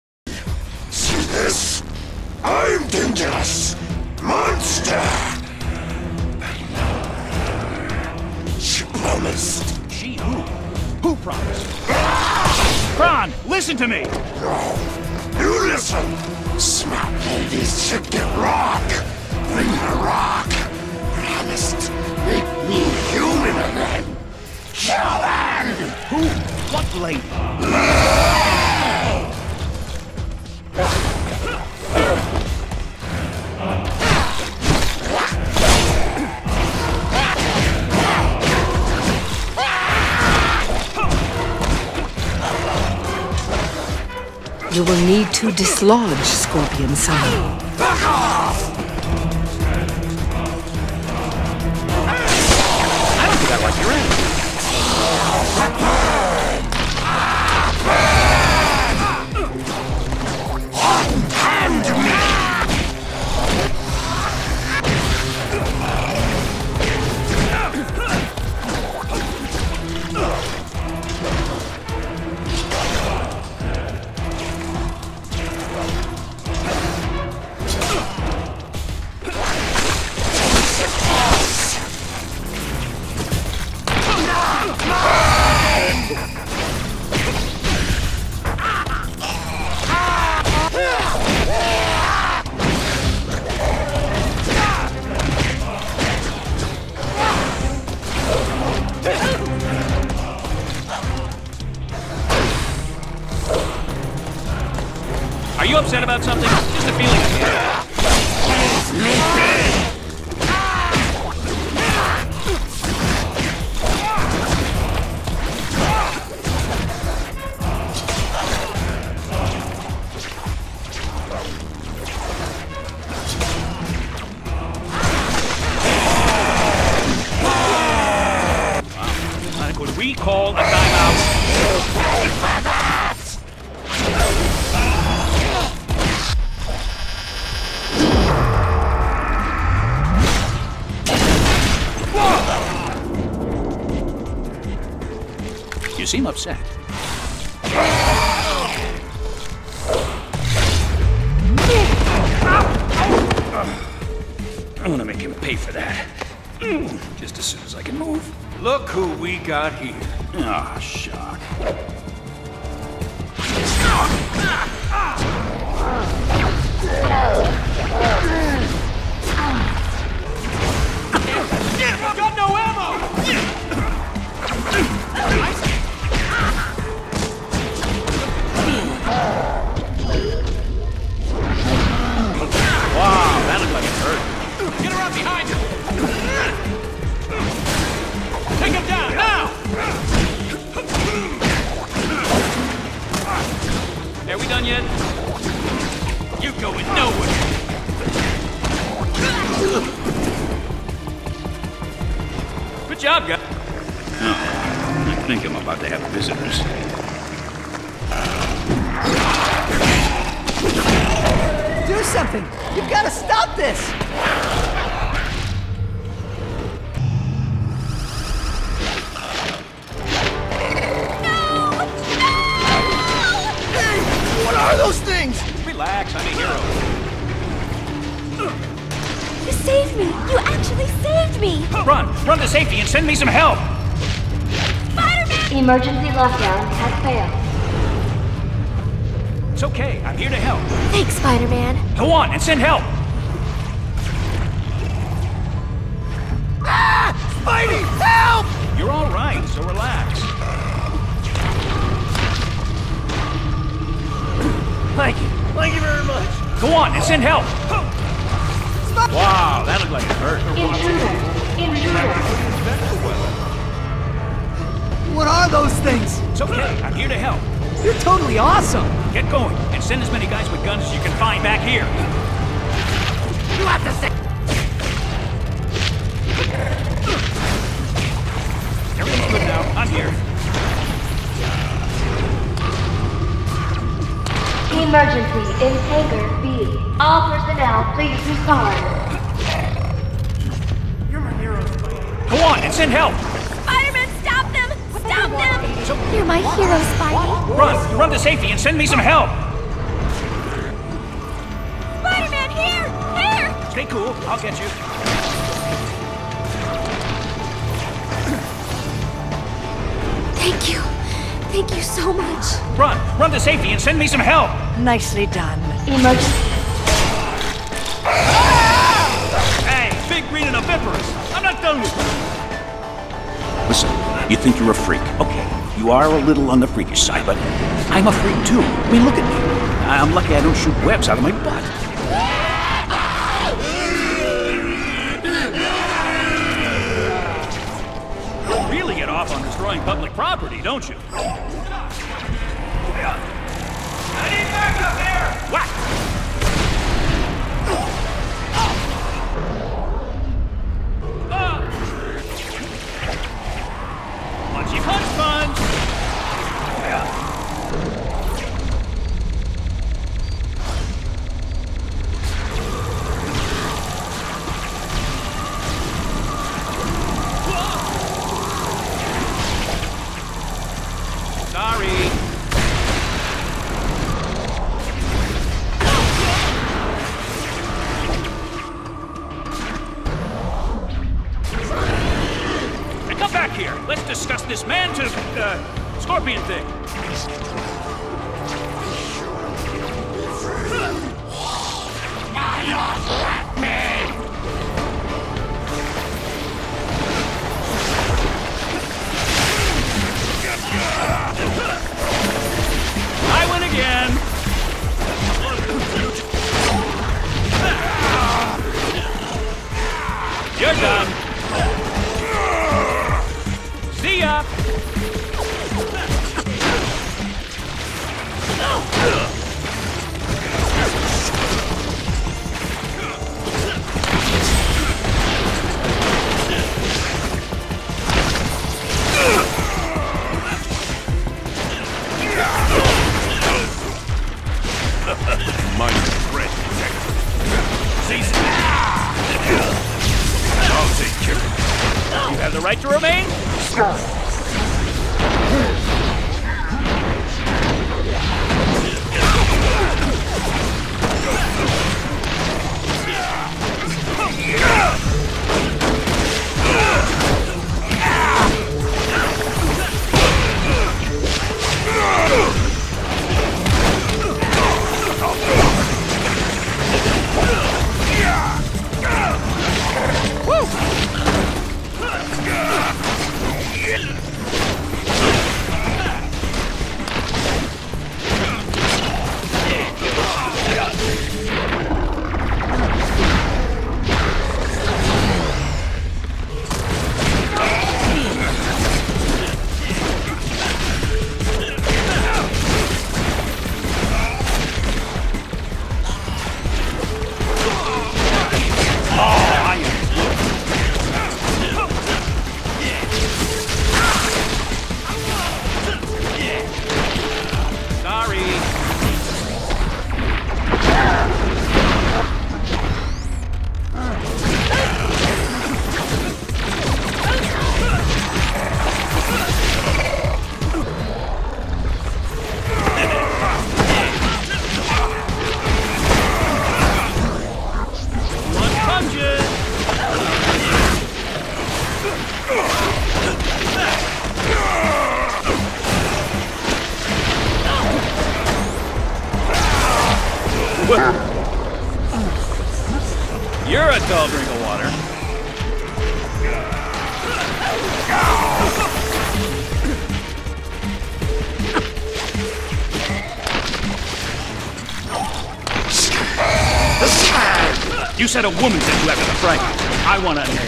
dislodge Scorpion Sun. Nicely done. Emergency. Hey, big green and a. I'm not done with you. Listen, you think you're a freak. Okay, you are a little on the freakish side, but I'm a freak too. I mean, look at me. I'm lucky I don't shoot webs out of my butt. You really get off on destroying public property, don't you? set of women that you have. I want to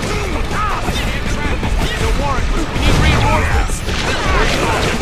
We He reinforcements!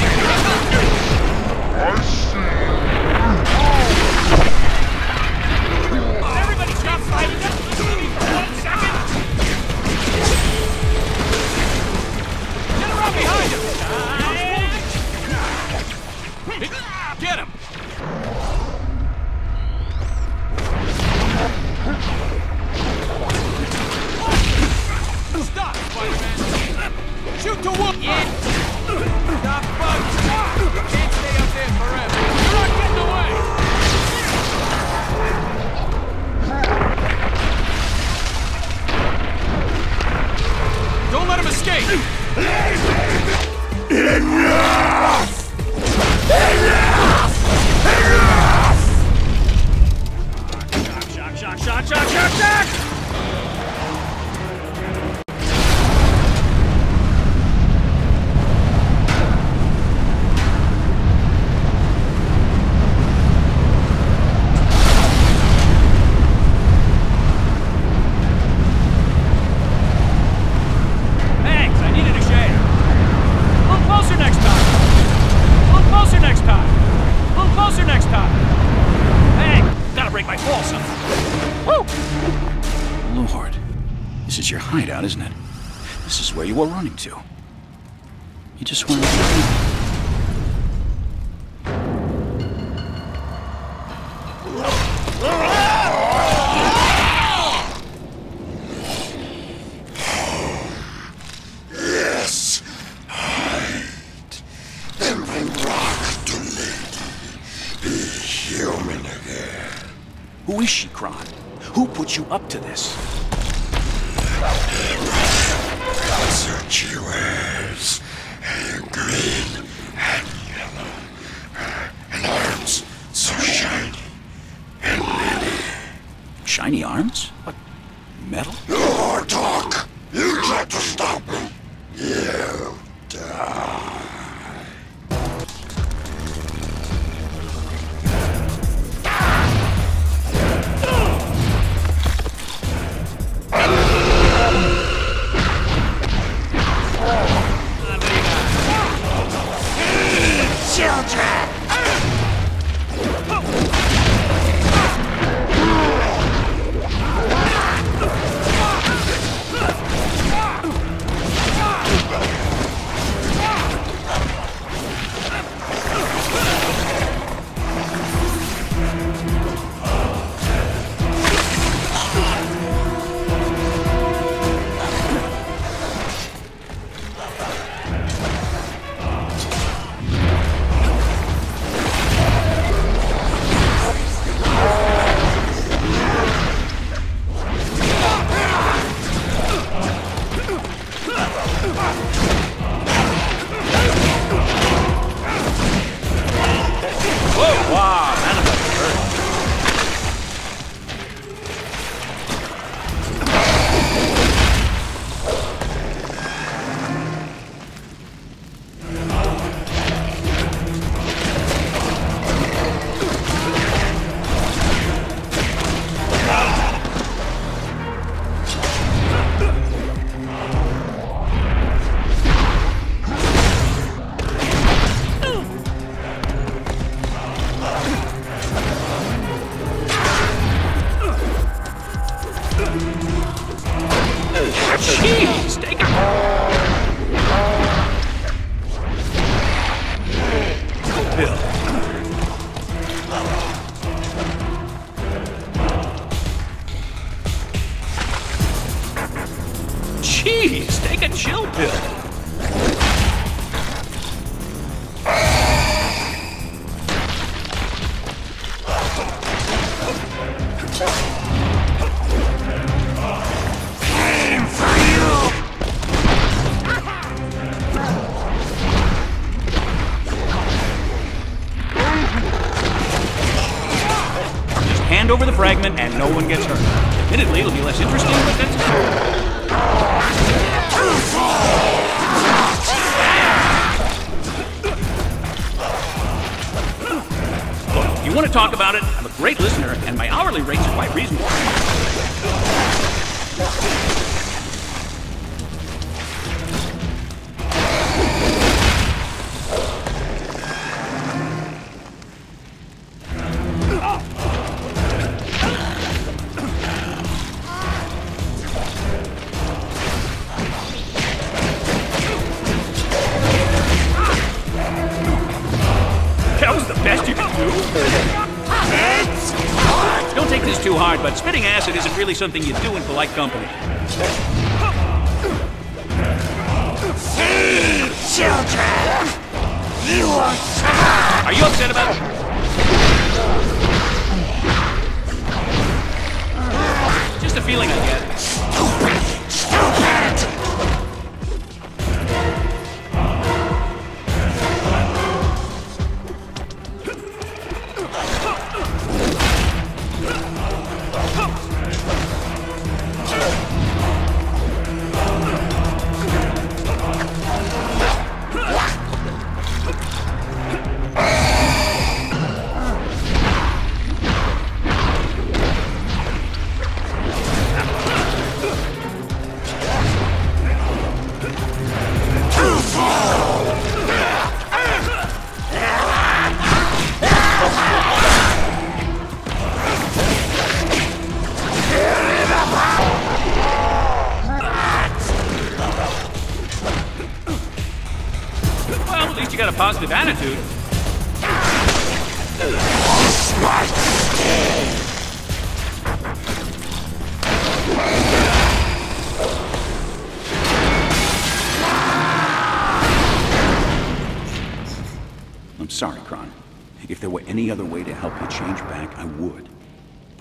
and no one gets hurt. Admittedly, it'll be less interesting, but that's Look, if you want to talk about it, I'm a great listener, and my hourly rates are quite reasonable. really something you do in polite company.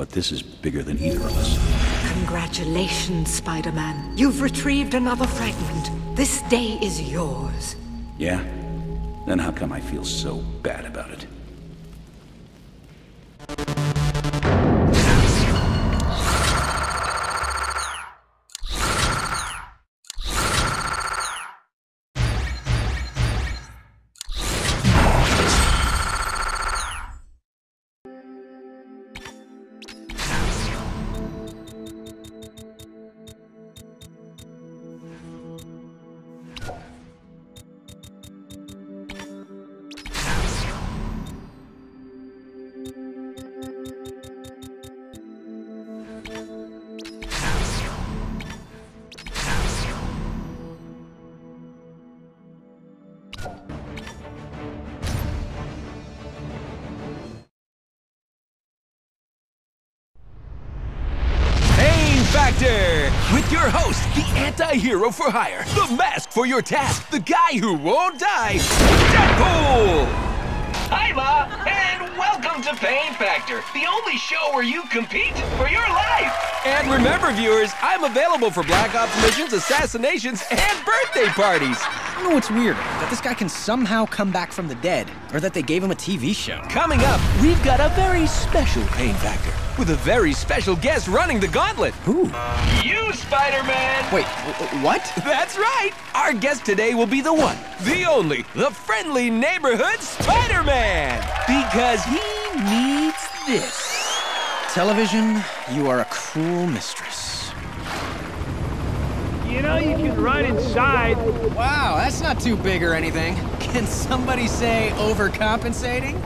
But this is bigger than either of us. Congratulations, Spider-Man. You've retrieved another fragment. This day is yours. Yeah? Then how come I feel so bad about it? Anti-hero for hire, the mask for your task, the guy who won't die, Deadpool! Hi, Ma, and welcome to Pain Factor, the only show where you compete for your life. And remember, viewers, I'm available for Black Ops missions, assassinations, and birthday parties. You know what's weird? That this guy can somehow come back from the dead, or that they gave him a TV show. Coming up, we've got a very special Pain Factor with a very special guest running the gauntlet. Who? You, Spider-Man. Wait, what? [LAUGHS] That's right. Our guest today will be the one, the only, the friendly neighborhood Spider-Man. Because he needs this. Television, you are a cruel mistress. You know you can run inside. Wow, that's not too big or anything. Can somebody say overcompensating?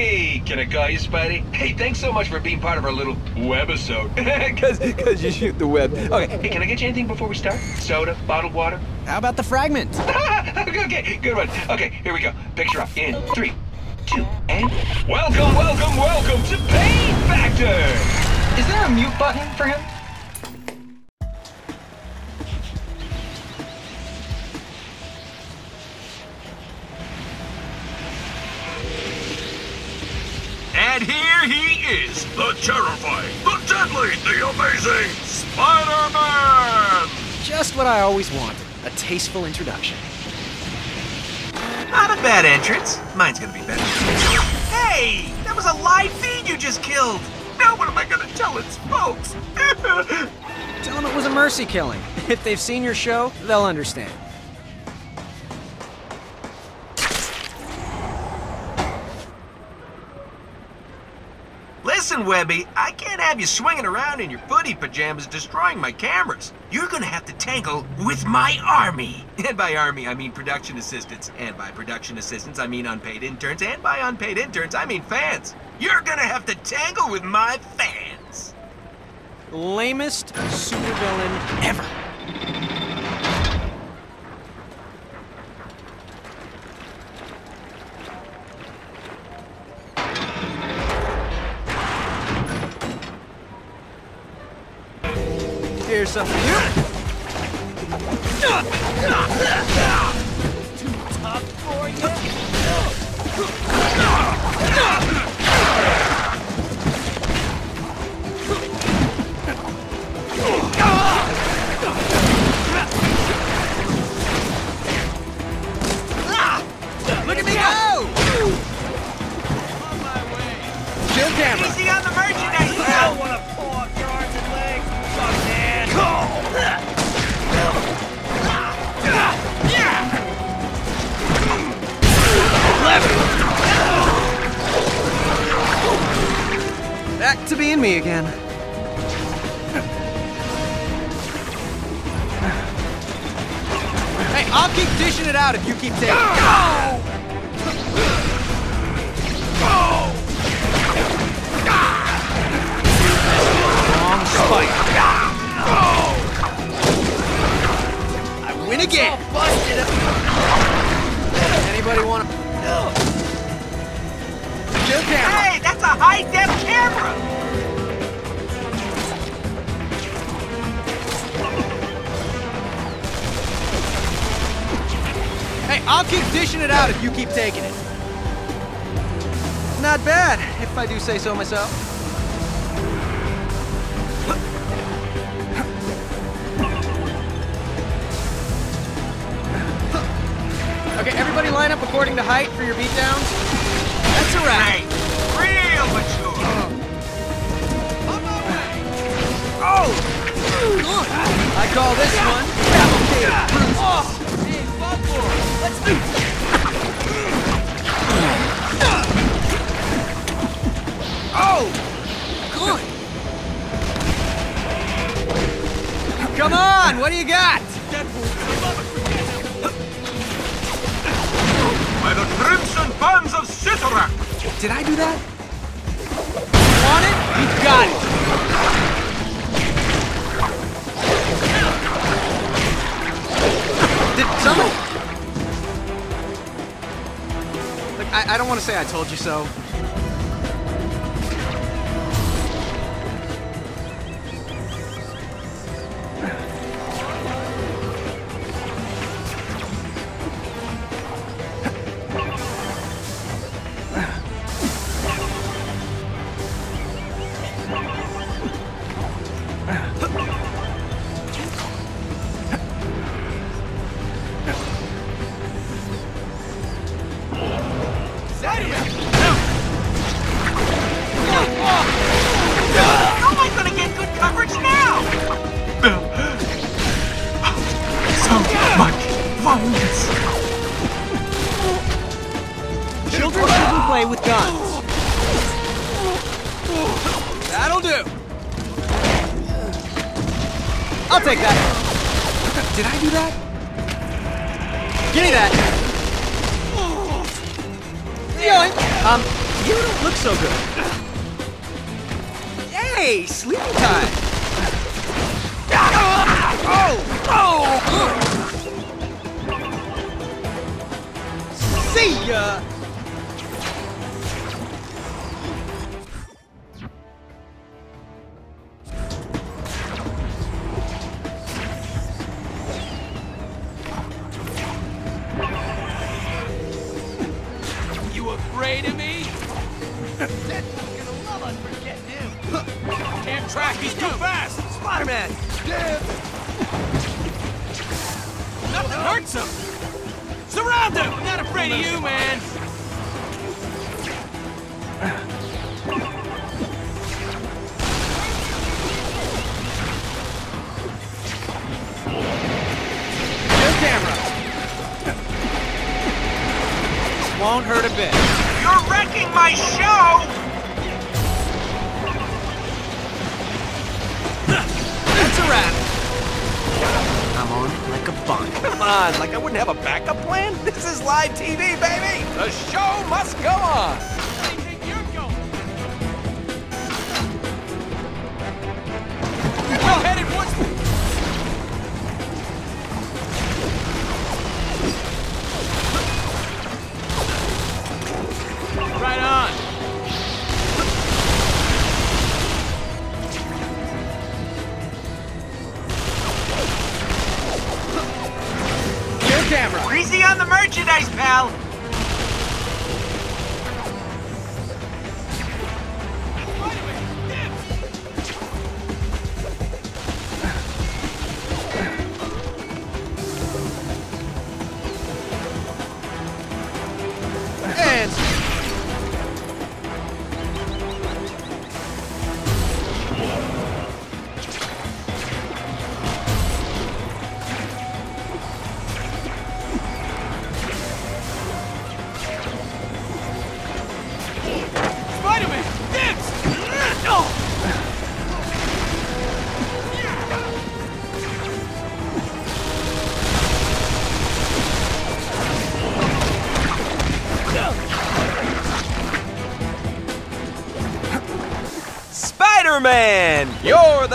Spidey! Can I call you Spidey? Hey, thanks so much for being part of our little webisode. [LAUGHS] Cause, Cause you shoot the web. Okay. Hey, can I get you anything before we start? Soda? Bottled water? How about the fragment? [LAUGHS] okay, good one. Okay, here we go. Picture up in three, two, and... Welcome, welcome, welcome to Pain Factor! Is there a mute button for him? The terrifying, the deadly, the amazing Spider-Man! Just what I always wanted. A tasteful introduction. Not a bad entrance. Mine's gonna be better. Hey! That was a live feed you just killed! Now what am I gonna tell its folks? [LAUGHS] Tell them it was a mercy killing. [LAUGHS] If they've seen your show, they'll understand. Listen, Webby, I can't have you swinging around in your footy pajamas destroying my cameras. You're gonna have to tangle with my army. [LAUGHS] And by army, I mean production assistants. And by production assistants, I mean unpaid interns. And by unpaid interns, I mean fans. You're gonna have to tangle with my fans. Lamest supervillain ever. Here's some for. Too tough for you? Back to being me again. Hey, I'll keep dishing it out if you keep taking Wrong spike. I win again. Anybody want to... Camera! Hey, that's a high-def camera! Hey, I'll keep dishing it out if you keep taking it. Not bad, if I do say so myself. Okay, everybody line up according to height for your beatdowns. Wrap. Real mature. Oh! I call this one cavalcade of bruises. Hey, Let's do Oh! Good. Come on, what do you got? By the crimson bands of Cyttorak! Did I do that? Want it? You got it. Did someone? Look, I, I don't want to say I told you so.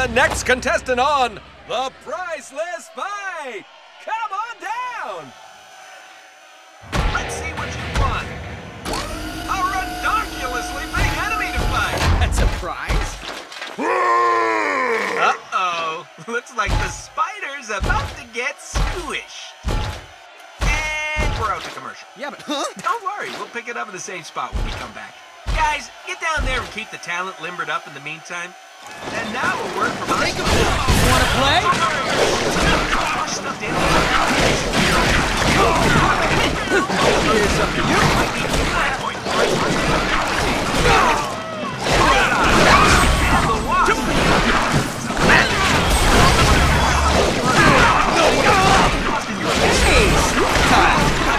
the next contestant on The Priceless Fight. Come on down. Let's see what you want. A ridiculously big enemy to fight. That's a prize? [LAUGHS] Uh-oh. [LAUGHS] Looks like the spider's about to get squish. And we're out to commercial. Yeah, but huh? Don't worry. We'll pick it up in the same spot when we come back. Guys, get down there and keep the talent limbered up in the meantime. And now a word from us. Think of. You wanna play? Here's up to you.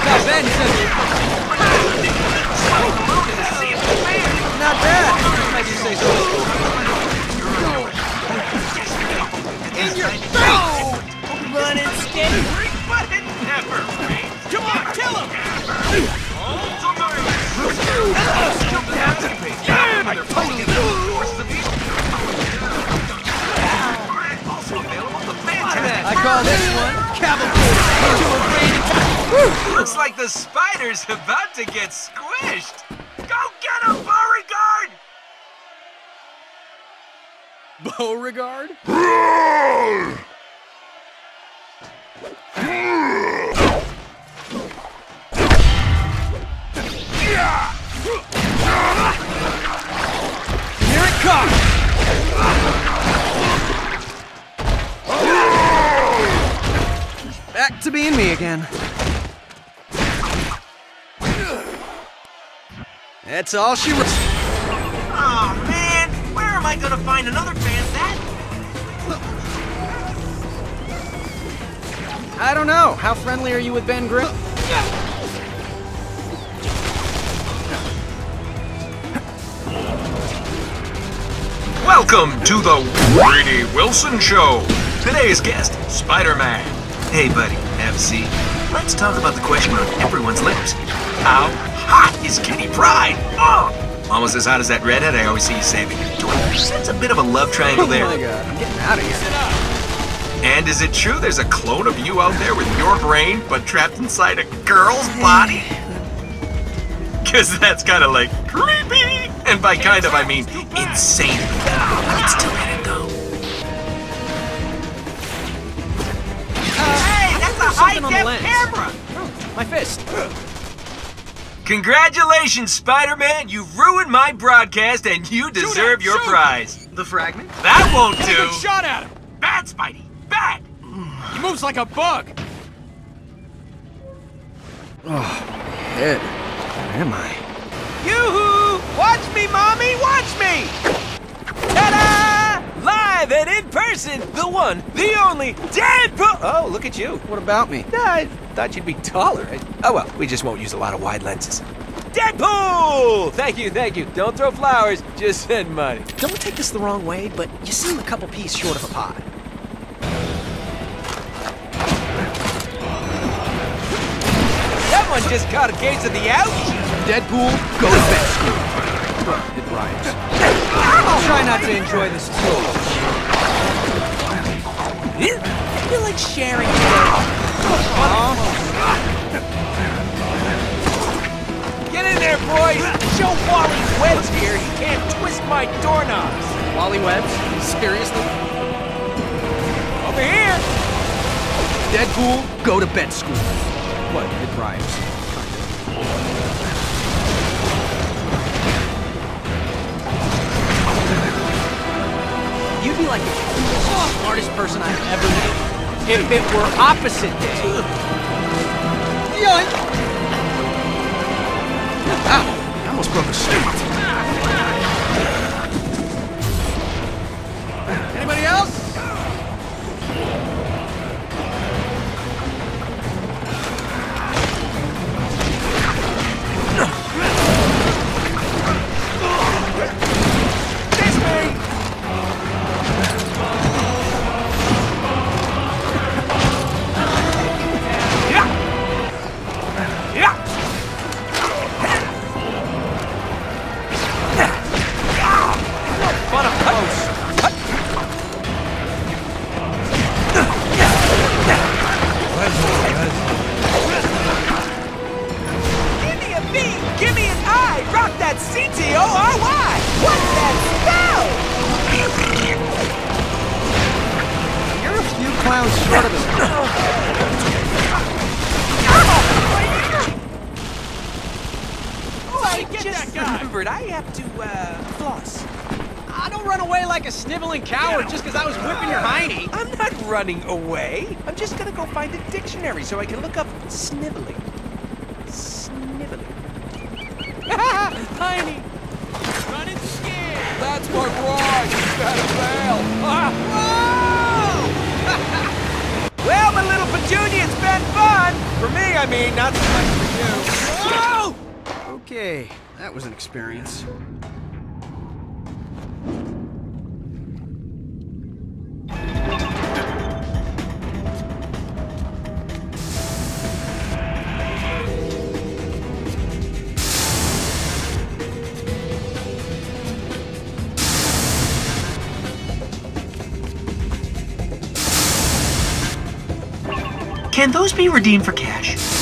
Now Ben says Not bad. If you say so. In your face! Run and skate! But it never rains. Come on, kill him! I call this one Cavalcade Looks like the spider's about to get squished. Go get him, Beauregard! Beauregard? Here it comes! Back to being me again. That's all she wrote. Oh man, where am I gonna find another fan I don't know. How friendly are you with Ben Grimm? Welcome to the Brady Wilson Show. Today's guest, Spider-Man. Hey buddy, seat. Let's talk about the question on everyone's lips. How hot is Kitty Pryde? Oh! Almost as hot as that redhead I always see you saving. Sense a bit of a love triangle there? Oh my god, I'm getting out of here. And is it true there's a clone of you out there with your brain, but trapped inside a girl's body? [LAUGHS] Cause that's kind of like creepy. And by kind of, I mean insane. I can still get it though. hey, that's a on the high-def camera. My fist. Congratulations, Spider-Man! You've ruined my broadcast, and you deserve your prize. The fragment? That won't Get good do. shot at him! Bad, Spidey. Bad. He moves like a bug! Oh, head. Where am I? Yoo-hoo! Watch me, mommy! Watch me! Ta-da! Live and in person, the one, the only, Deadpool! Oh, look at you. What about me? I thought you'd be taller. Oh well, we just won't use a lot of wide lenses. Deadpool! Thank you, thank you. Don't throw flowers, just send money. Don't take this the wrong way, but you seem a couple peas short of a pie. Just caught a case of the ouch. Deadpool, go to bed school. It rhymes. I'll try not to enjoy this too much. I feel like sharing Get in there, boys! Show Wally Webbs here he can't twist my doorknobs. Wally Webbs? Seriously? Over here! Deadpool, go to bed school. What? It rhymes. You'd be like the smartest person I've ever met if it were opposite day. Yoink! Ow! I almost broke a street. Sniveling. Sniveling. [LAUGHS] hiney! Running scared! That's my ride! You better bail! Ah! [LAUGHS] Well, my little Petunia, it's been fun! For me, I mean, not so much for you. Whoa! Okay, that was an experience. Be redeemed for cash?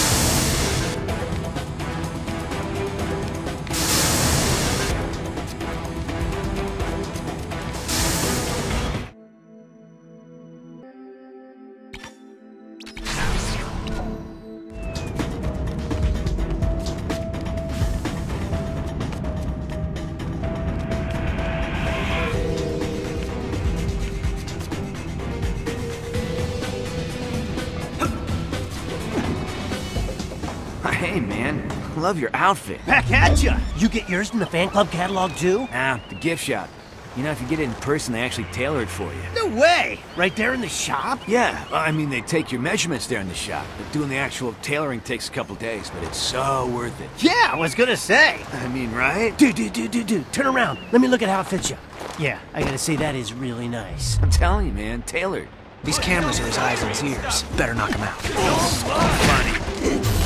Outfit. Back at ya! You get yours in the fan club catalog too? Ah, the gift shop. You know, if you get it in person, they actually tailor it for you. No way! Right there in the shop? Yeah, I mean, they take your measurements there in the shop. But doing the actual tailoring takes a couple days, but it's so worth it. Yeah, I was gonna say. I mean, right? Dude, dude, dude, dude, dude, turn around. Let me look at how it fits you. Yeah, I gotta say that is really nice. I'm telling you, man, tailored. These cameras are his eyes and his ears. Better knock him out. That's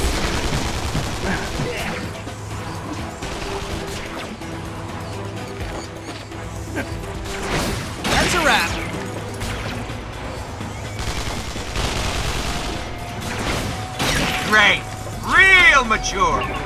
Real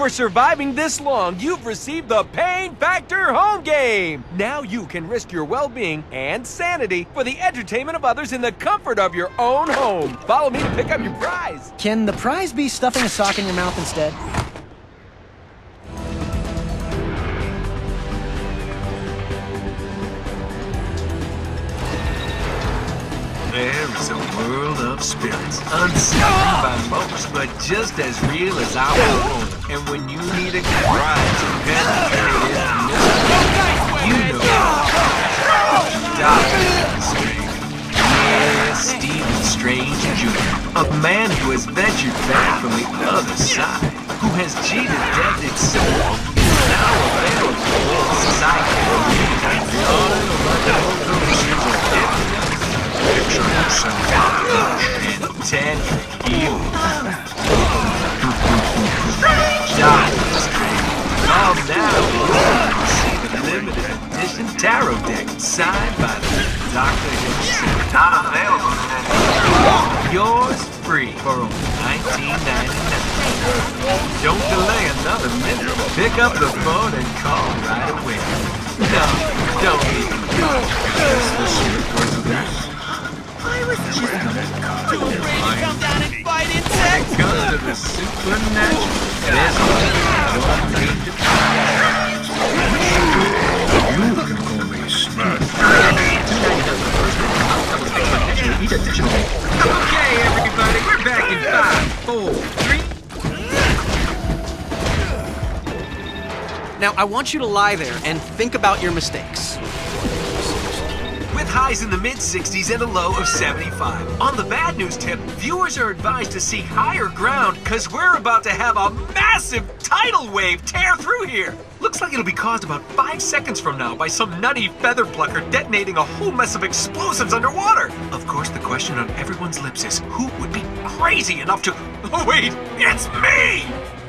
For surviving this long, you've received the Pain Factor Home Game! Now you can risk your well-being and sanity for the entertainment of others in the comfort of your own home. Follow me to pick up your prize. Can the prize be stuffing a sock in your mouth instead? There is a world of spirits, unseen by most, but just as real as our I want you to lie there and think about your mistakes. With highs in the mid 60s and a low of 75. On the bad news tip, viewers are advised to seek higher ground because we're about to have a massive tidal wave tear through here. Looks like it'll be caused about five seconds from now by some nutty feather plucker detonating a whole mess of explosives underwater. Of course, the question on everyone's lips is who would be crazy enough to. Oh, [LAUGHS] wait, it's me!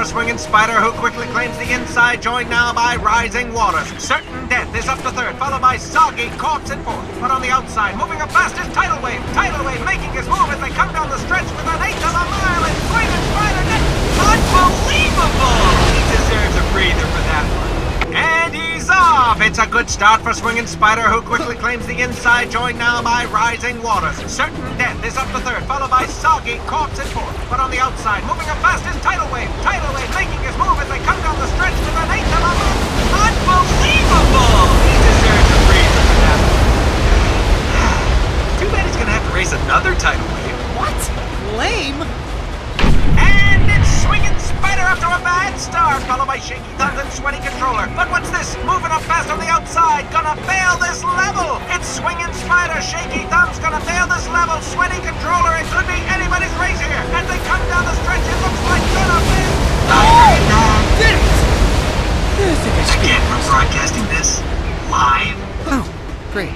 For Swinging Spider, who quickly claims the inside, joined now by Rising Waters. Certain Death is up to third, followed by Soggy Corpse in fourth. But on the outside, moving up fast is Tidal Wave. Tidal Wave making his move as they come down the stretch with an eighth of a mile, and Swinging Spider gets unbelievable! He deserves a breather for that one. And he's off! It's a good start for Swinging Spider, who quickly claims the inside, joined now by Rising Waters. Certain Death is up to third, followed by Soggy Corpse in fourth. On the outside, moving up fast is Tidal Wave. Tidal Wave making his move as they come down the stretch with an eighth of a mile. Unbelievable! He deserves a for that one. Too bad he's gonna have to race another Tidal Wave. What? Lame? And it's Swinging Spider after a bad start, followed by Shaky Thumbs and Sweaty Controller. But what's this? Moving up fast on the outside, gonna fail this level. It's Swinging Spider, Shaky Thumbs gonna fail this level. Sweaty Controller, it could be anybody's race here. As they come down the stretch, it looks like gonna be. Oh! Did it! Again, we're broadcasting this live. Oh, great.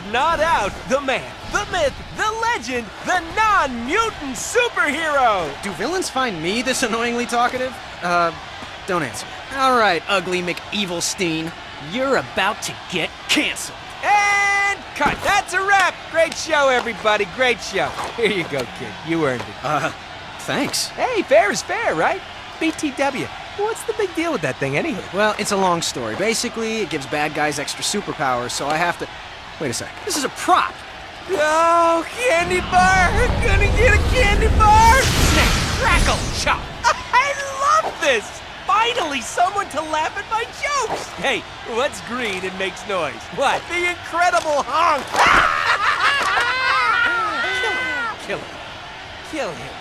Drowned but not out, the man, the myth, the legend, the non-mutant superhero! Do villains find me this annoyingly talkative? Uh, don't answer. Alright, ugly McEvilstein. You're about to get canceled. And cut! That's a wrap! Great show, everybody, great show. Here you go, kid, you earned it. Uh, thanks. Hey, fair is fair, right? BTW. What's the big deal with that thing anyway? Well, it's a long story. Basically, it gives bad guys extra superpowers, so I have to... Wait a sec. This is a prop. Oh, candy bar! Gonna get a candy bar! Snap, crackle, chop! [LAUGHS] I love this! Finally, someone to laugh at my jokes! Hey, what's green and makes noise? What? The Incredible Honk! [LAUGHS] Kill him. Kill him.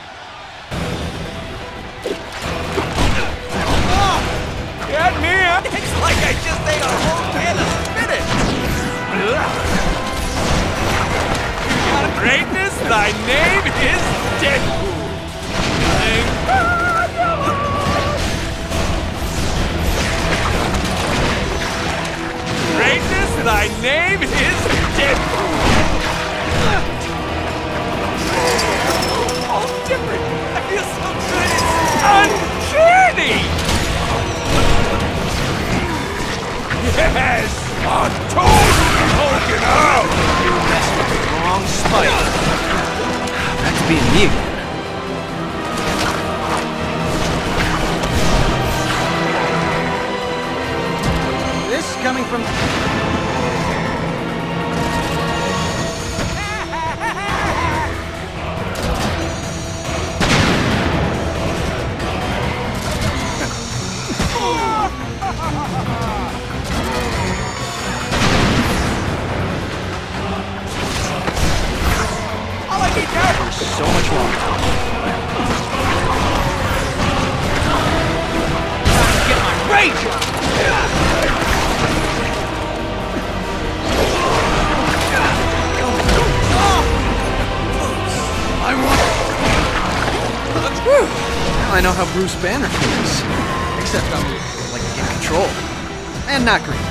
Kill him. Oh, got me! It's like I just ate a whole can of spinach! Greatness, thy name is Deadpool. Greatness, thy name is Deadpool. Oh, All different. I feel so good. It's uncanny. Yes, a toad poking out. You messed with the wrong spider. That's being again. This coming from... so much longer. get my rage. I. Now I know how Bruce Banner feels. Except I'm like in control. And not green.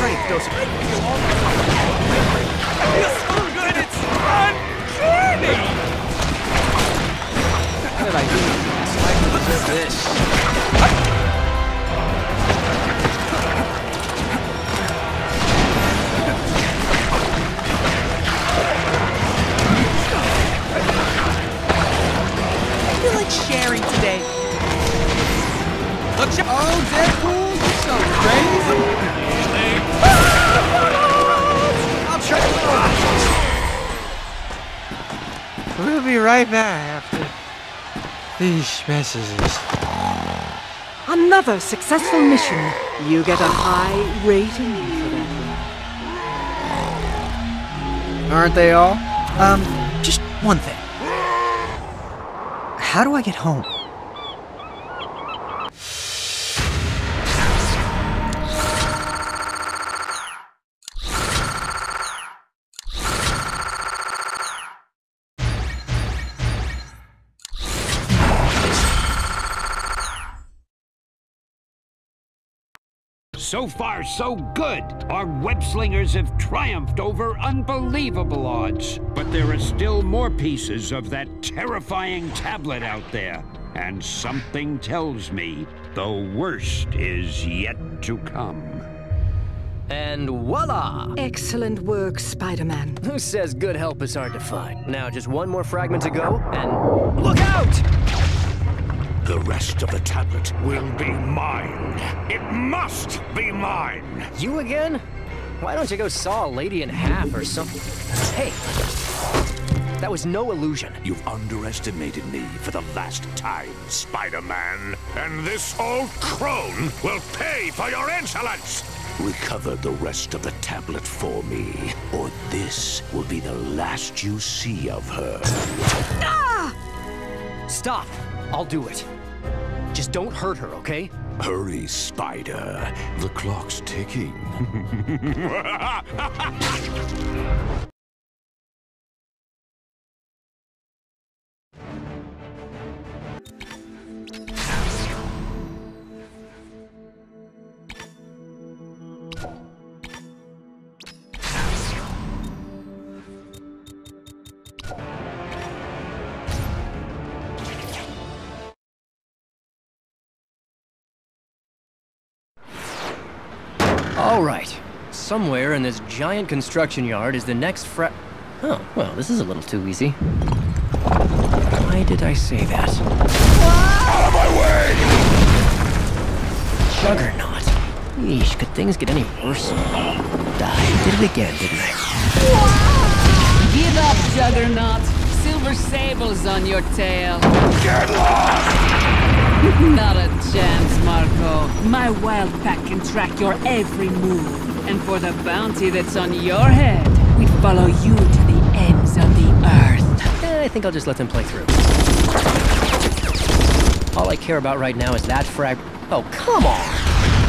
Strength dose of... Another successful mission. You get a high rating for that. Aren't they all? Um, just one thing. How do I get home? So far, so good. Our web-slingers have triumphed over unbelievable odds. But there are still more pieces of that terrifying tablet out there. And something tells me the worst is yet to come. And voila! Excellent work, Spider-Man. [LAUGHS] Who says good help is hard to find? Now, just one more fragment to go, and look out! The rest of the tablet will be mine. It must be mine. You again? Why don't you go saw a lady in half or something? Hey, that was no illusion. You've underestimated me for the last time, Spider-Man. And this old crone will pay for your insolence! Recover the rest of the tablet for me, or this will be the last you see of her. Ah! Stop! I'll do it. Just don't hurt her, okay? Hurry, Spider. The clock's ticking. [LAUGHS] Somewhere in this giant construction yard is the next fra- Oh, well, this is a little too easy. Why did I say that? Out of my way! Juggernaut. Yeesh, could things get any worse? Die. Did it again, didn't I? Give up, Juggernaut. Silver Sable's on your tail. Get lost! [LAUGHS] Not a chance, Marko. My wild pack can track your every move. And for the bounty that's on your head, we follow you to the ends of the earth. Eh, I think I'll just let them play through. All I care about right now is that frag- Oh, come on!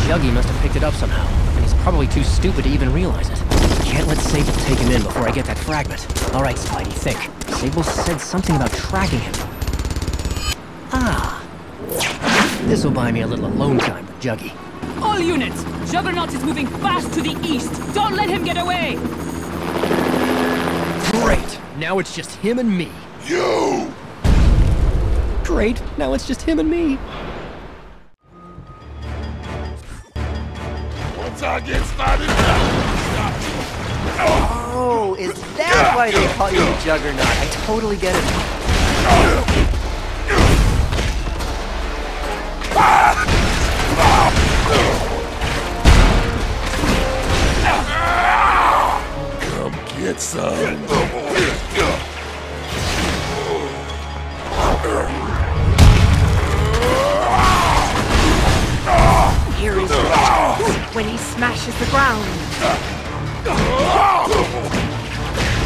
Juggy must have picked it up somehow, and he's probably too stupid to even realize it. Can't let Sable take him in before I get that fragment. All right, Spidey, think. Sable said something about tracking him. Ah. This will buy me a little alone time with Juggy. All units! Juggernaut is moving fast to the east! Don't let him get away! Great! Now it's just him and me. You! Great! Now it's just him and me. Once I get started, Oh, is that why they call you the Juggernaut? I totally get it. Ah! Come get some. Here is when he smashes the ground.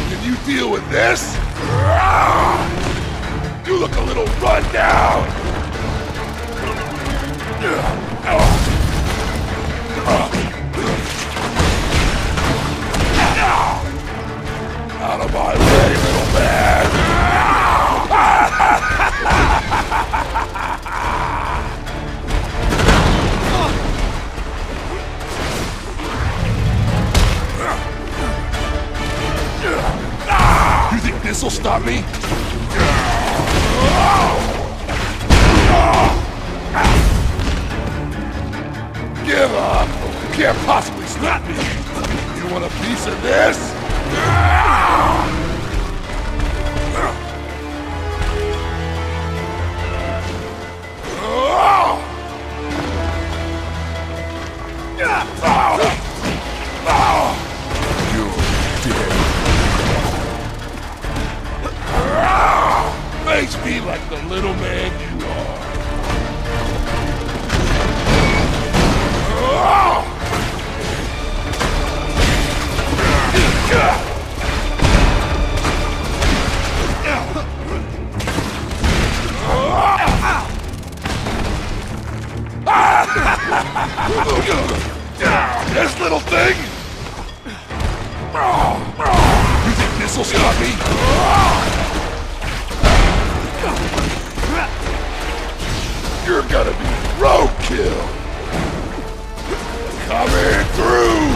Can you deal with this? You look a little run down. You think this'll stop me? Give up! You can't possibly stop me! You want a piece of this? You did. Face me like the little man This little thing? You think this'll stop me? You're gonna be roadkill! Coming through!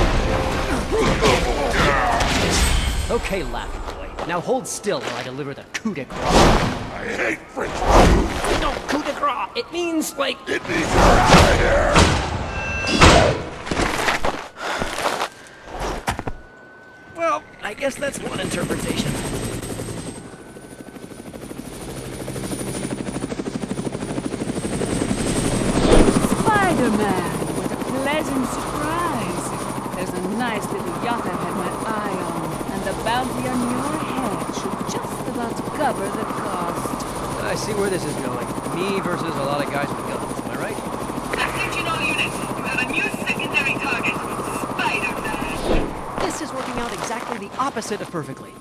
Okay, laughing boy. Now hold still while I deliver the coup de grace. I hate French food! No, coup de grace! It means, like... It means you're out of here! Well, I guess that's one interpretation. Spider-Man! What a pleasant surprise! There's a nice little yacht I had my eye on, and the bounty on your head should just about cover the cost. I see where this is going. Me versus a lot of guys with guns, am I right? Attention all units! You have a new secondary target, Spider-Man! This is working out exactly the opposite of perfectly.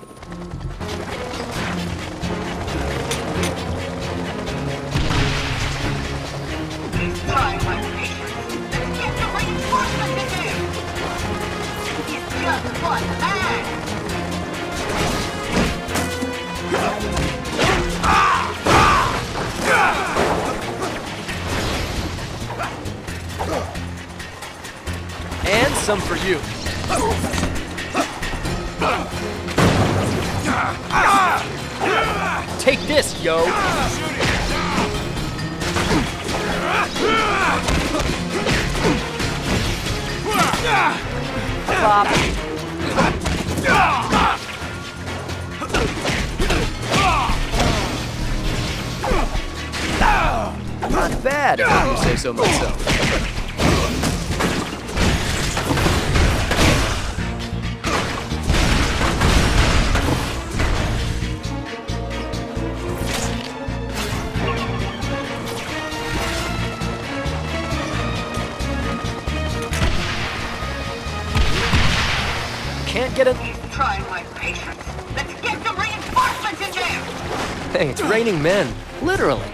Men. Literally.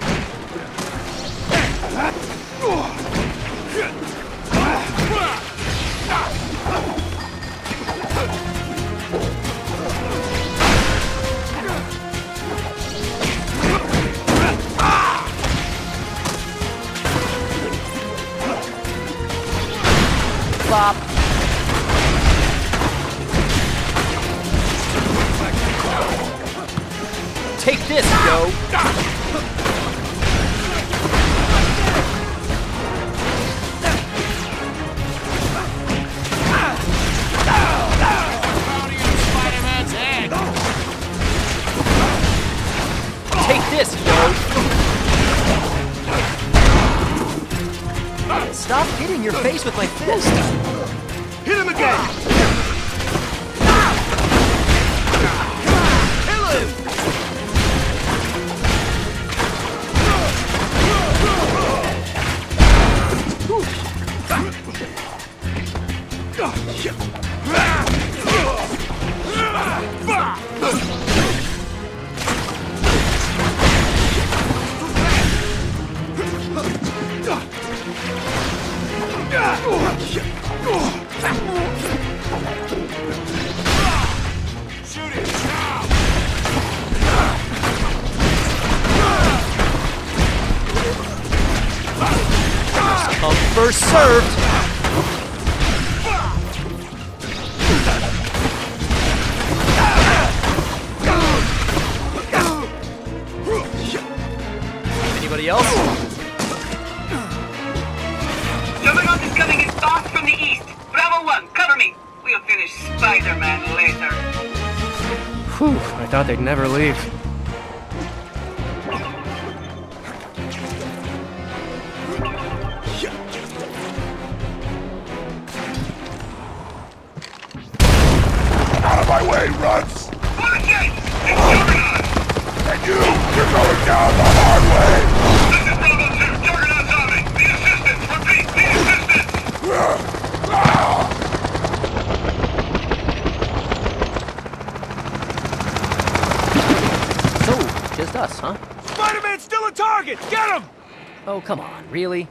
Really?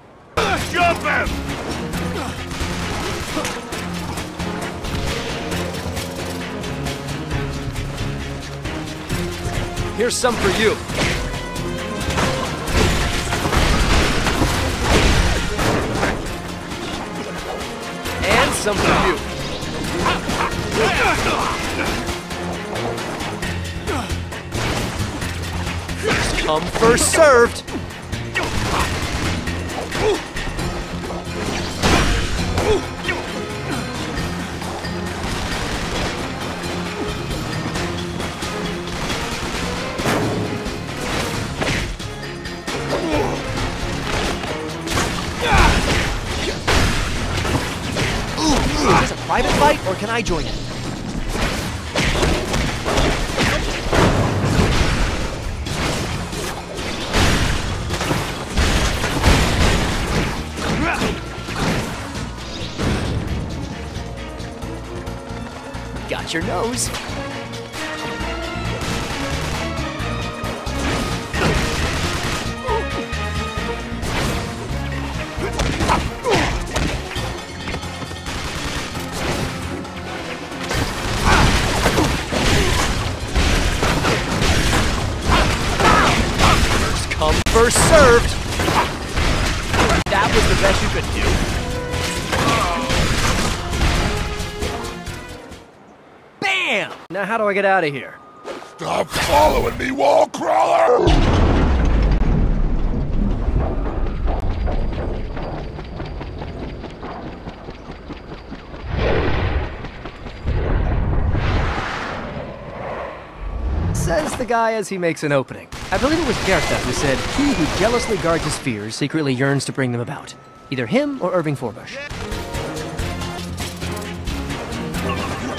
I join in? Got your nose. How do I get out of here? Stop following me, wall crawler! Says the guy as he makes an opening. I believe it was Goethe who said, He who jealously guards his fears secretly yearns to bring them about. Either him or Irving Forbush. You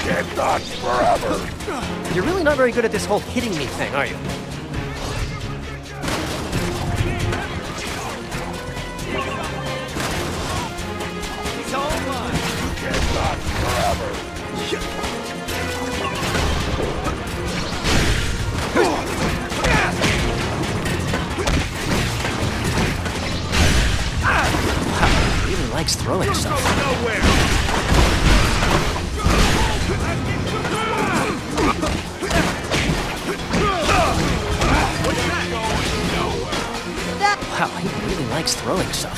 can't dodge forever! You're really not very good at this whole hitting me thing, are you? He's all. You can't dodge forever! He really likes throwing stuff. Wow, he really likes throwing stuff.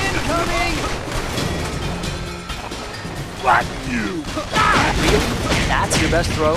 Incoming! What you? Really? That's your best throw?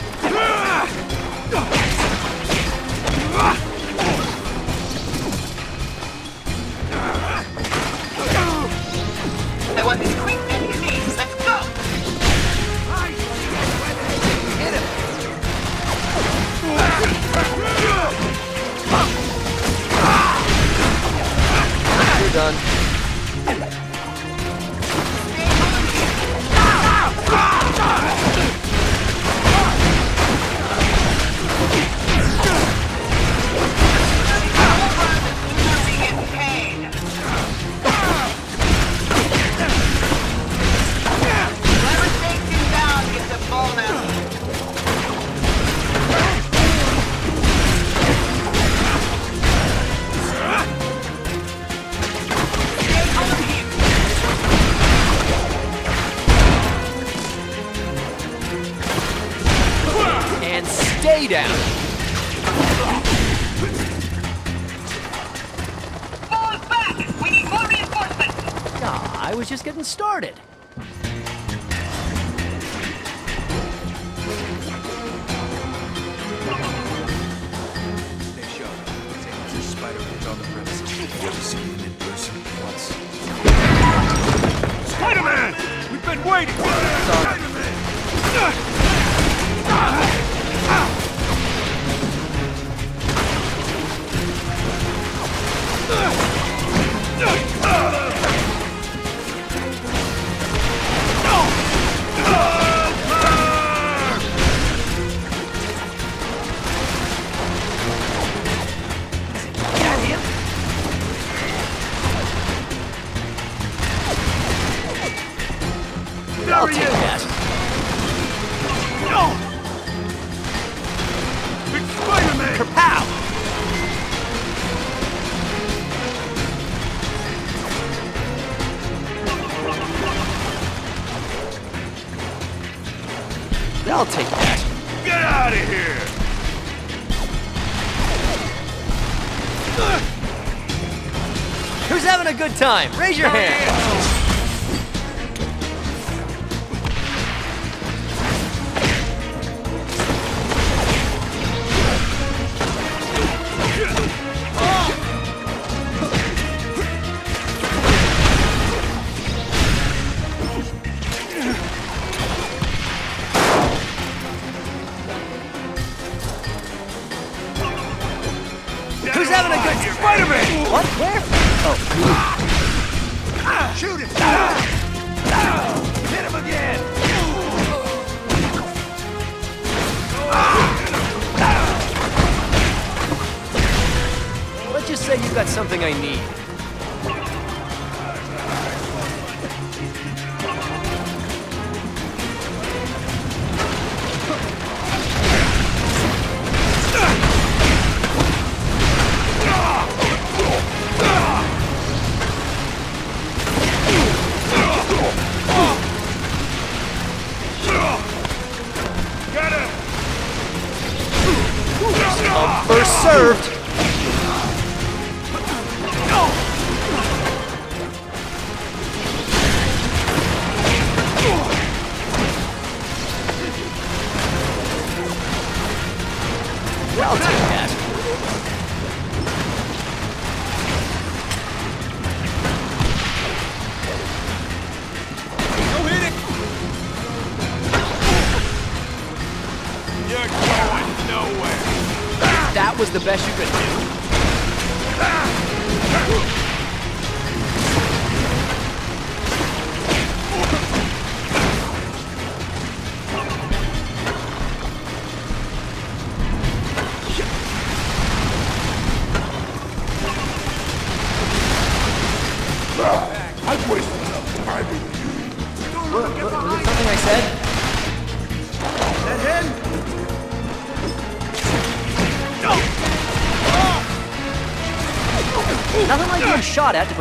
done. good time. Raise your oh, hand.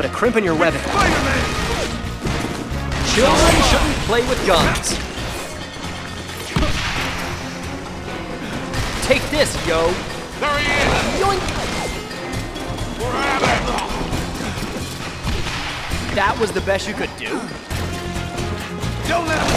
put a crimp in your webbing. Children shouldn't play with guns. Take this, yo! There he is! Yoink! That was the best you could do? Don't let him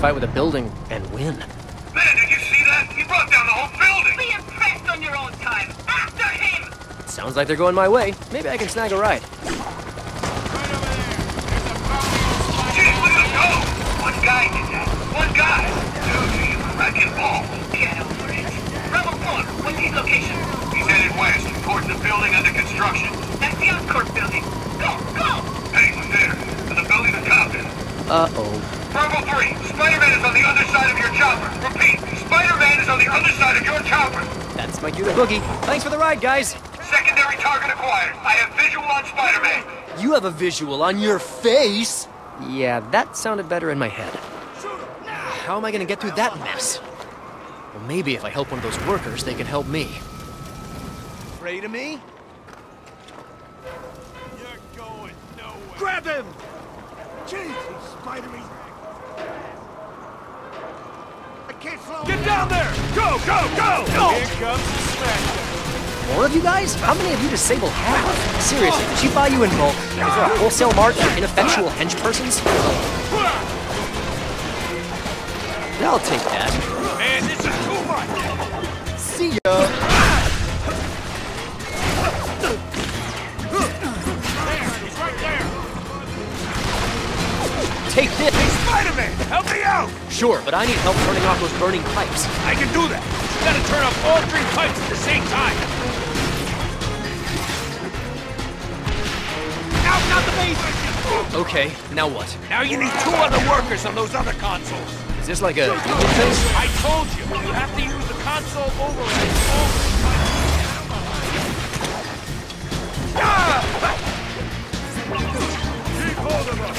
fight with a building and win. Man, did you see that? He brought down the whole building! Be impressed on your own time! After him! Sounds like they're going my way. Maybe I can snag a ride. My cue to boogie. Thanks for the ride, guys. Secondary target acquired. I have visual on Spider-Man. You have a visual on your face? Yeah, that sounded better in my head. How am I gonna get through that mess? Well, maybe if I help one of those workers, they can help me. Afraid of me? How many of you does Sable have? Seriously, did she buy you in bulk? Is there a wholesale mart for ineffectual hench persons? I'll take that. Man, this is too much! See ya! He's right there! Take this! Hey, Spider-Man! Help me out! Sure, but I need help turning off those burning pipes. I can do that! You gotta turn off all three pipes at the same time! Okay, now what? Now you need two other workers on those other consoles! Is this like a union thing? I told you, you have to use the console override all the ah! time. Keep hold of us!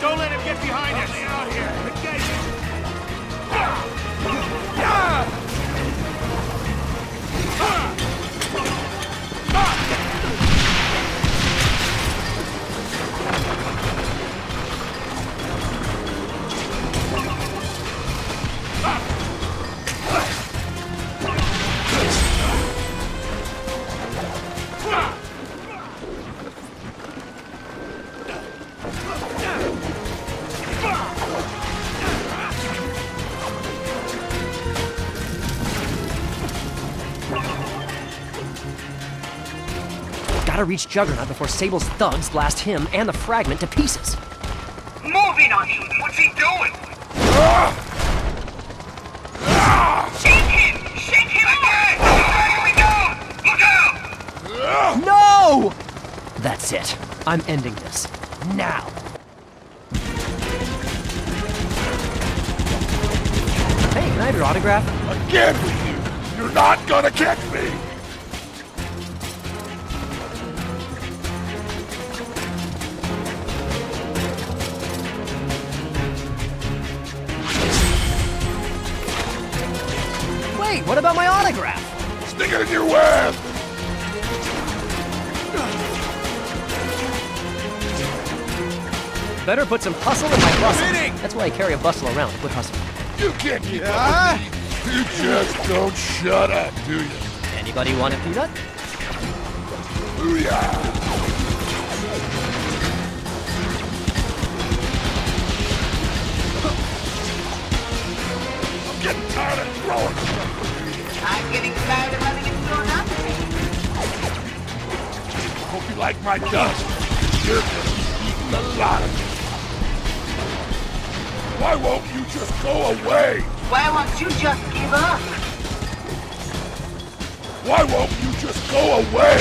Don't let him get behind us! out here! Gotta reach Juggernaut before Sable's thugs blast him and the fragment to pieces. Moving on him! What's he doing? Shake him! Shake him again! Drag me down! Look out! No! That's it. I'm ending this. Now. Hey, can I have your autograph? Again with you! You're not gonna catch I carry a bustle around to put hustle. You can't keep up with me! You just don't shut up, do you? Anybody want a peanut? Booyah! I'm getting tired of throwing stuff. I'm getting tired of having it thrown up. Hope you like my dust. You're gonna be eating a lot of it. Why won't you just go away? Why won't you just give up? Why won't you just go away?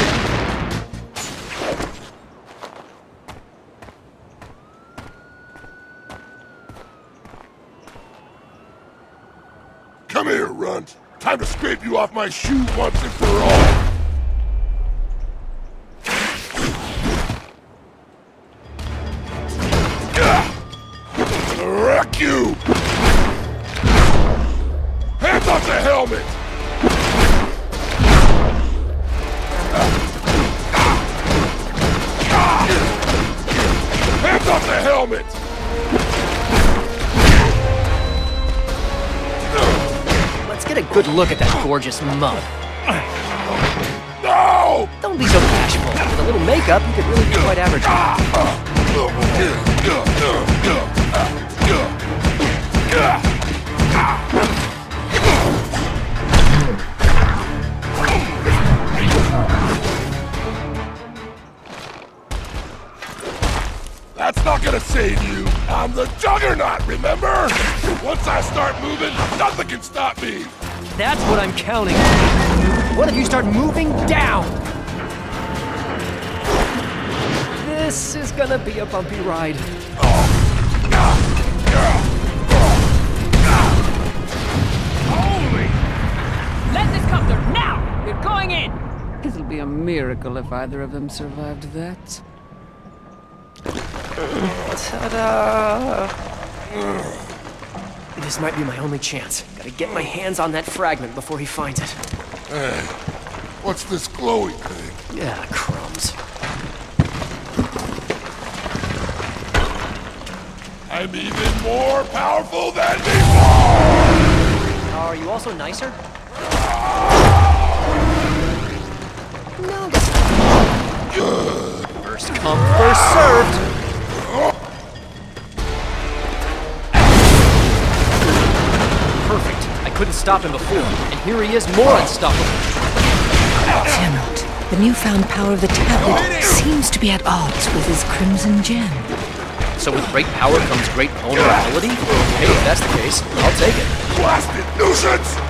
Come here, Runt. Time to scrape you off my shoe once and for all. Gorgeous mug. No! Don't be so bashful. With a little makeup, you could really be quite average. That's not gonna save you. I'm the Juggernaut, remember? Once I start moving, nothing can stop me. That's what I'm counting on. What if you start moving down? This is gonna be a bumpy ride. Let this copter now! You're going in! It'll be a miracle if either of them survived that. Ta-da! This might be my only chance. Gotta get my hands on that fragment before he finds it. Hey, what's this glowy thing? Yeah, crumbs. I'm even more powerful than before! Are you also nicer? No. First come, first served. Couldn't stop him before, and here he is, more unstoppable. Fear not. The newfound power of the tablet seems to be at odds with his crimson gem. So with great power comes great vulnerability? Hey, if that's the case, I'll take it. Blasted nuisance!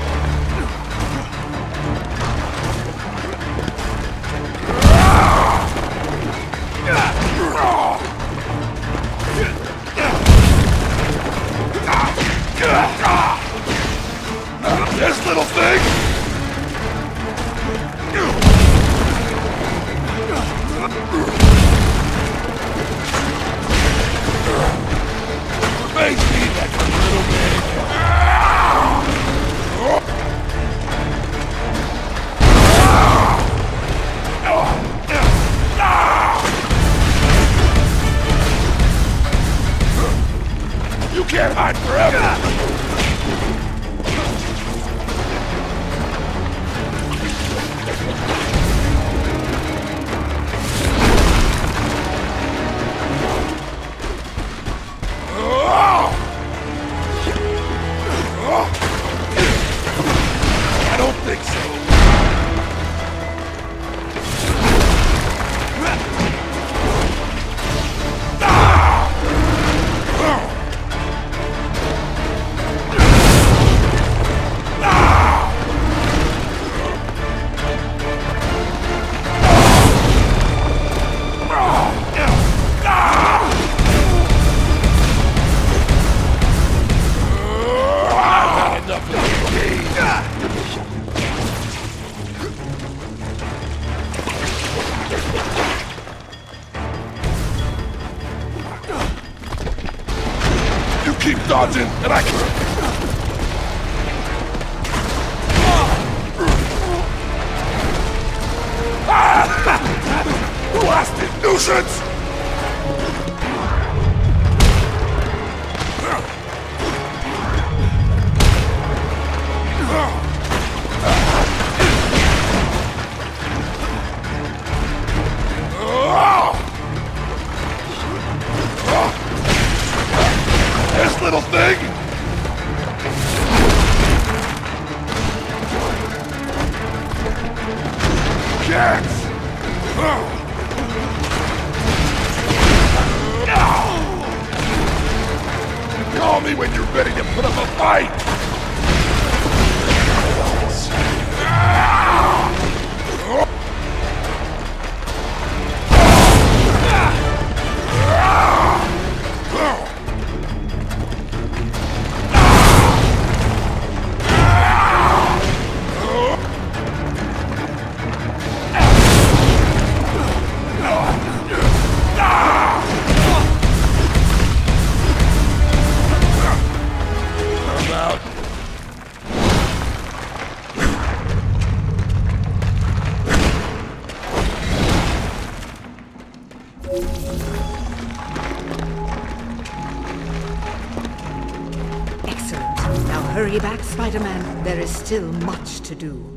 Still much to do.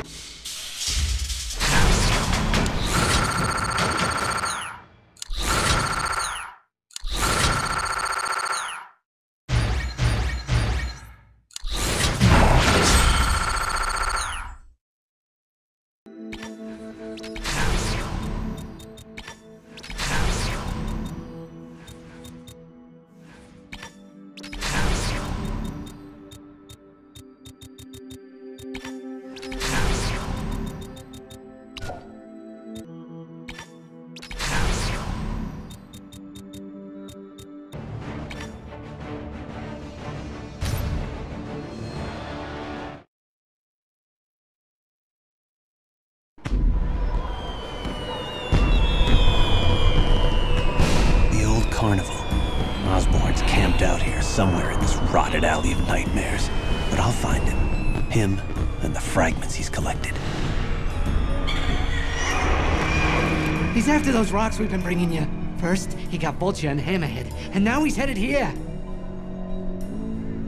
Those rocks we've been bringing you. First, he got Vulture and Hammerhead, and now he's headed here.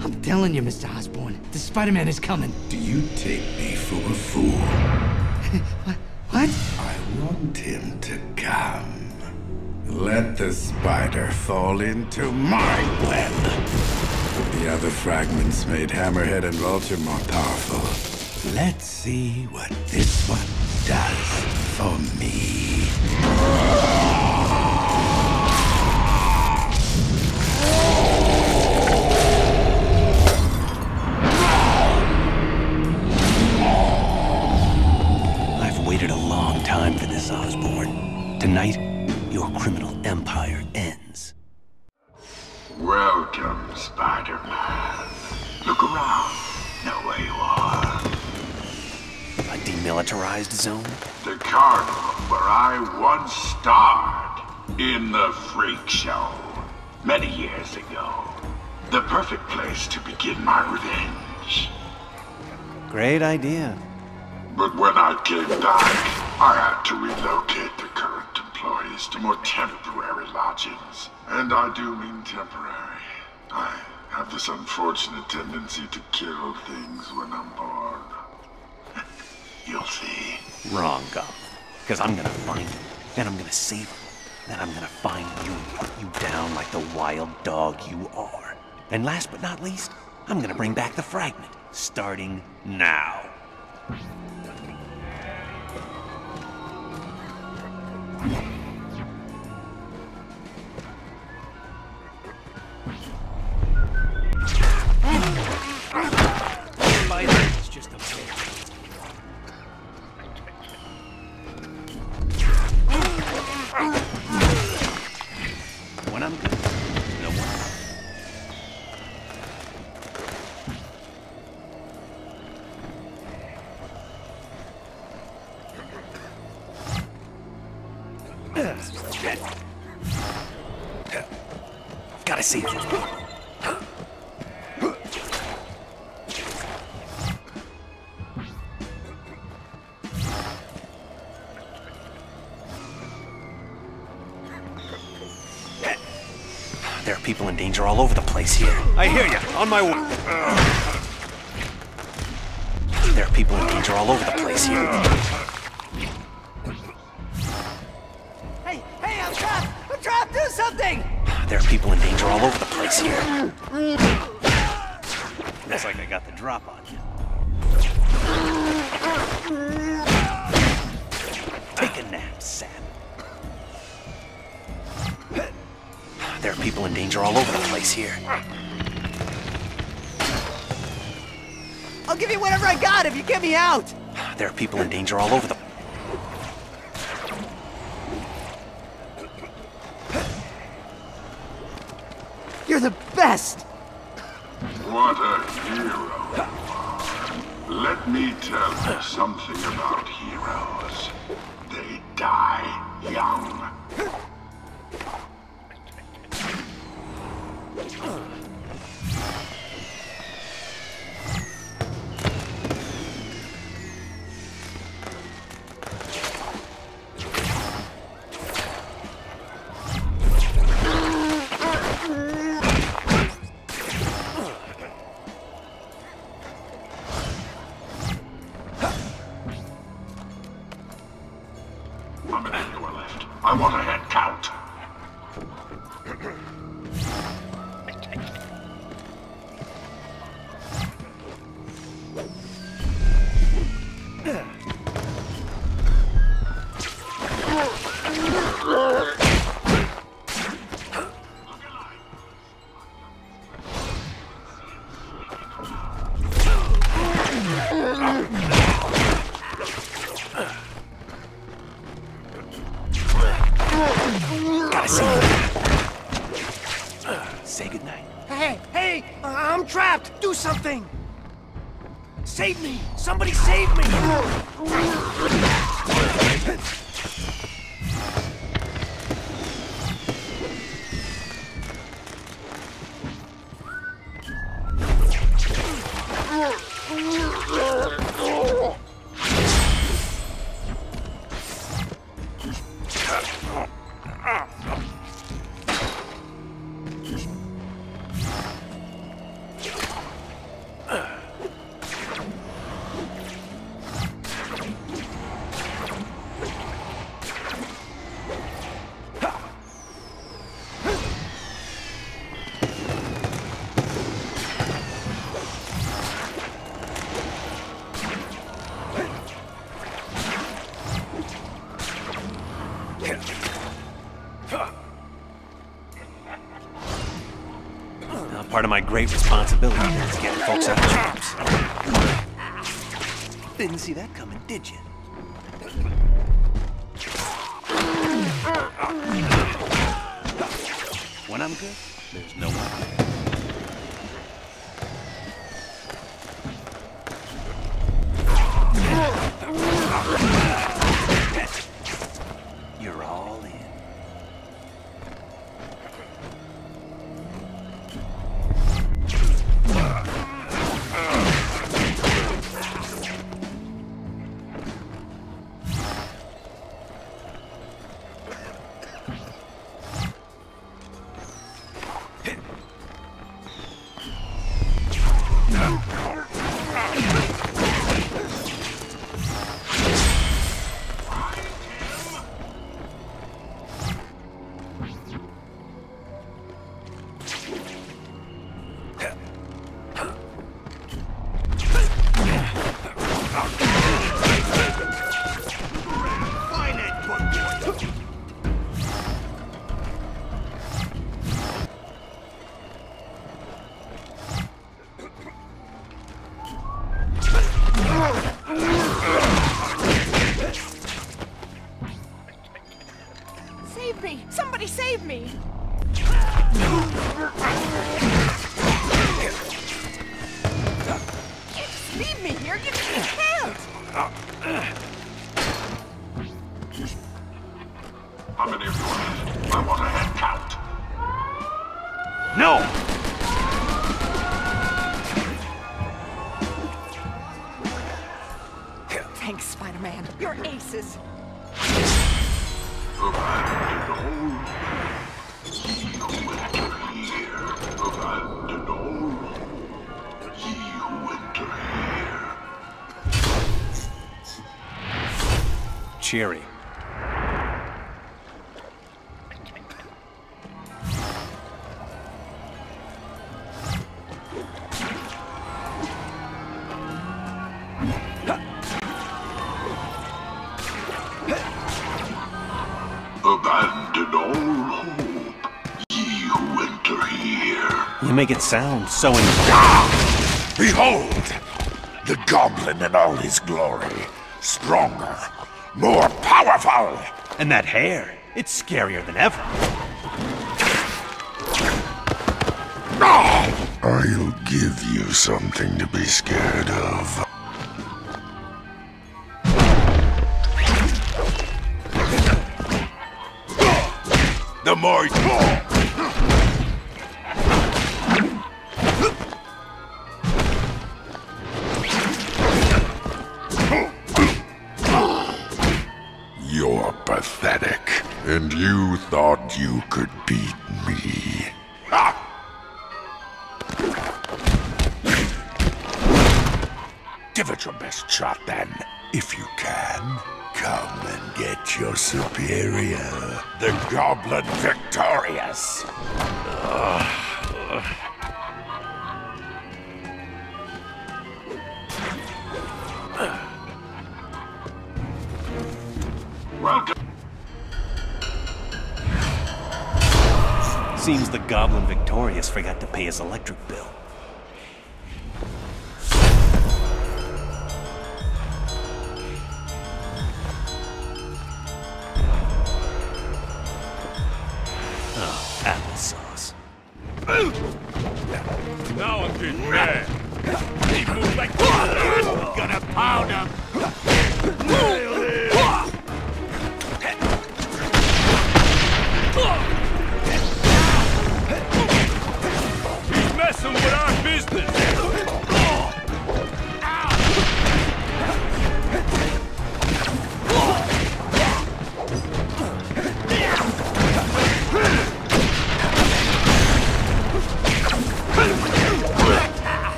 I'm telling you, Mr. Osborn, the Spider-Man is coming. Do you take me for a fool? [LAUGHS] what? What? I want him to come. Let the spider fall into my web. The other fragments made Hammerhead and Vulture more powerful. Let's see what this one does for me. Oh! Great idea. But when I came back, I had to relocate the current employees to more temporary lodgings. And I do mean temporary. I have this unfortunate tendency to kill things when I'm bored. [LAUGHS] You'll see. Wrong, Goblin. Because I'm gonna find him. Then I'm gonna save him. Then I'm gonna find you and put you down like the wild dog you are. And last but not least, I'm gonna bring back the fragment. Starting now. On my way. There are people in danger all over the... Save me! Great responsibility is getting folks out of jobs. Didn't see that coming, did you? When I'm good, there's no one. You're You make it sound so in. Ah! Behold! The goblin in all his glory. Stronger! And that hair, it's scarier than ever. I'll give you something to be scared of. The more Goblin Victorious. Welcome. Seems the Goblin Victorious forgot to pay his electric bill.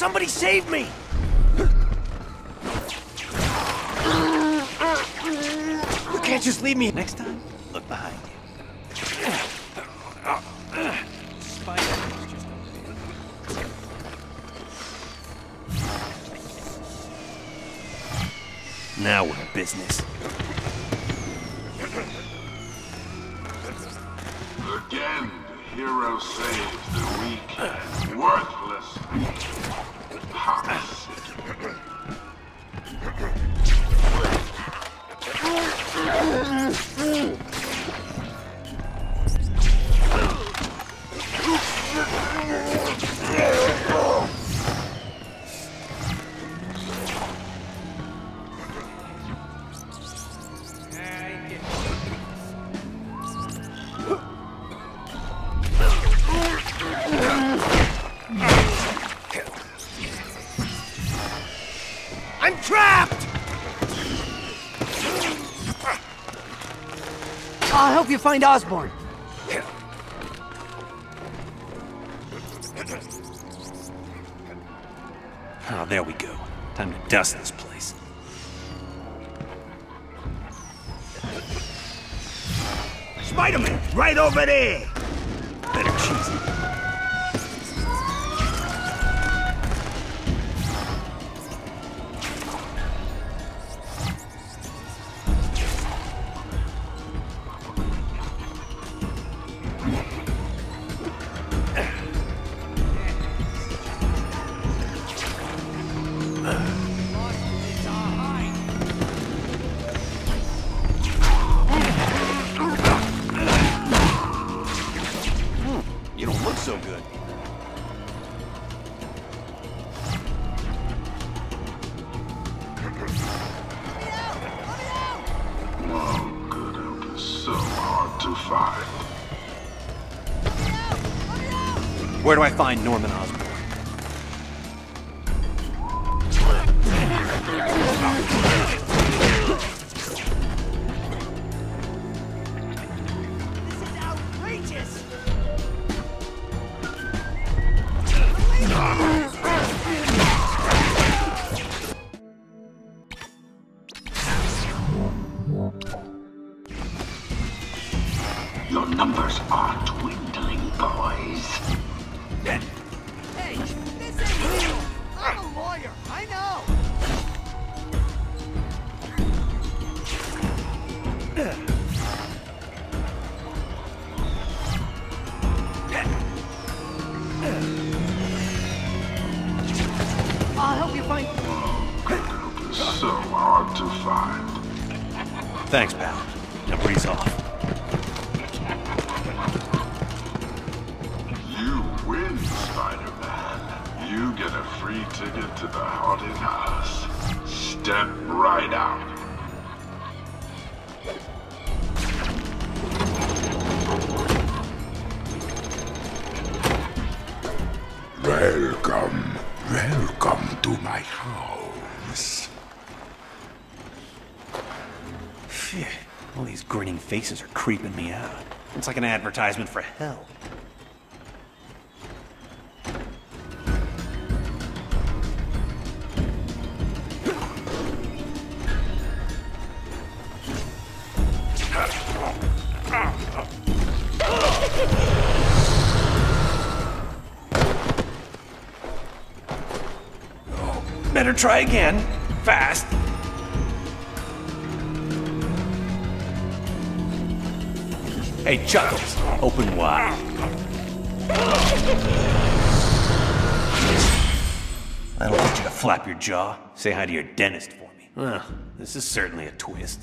Somebody save me! You can't just leave me next find Osborn? Oh, there we go. Time to dust this place. Spider-Man, right over there! find Norman. creeping me out. It's like an advertisement for hell. Better try again. Fast. Hey, Chuckles, open wide. I don't want you to flap your jaw. Say hi to your dentist for me. Well, this is certainly a twist.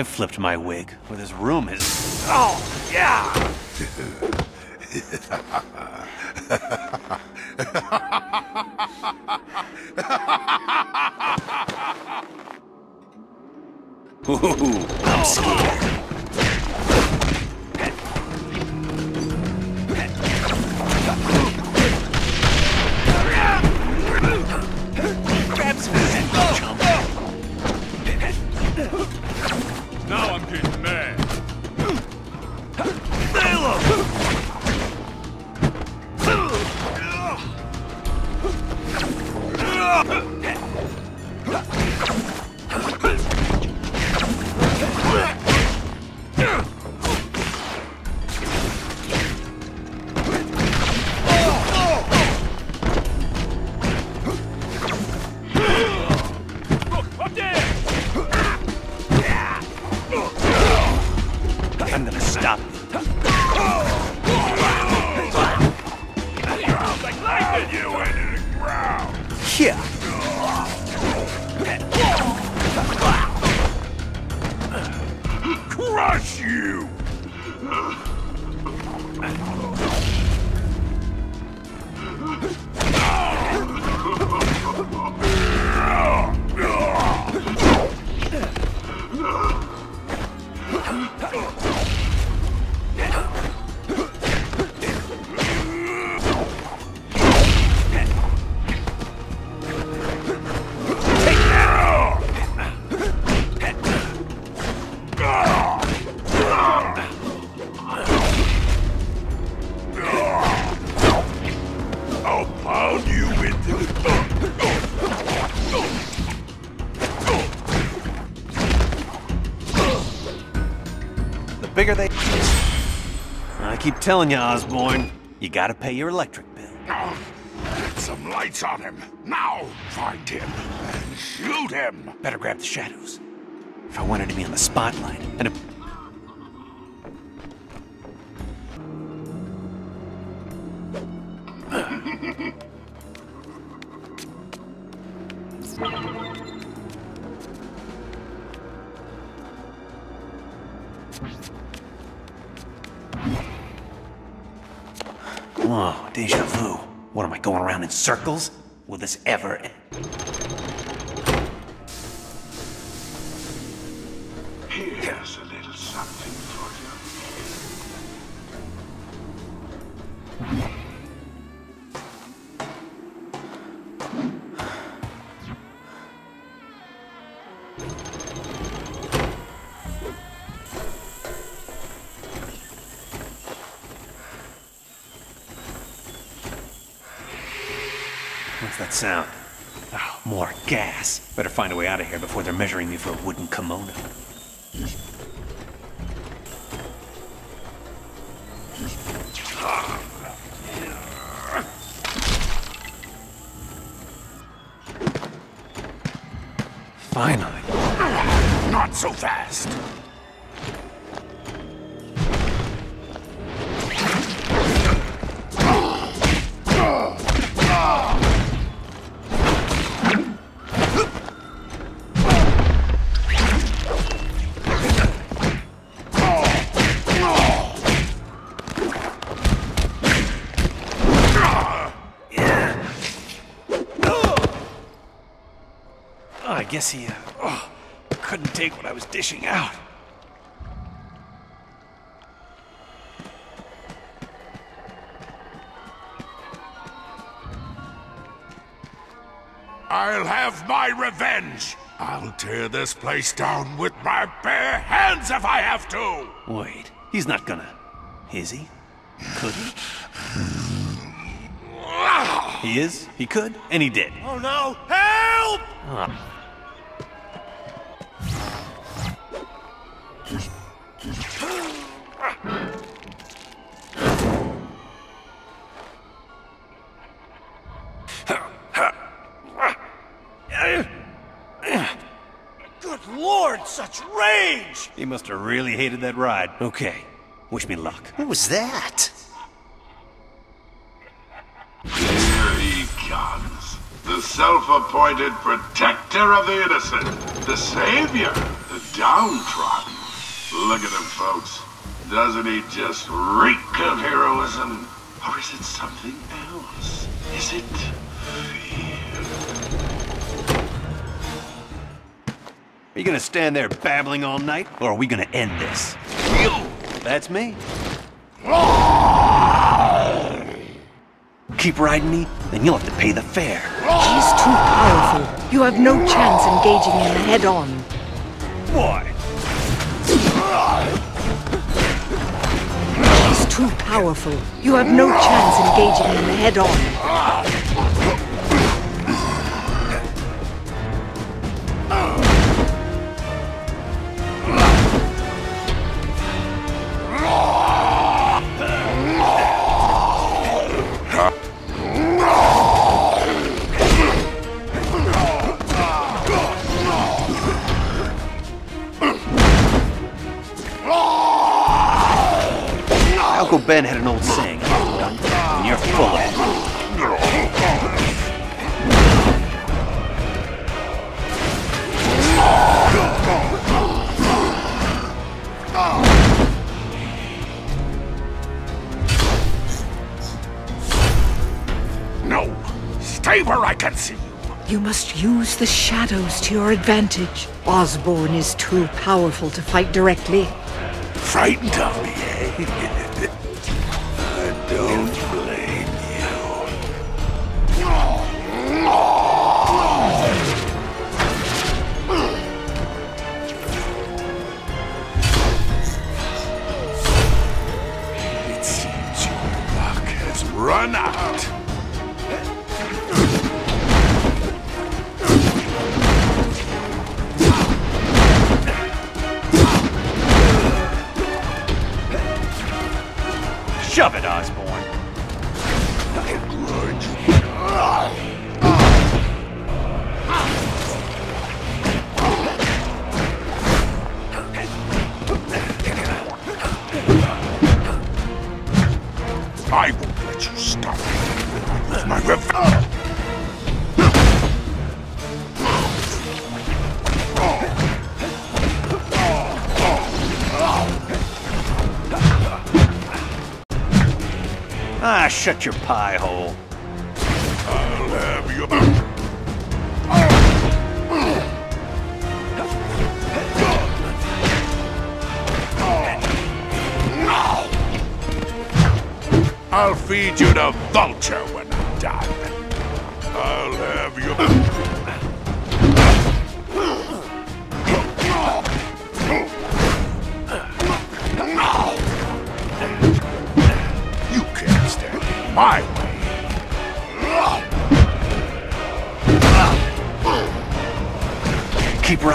I've flipped my wig, or this room is... Oh, yeah! [LAUGHS] Ooh, I'm scared. Bigger they... I keep telling you, Osborn, you gotta pay your electric bill. Get some lights on him. Now, find him and shoot him. Better grab the shadows. If I wanted to be on the spotlight, and if... circles? Will this ever end? Measuring me for a wooden Oh, I he uh, oh, couldn't take what I was dishing out. I'll have my revenge. I'll tear this place down with my bare hands if I have to. Wait, he's not gonna. Is he? Could he? [SIGHS] He is? He could? And he did. Oh no! Help! Ah. He must have really hated that ride. Okay, wish me luck. What was that? Here he comes. The self-appointed protector of the innocent. The savior. The downtrodden. Look at him, folks. Doesn't he just reek of heroism? Or is it something else? Is it Are you gonna stand there babbling all night, or are we gonna end this? That's me. Keep riding me, then you'll have to pay the fare. He's too powerful. You have no chance engaging him head-on. Why? He's too powerful. You have no chance engaging him head-on. Uncle Ben had an old saying, and you're full of it. No. Stay where I can see you. You must use the shadows to your advantage. Osborn is too powerful to fight directly. Frightened of me, eh? [LAUGHS] shut your pie hole. I'll have you. I'll feed you to Vulture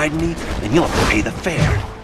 Riding me, then you'll have to pay the fare.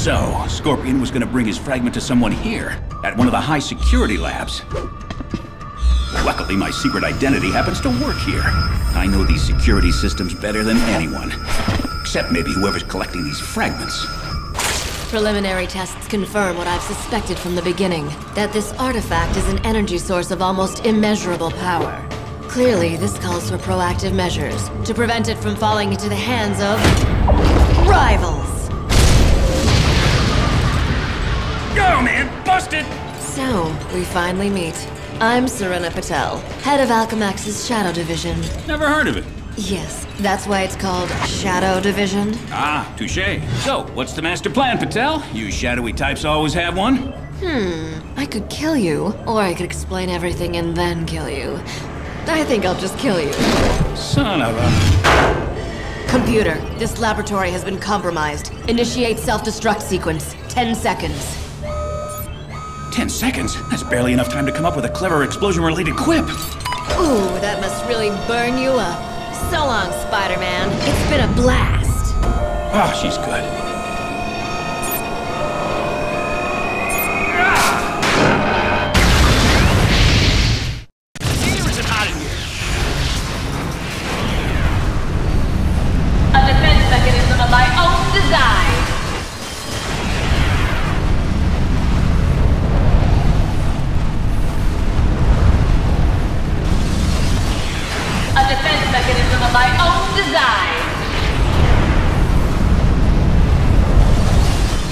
So, Scorpion was gonna bring his fragment to someone here, at one of the high security labs. Luckily, my secret identity happens to work here. I know these security systems better than anyone. Except maybe whoever's collecting these fragments. Preliminary tests confirm what I've suspected from the beginning that this artifact is an energy source of almost immeasurable power. Clearly, this calls for proactive measures to prevent it from falling into the hands of. rivals! Go, man! Busted! So, we finally meet. I'm Serena Patel, head of Alchemax's Shadow Division. Never heard of it. Yes, that's why it's called Shadow Division. Ah, touche. So, what's the master plan, Patel? You shadowy types always have one? Hmm, I could kill you, or I could explain everything and then kill you. I think I'll just kill you. Son of a... Computer, this laboratory has been compromised. Initiate self-destruct sequence. Ten seconds. Seconds? That's barely enough time to come up with a clever explosion-related quip. Ooh, that must really burn you up. So long, Spider-Man. It's been a blast. Ah, she's good.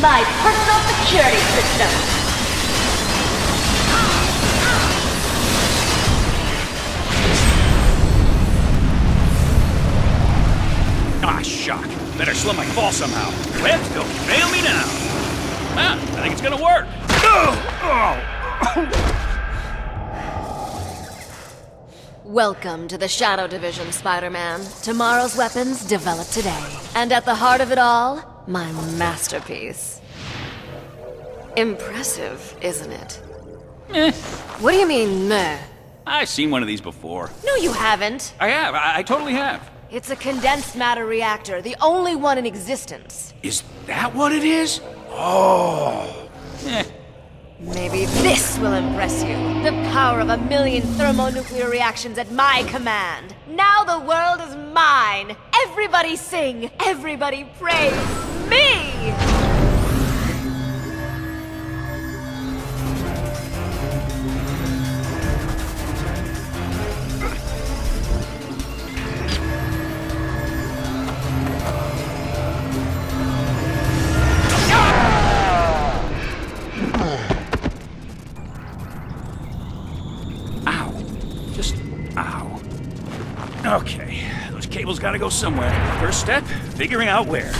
My personal security system. Ah, shock. Better slow my fall somehow. Let's go. fail me now. Ah, I think it's gonna work. Welcome to the Shadow Division, Spider-Man. Tomorrow's weapons developed today. And at the heart of it all, my masterpiece. Impressive, isn't it? Eh. What do you mean, meh? I've seen one of these before. No, you haven't. I have. I, I totally have. It's a condensed matter reactor, the only one in existence. Is that what it is? Oh. Eh. Maybe this will impress you. The power of a million thermonuclear reactions at my command. Now the world is mine. Everybody sing. Everybody praise Ow. Just ow. Okay, those cables gotta go somewhere. First step, figuring out where.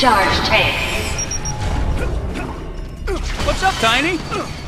Discharge tank. What's up, Tiny?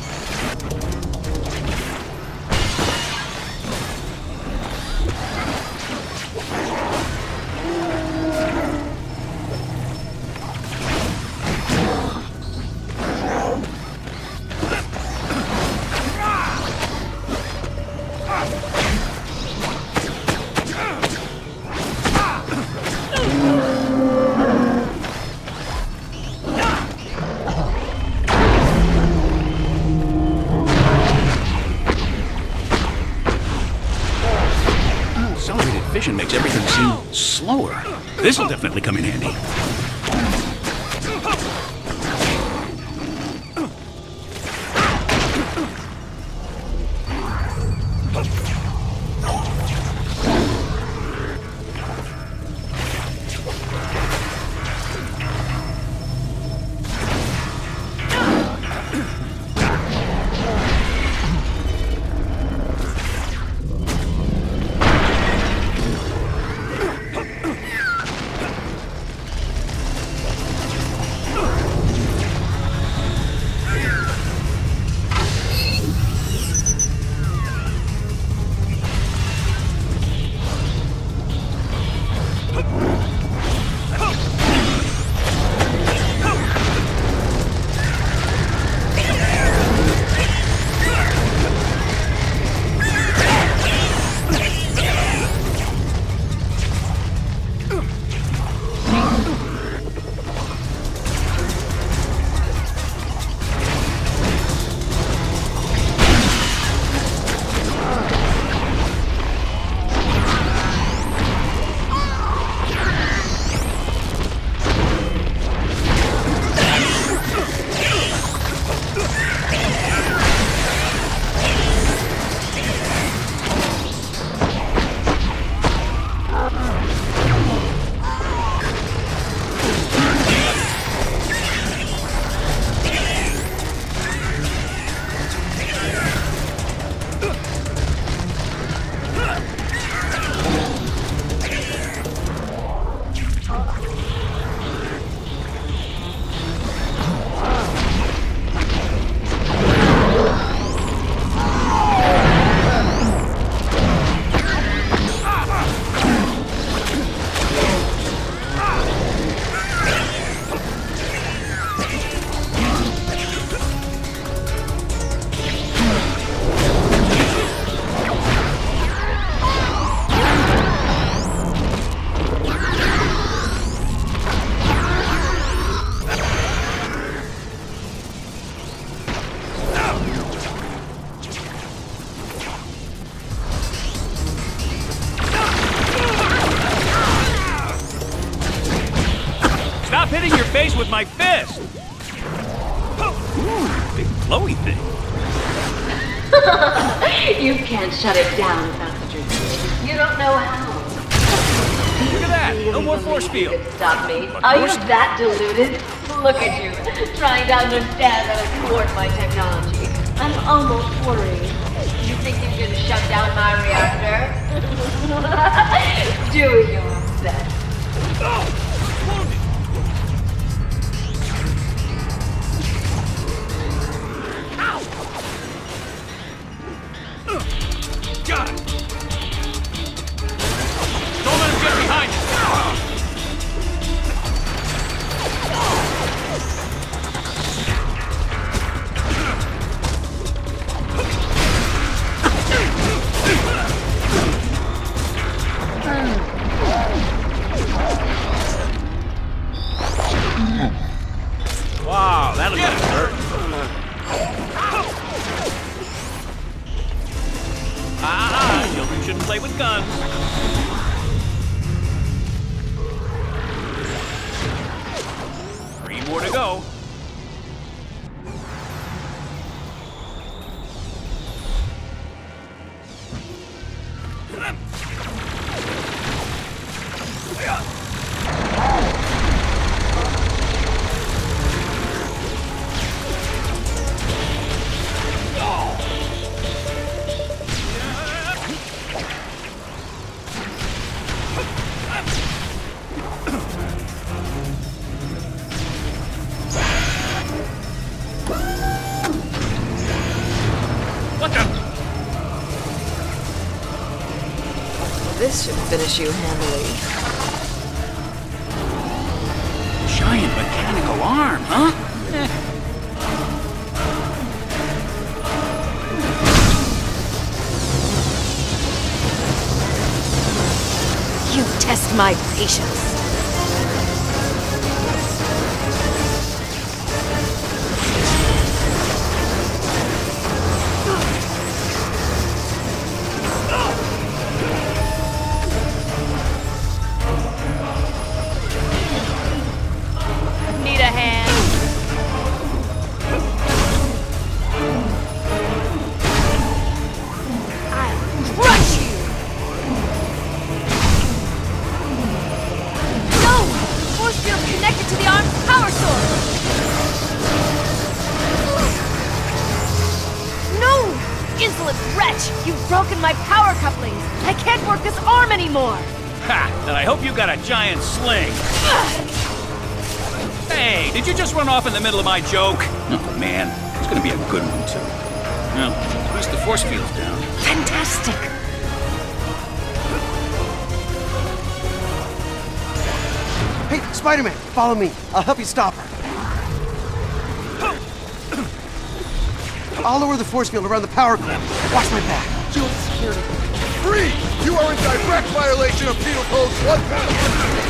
Shut it down, Master. You don't know how. Look at that! No more force field! Stop me. Are you that deluded? Look at you, trying to understand how to thwart my technology. I'm almost worried. You think you can shut down my reactor? [LAUGHS] Do your best. Oh. This should finish you handily. Giant mechanical arm, huh? Eh. You test my patience. Did run off in the middle of my joke? Oh, man. It's gonna be a good one, too. Well, at least the force field's down. Fantastic! Hey, Spider-Man, follow me. I'll help you stop her. I'll lower the force field around the power core. Watch my back. Shield security. Free! You are in direct violation of Penal Code 1000!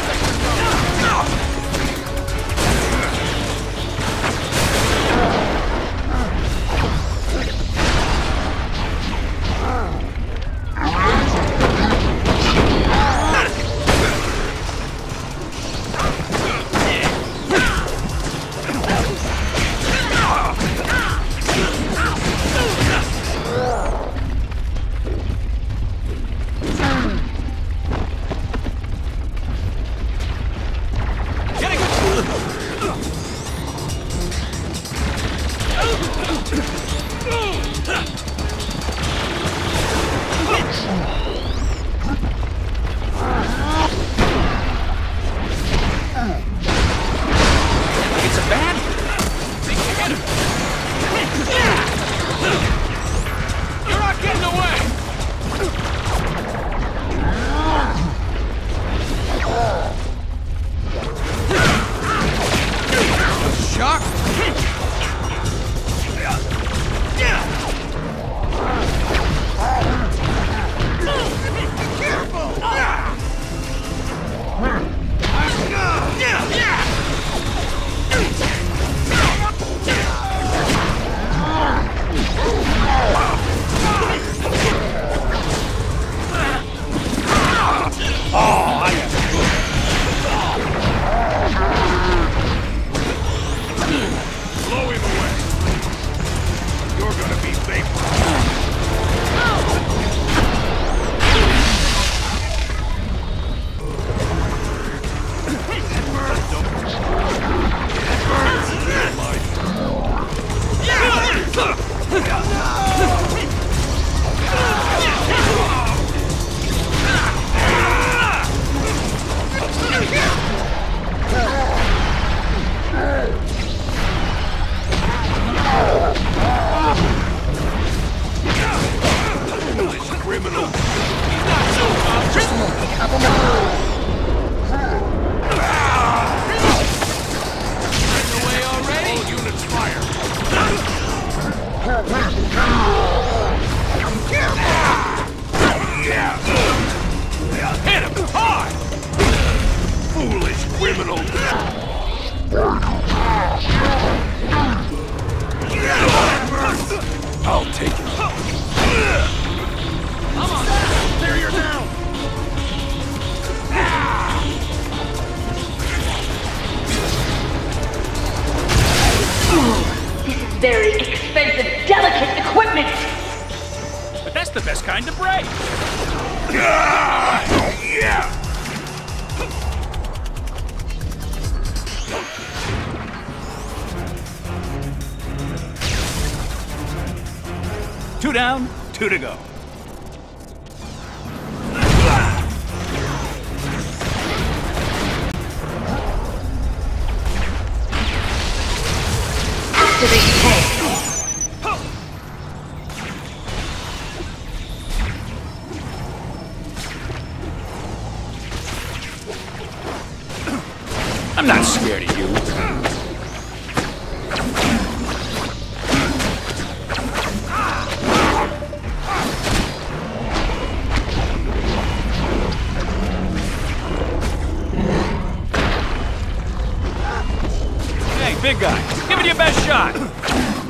Big guy, give it your best shot.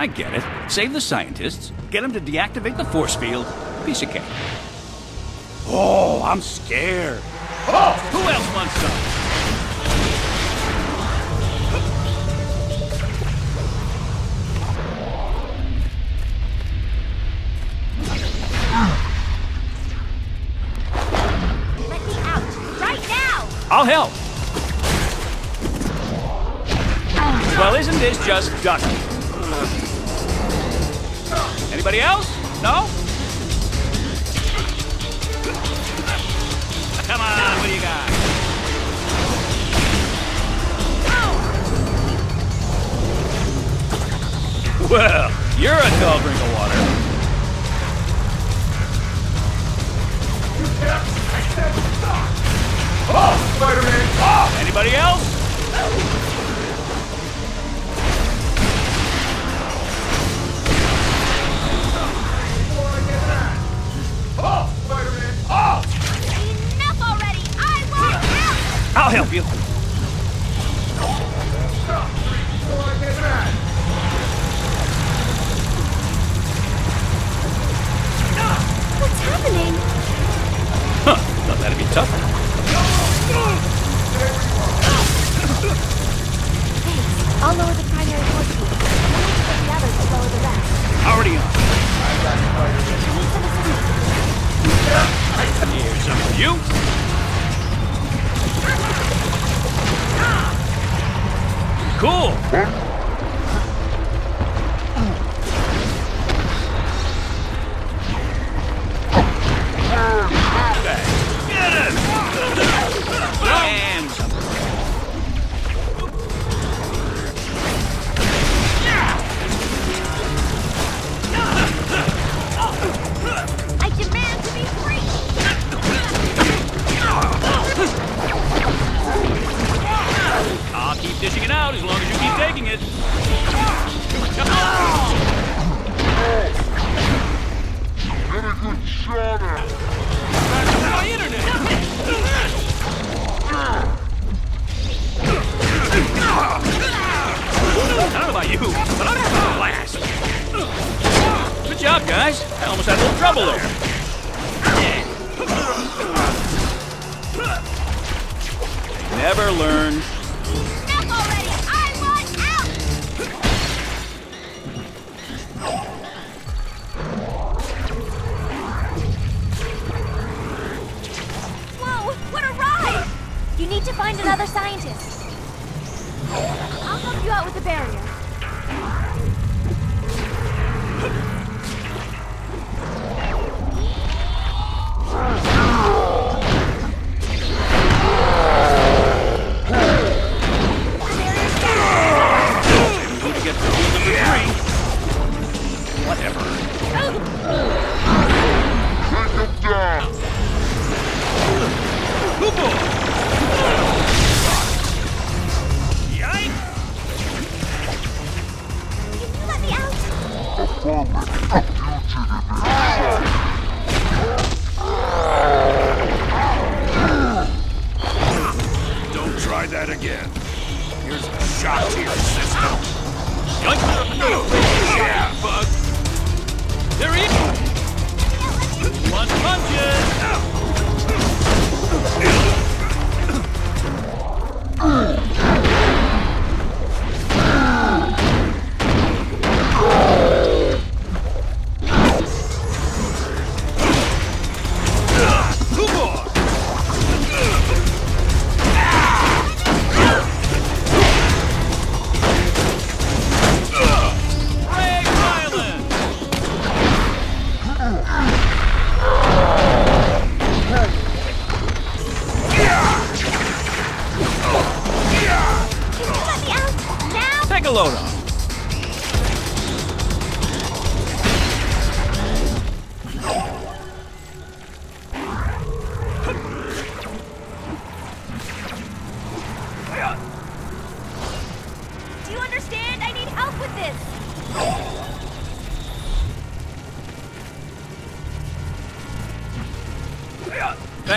I get it. Save the scientists. Get them to deactivate the force field. Piece of cake. Oh, I'm scared. Oh, who else wants some? I'll help. Well, isn't this just dust?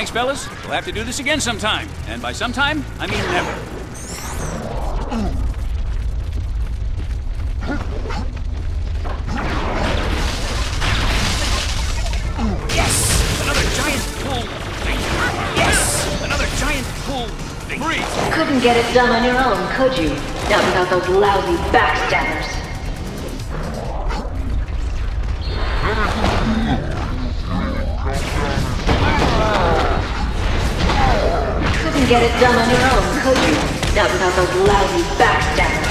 Thanks, fellas. We'll have to do this again sometime. And by sometime, I mean never. Yes! Another giant pull. Yes! Another giant pull. Freeze! Couldn't get it done on your own, could you? Not without those lousy backstabbers. Couldn't get it done on your own, could you? Not without those lousy backstabbers.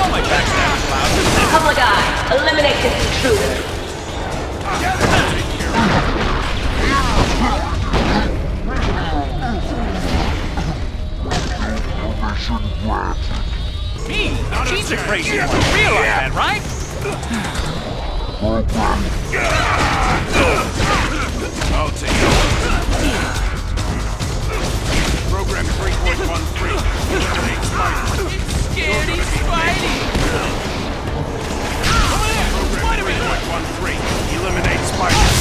Oh, my backstab's loud. Public eye, eliminate this intruder. Me? She's the crazy one. Realize that, right? Program 3.13. Eliminate Spider. Scaredy Spidey! Program 3.13. Eliminate Spider.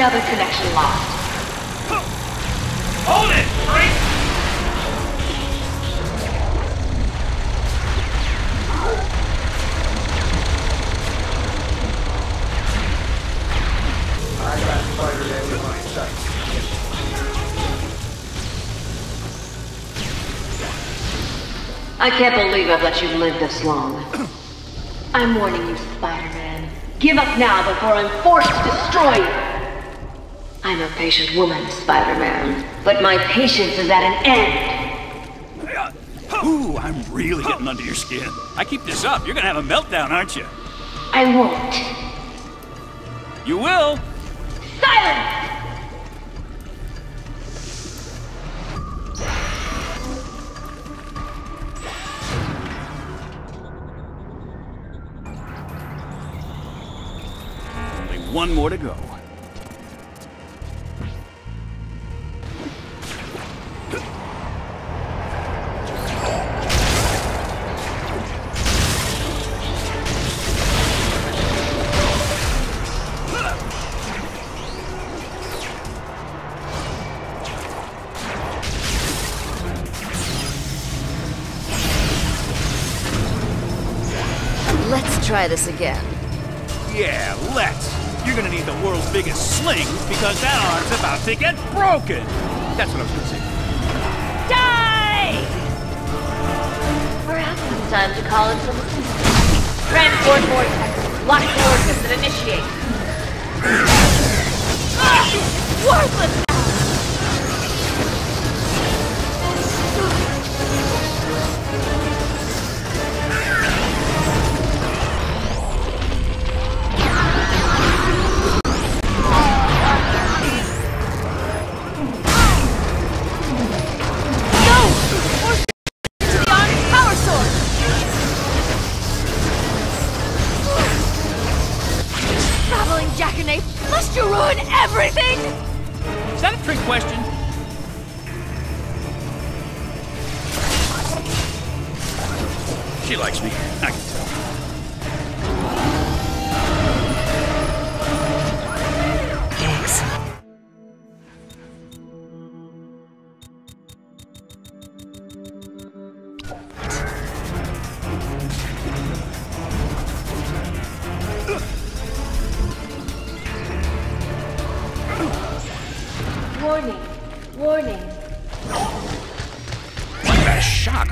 Another connection lost. Hold it, break! I can't believe I've let you live this long. I'm warning you, Spider-Man. Give up now before I'm forced to destroy you! I'm a patient woman, Spider-Man, but my patience is at an end. Ooh, I'm really getting under your skin. I keep this up, you're gonna have a meltdown, aren't you? I won't. You will. Try this again. Yeah, let's. You're gonna need the world's biggest sling because that arm's about to get broken.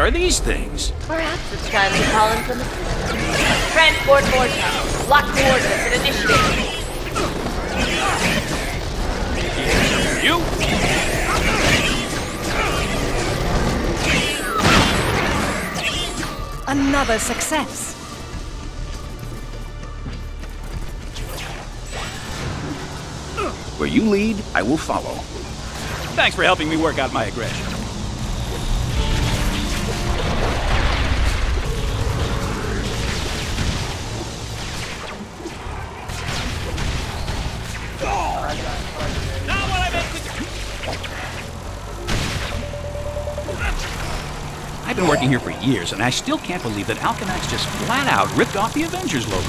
Are these things? Perhaps it's time to call in some assistance. Transport vortex. Lock coordinates and initiate. You? Another success. Where you lead, I will follow. Thanks for helping me work out my aggression. Working here for years, and I still can't believe that Alchemax just flat out ripped off the Avengers logo.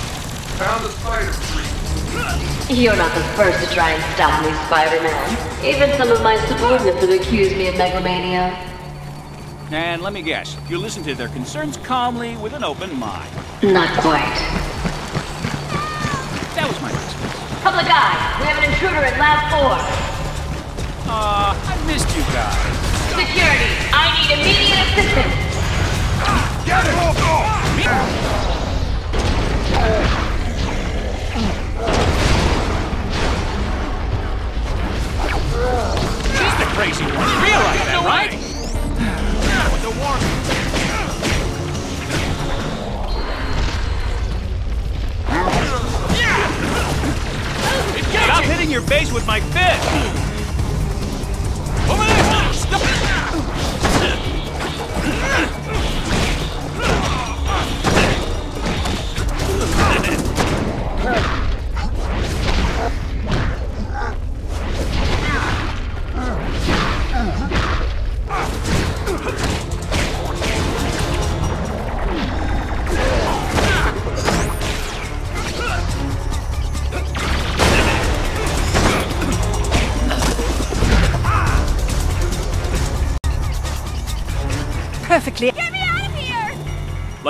Found the spider You're not the first to try and stop me, Spider-Man. Even some of my subordinates have accused me of megalomania. And let me guess, you listen to their concerns calmly with an open mind. Not quite. That was my response. Public eye, we have an intruder at Lab 4. Aw, I missed you guys. Security, I need immediate assistance. She's the crazy one. Realize that, right? With the warning. Stop hitting your face with my fist! Over there! Stop!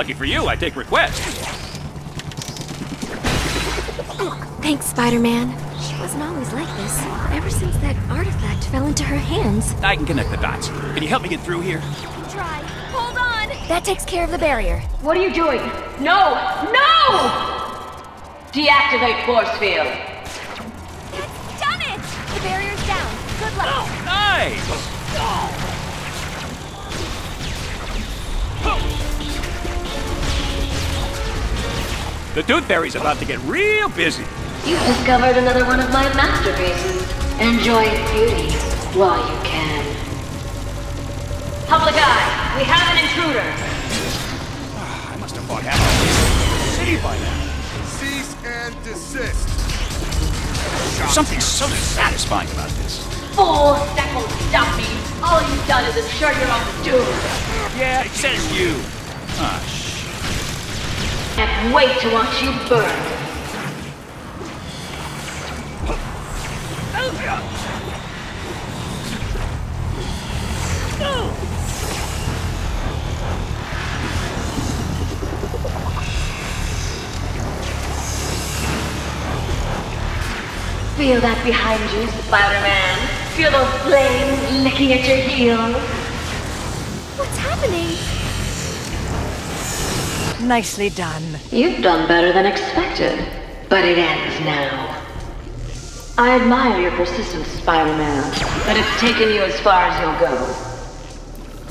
Lucky for you, I take requests. Thanks, Spider-Man. She wasn't always like this. Ever since that artifact fell into her hands. I can connect the dots. Can you help me get through here? Try. Hold on! That takes care of the barrier. What are you doing? No! No! Deactivate force field. The Tooth Fairy's about to get real busy. You've discovered another one of my masterpieces. Enjoy its beauty while you can. Public eye, we have an intruder. I must have fought half of the city by now. Cease and desist. There's something so satisfying about this. Fool, that won't stop me. All you've done is ensure your own doom. Yeah, it says you. Ah, sh- Can't wait to watch you burn. Feel that behind you, Spider-Man. Feel those flames licking at your heels. What's happening? Nicely done. You've done better than expected, but it ends now. I admire your persistence, Spider-Man, but it's taken you as far as you'll go.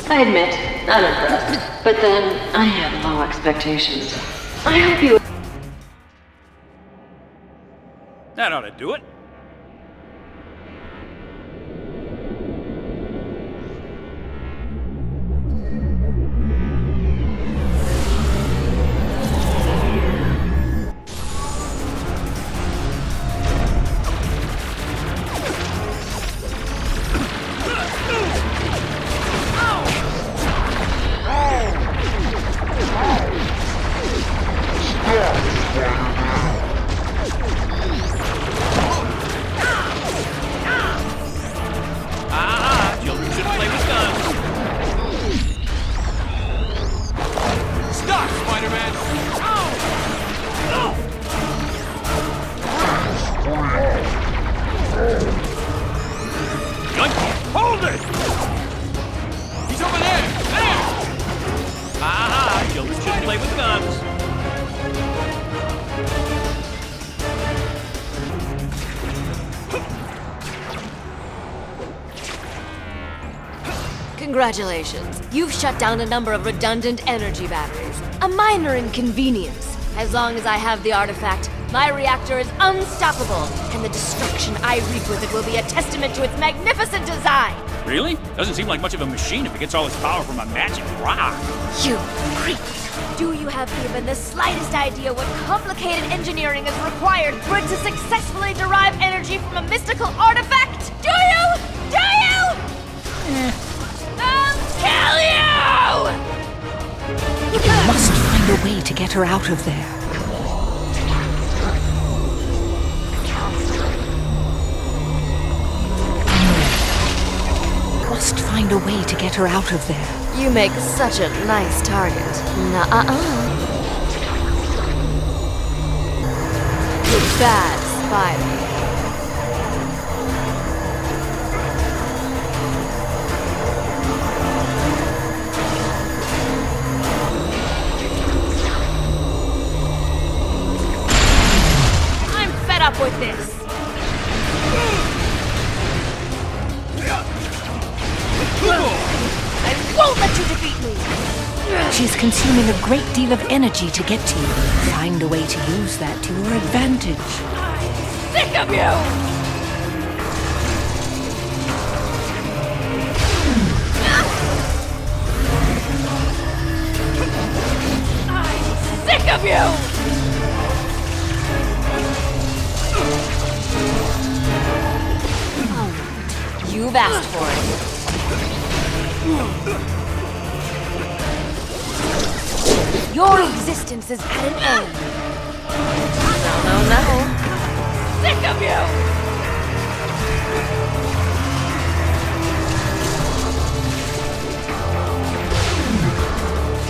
I admit, I'm impressed, but then I have low expectations. I hope you that ought to do it. Congratulations. You've shut down a number of redundant energy batteries. A minor inconvenience. As long as I have the artifact, my reactor is unstoppable, and the destruction I reap with it will be a testament to its magnificent design. Really? Doesn't seem like much of a machine if it gets all its power from a magic rock. You creep! Do you have even the slightest idea what complicated engineering is required for it to successfully derive energy from a mystical artifact? A way to get her out of there. Must find a way to get her out of there. You make such a nice target. Nuh-uh. Bad spider. Consuming a great deal of energy to get to you. Find a way to use that to your advantage. I'm Sick of you! I'm sick of you! You've asked for it. Your existence is at an end. No, no, no. Sick of you!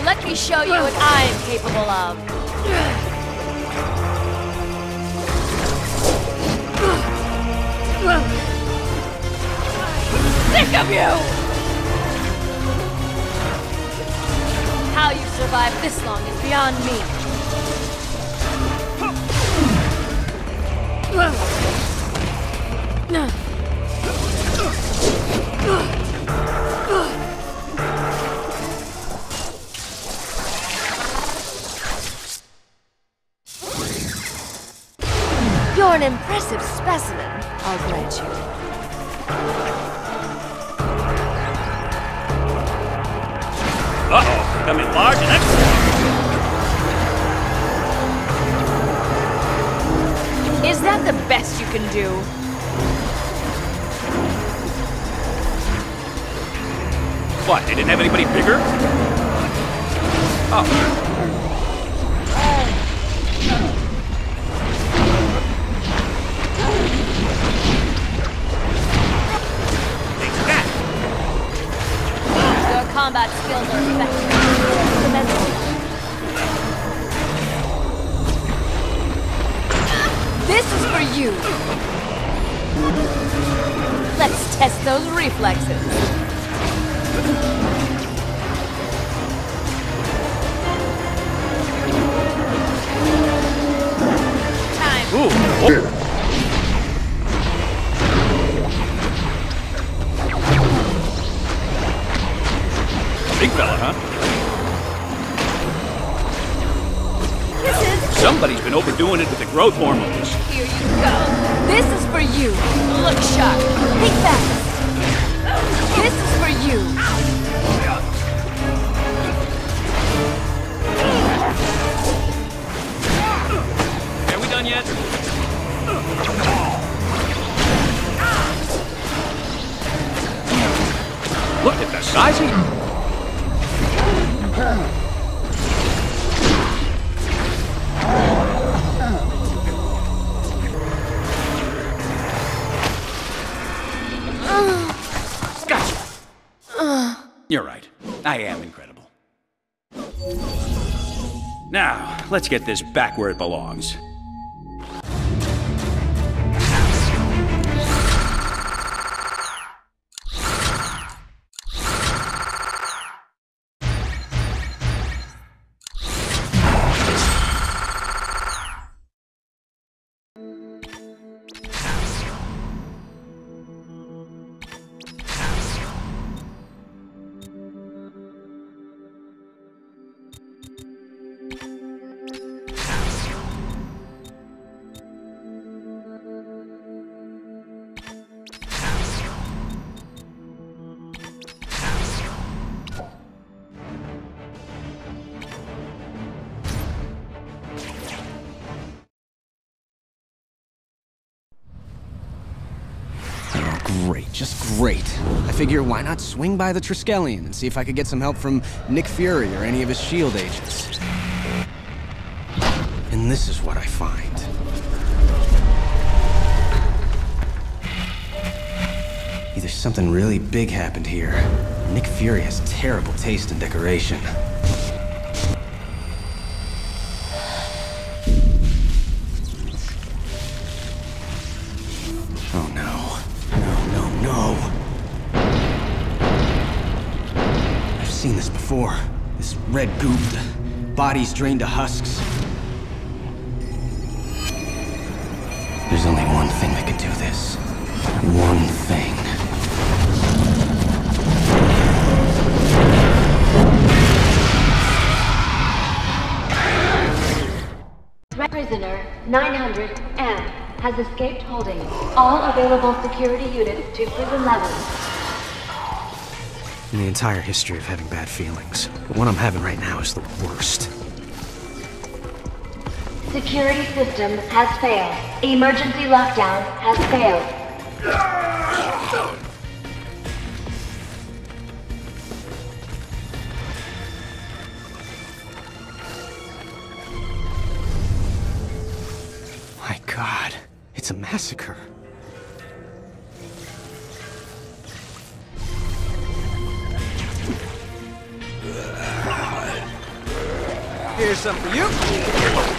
Let me show you what I'm capable of. Sick of you! Survived this long is beyond me. Let's get this back where it belongs. Figure why not swing by the Triskelion and see if I could get some help from Nick Fury or any of his S.H.I.E.L.D. agents. And this is what I find. Either something really big happened here. Nick Fury has terrible taste in decoration. Seen this before. This red goop, bodies drained to husks. There's only one thing that could do this. One thing. Prisoner 900M has escaped holding all available security units to prison level. In the entire history of having bad feelings, the one I'm having right now is the worst. Security system has failed. Emergency lockdown has failed. My god, it's a massacre. Some for you.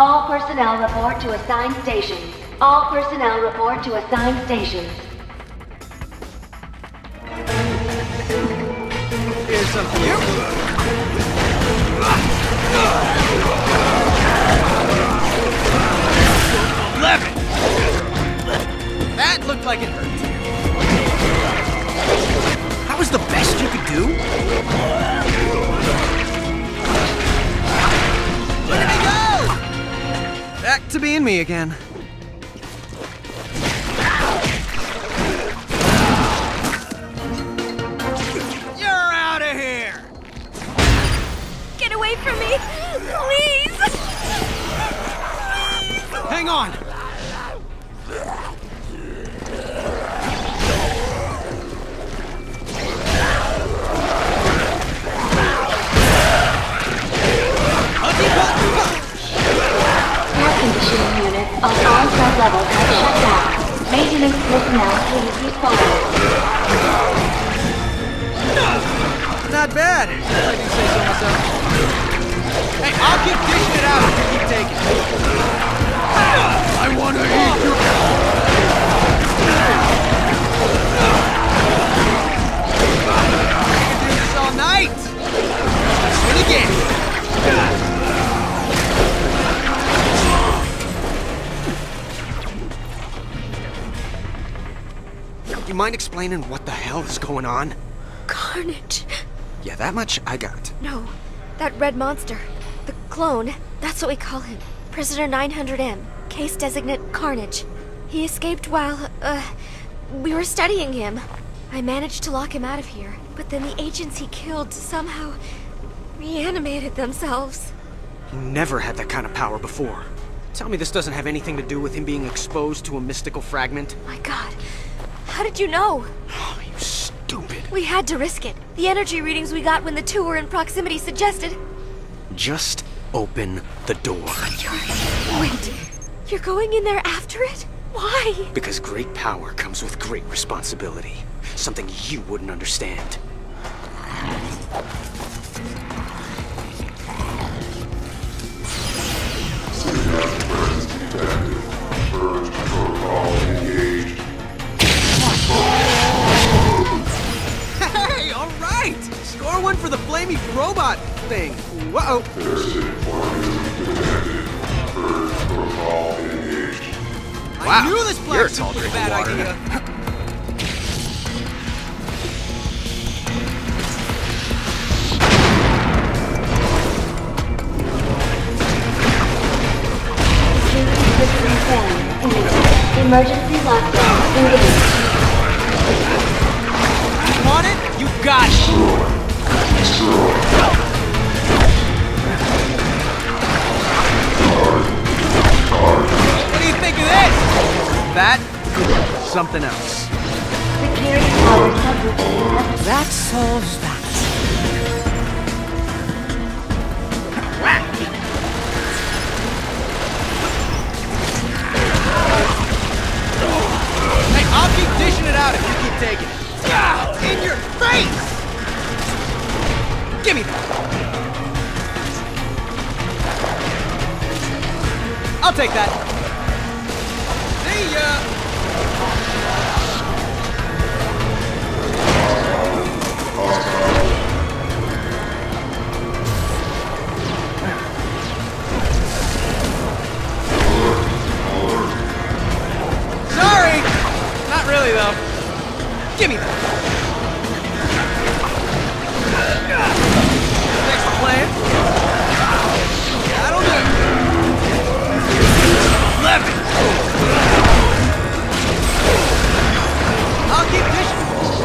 All personnel report to assigned stations. All personnel report to assigned stations. Here's some for you. Eleven. That looked like it hurt. That was the best you could do? Back to being me again. Explaining what the hell is going on? Carnage. Yeah, that much I got. No, that red monster. The clone. That's what we call him. Prisoner 900M. Case designate Carnage. He escaped while, uh, we were studying him. I managed to lock him out of here, but then the agents he killed somehow reanimated themselves. He never had that kind of power before. Tell me this doesn't have anything to do with him being exposed to a mystical fragment? My god. How did you know? Oh, you stupid. We had to risk it. The energy readings we got when the two were in proximity suggested. Just open the door. Wait, you're going in there after it? Why? Because great power comes with great responsibility. Something you wouldn't understand. For the flamey robot thing. Whoa! I knew this black suit was a bad idea. Security system failure imminent. Emergency lockdown engaged. You want it? You got it! What do you think of this? That, something else. Security power subroutine has That solves that. Hey, I'll keep dishing it out if you keep taking it. Ah, in your face! Give me that. I'll take that. See ya! Uh, Sorry! Not really, though. Give me that.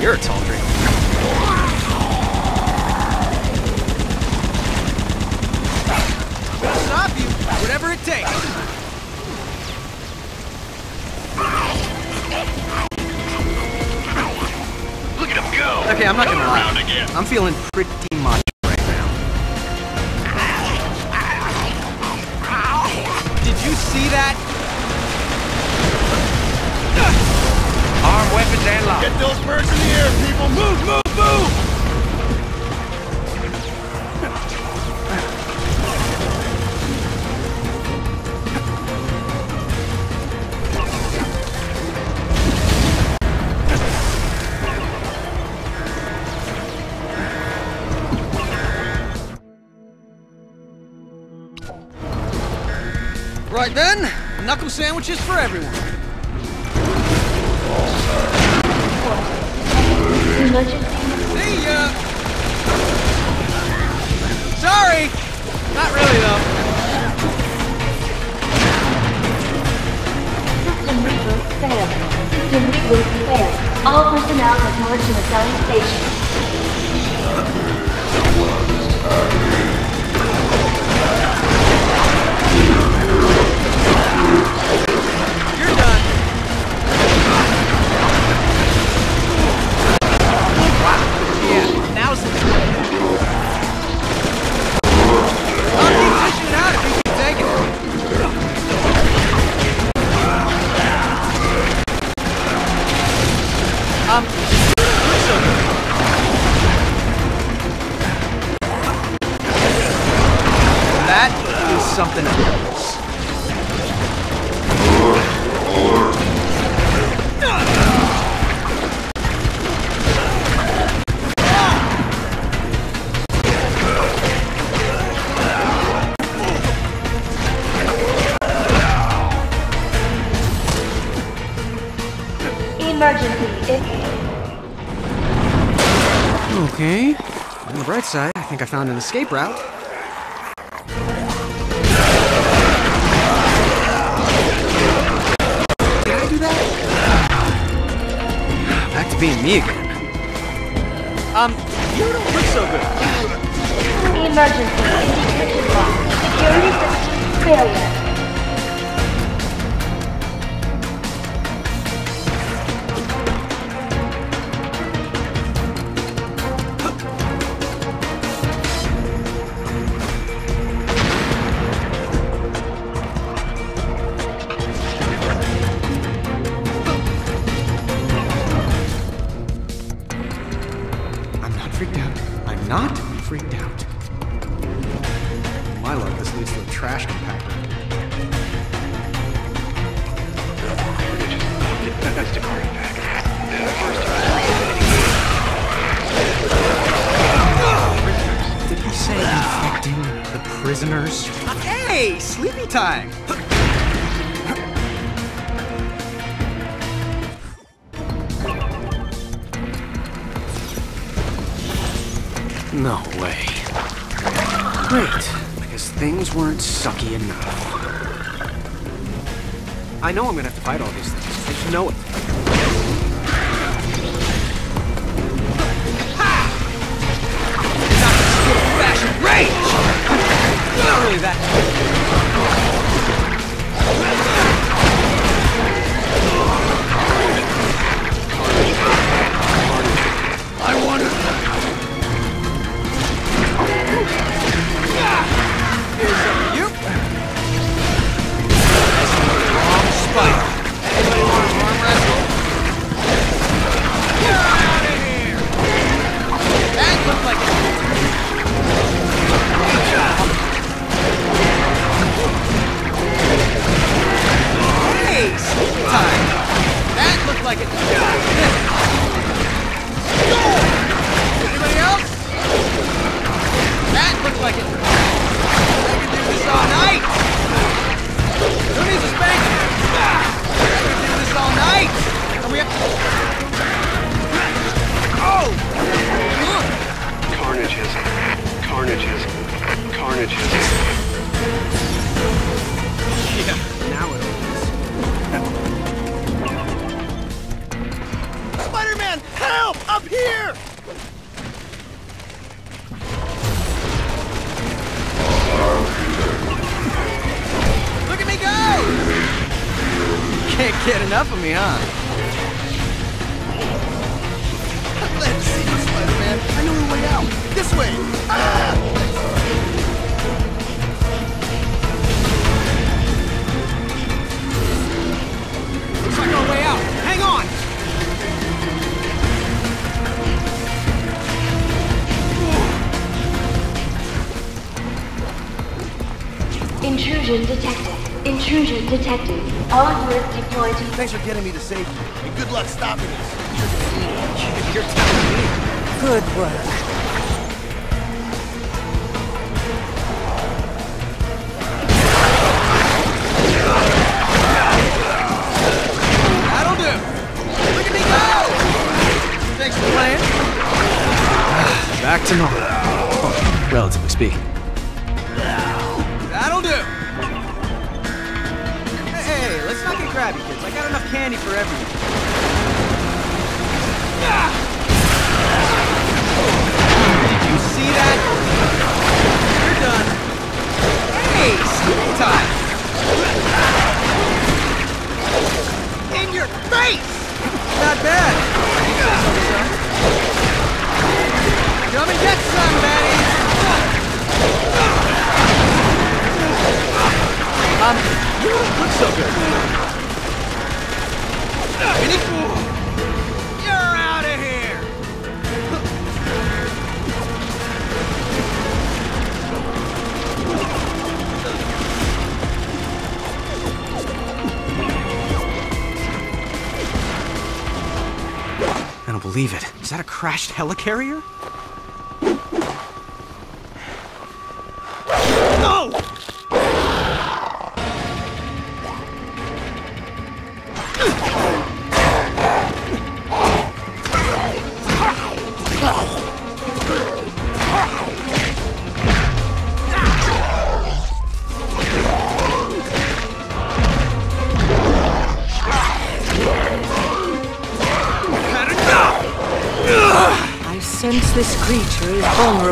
You're a Taldry. I'll stop you, whatever it takes. Look at him go. Okay, I'm not gonna lie. I'm feeling pretty everyone. on an escape route. Did I do that? Back to being me again. Um, you don't look so good. Emergency. Security system failure. believe it. Is that a crashed helicarrier?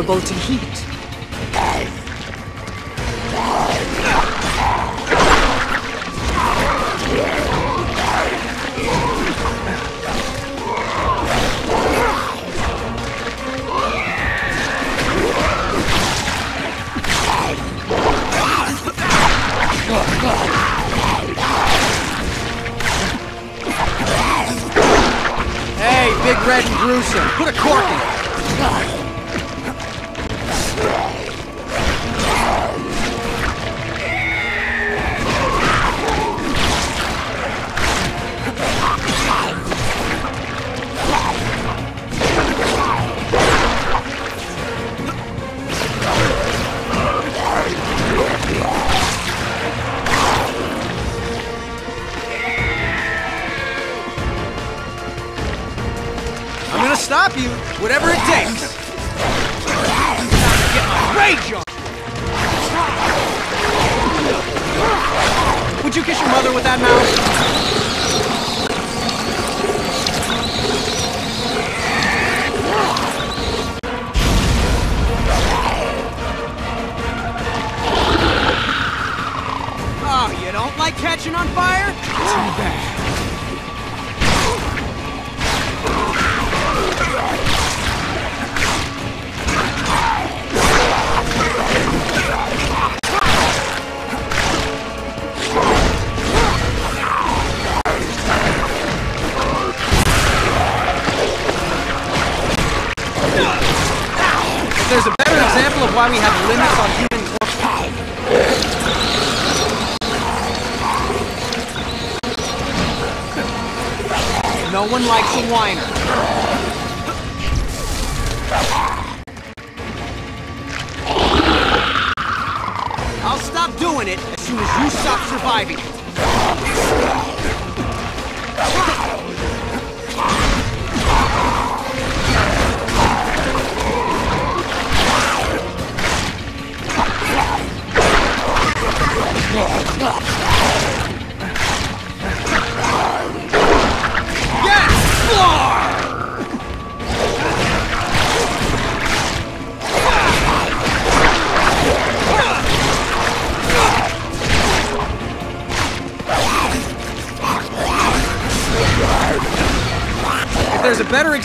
vulnerable to heat.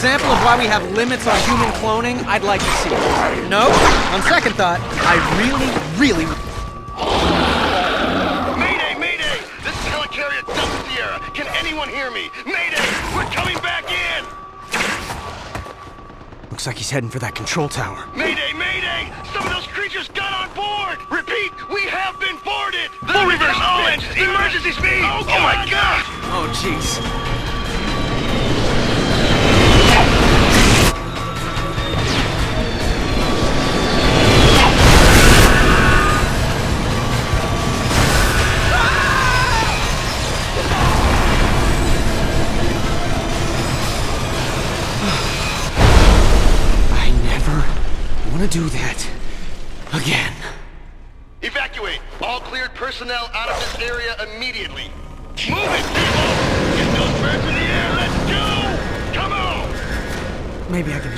Example of why we have limits on human cloning, I'd like to see it. No? On second thought, I really, really... Mayday, mayday! This is Helicarrier Delta Sierra. Can anyone hear me? Mayday! We're coming back in! Looks like he's heading for that control tower. Mayday, mayday! Some of those creatures got on board! Repeat, we have been boarded! Full reverse all engines! Emergency speed! Oh, oh my gosh! Oh, jeez. Do that again. Evacuate! All cleared personnel out of this area immediately! Move it, people! Get those birds in the air! Let's go! Come on! Maybe I can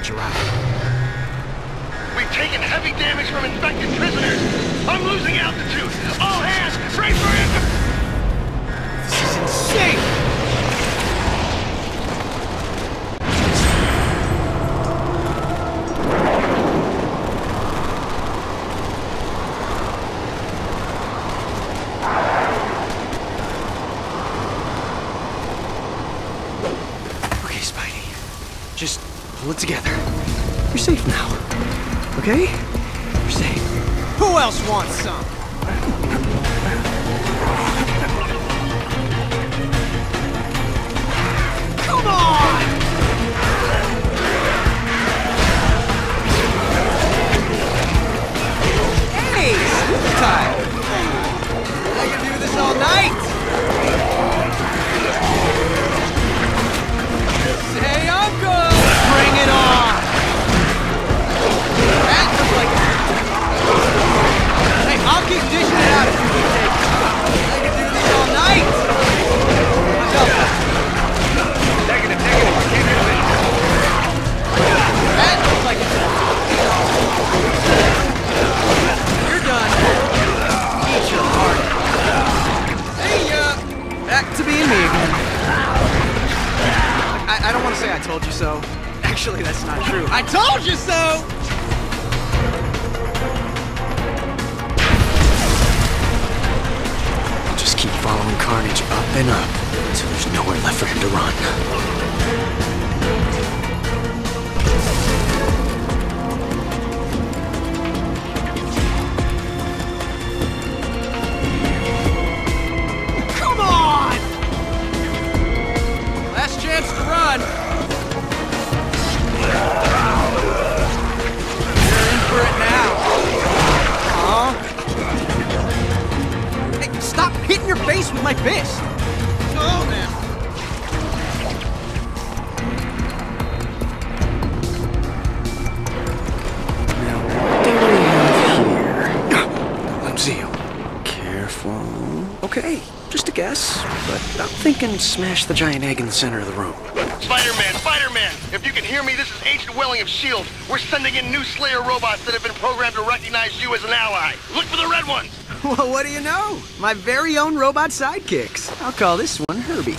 I'm smash the giant egg in the center of the room. Spider-Man, Spider-Man! If you can hear me, this is Agent Welling of S.H.I.E.L.D. We're sending in new Slayer robots that have been programmed to recognize you as an ally. Look for the red ones! [LAUGHS] Well, what do you know? My very own robot sidekicks. I'll call this one Herbie.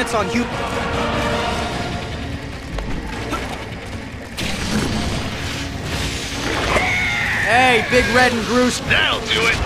limits on you. Hey, big red and Bruce. That'll do it.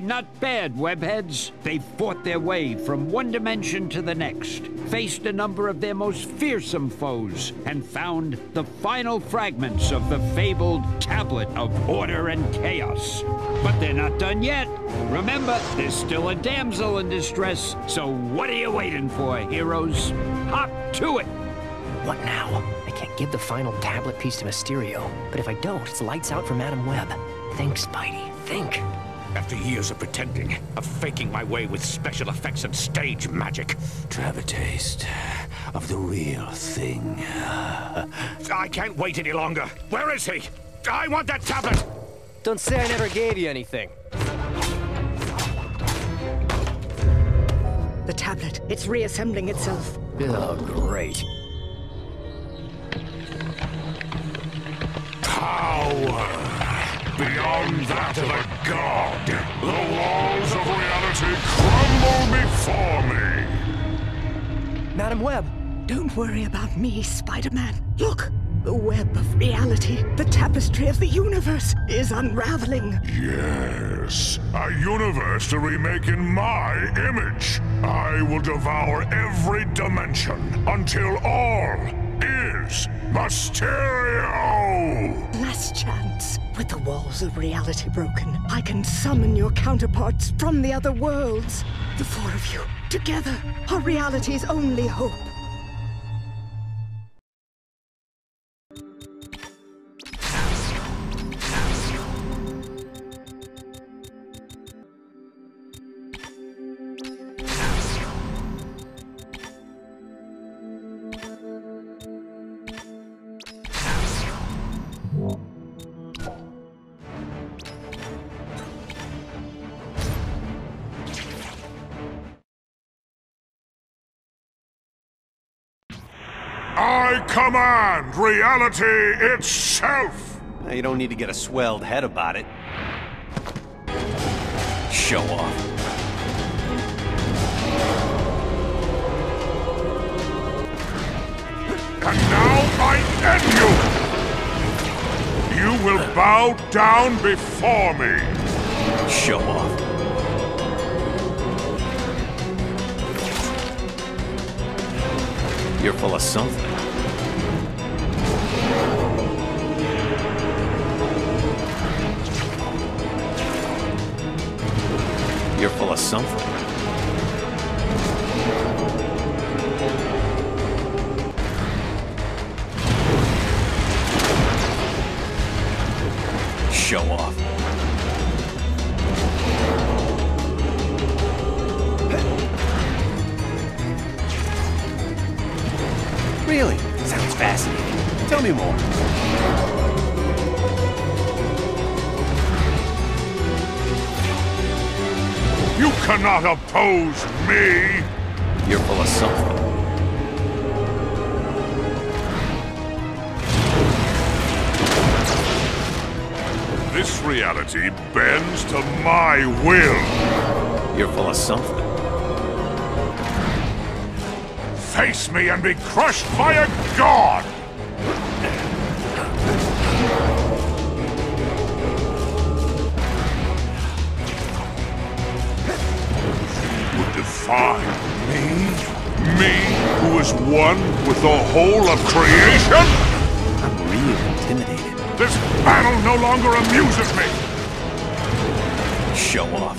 Not bad, webheads. They fought their way from one dimension to the next, faced a number of their most fearsome foes, and found the final fragments of the fabled Tablet of Order and Chaos. But they're not done yet. Remember, there's still a damsel in distress, so what are you waiting for, heroes? Hop to it! What now? I can't give the final tablet piece to Mysterio, but if I don't, it's lights out for Madame Web. Think, Spidey, think. After years of pretending, of faking my way with special effects and stage magic, to have a taste of the real thing. I can't wait any longer. Where is he? I want that tablet! Don't say I never gave you anything. The tablet, it's reassembling itself. Oh, great. Power! Beyond that of a god, the walls of reality crumble before me! Madame Web, don't worry about me, Spider-Man. Look, the web of reality, the tapestry of the universe, is unraveling. Yes, a universe to remake in my image. I will devour every dimension until all is Mysterio! Last chance. With the walls of reality broken, I can summon your counterparts from the other worlds. The four of you, together, are reality's only hope. Command reality itself! You don't need to get a swelled head about it. Show off. And now I end you! You will bow down before me! Show off. You're full of something. You're full of something. Show off. Really? Sounds fascinating. Tell me more. You cannot oppose me! You're full of something. This reality bends to my will! You're full of something. Face me and be crushed by a god! Defy me? Me, who is one with the whole of creation? I'm really intimidated. This battle no longer amuses me! Show off.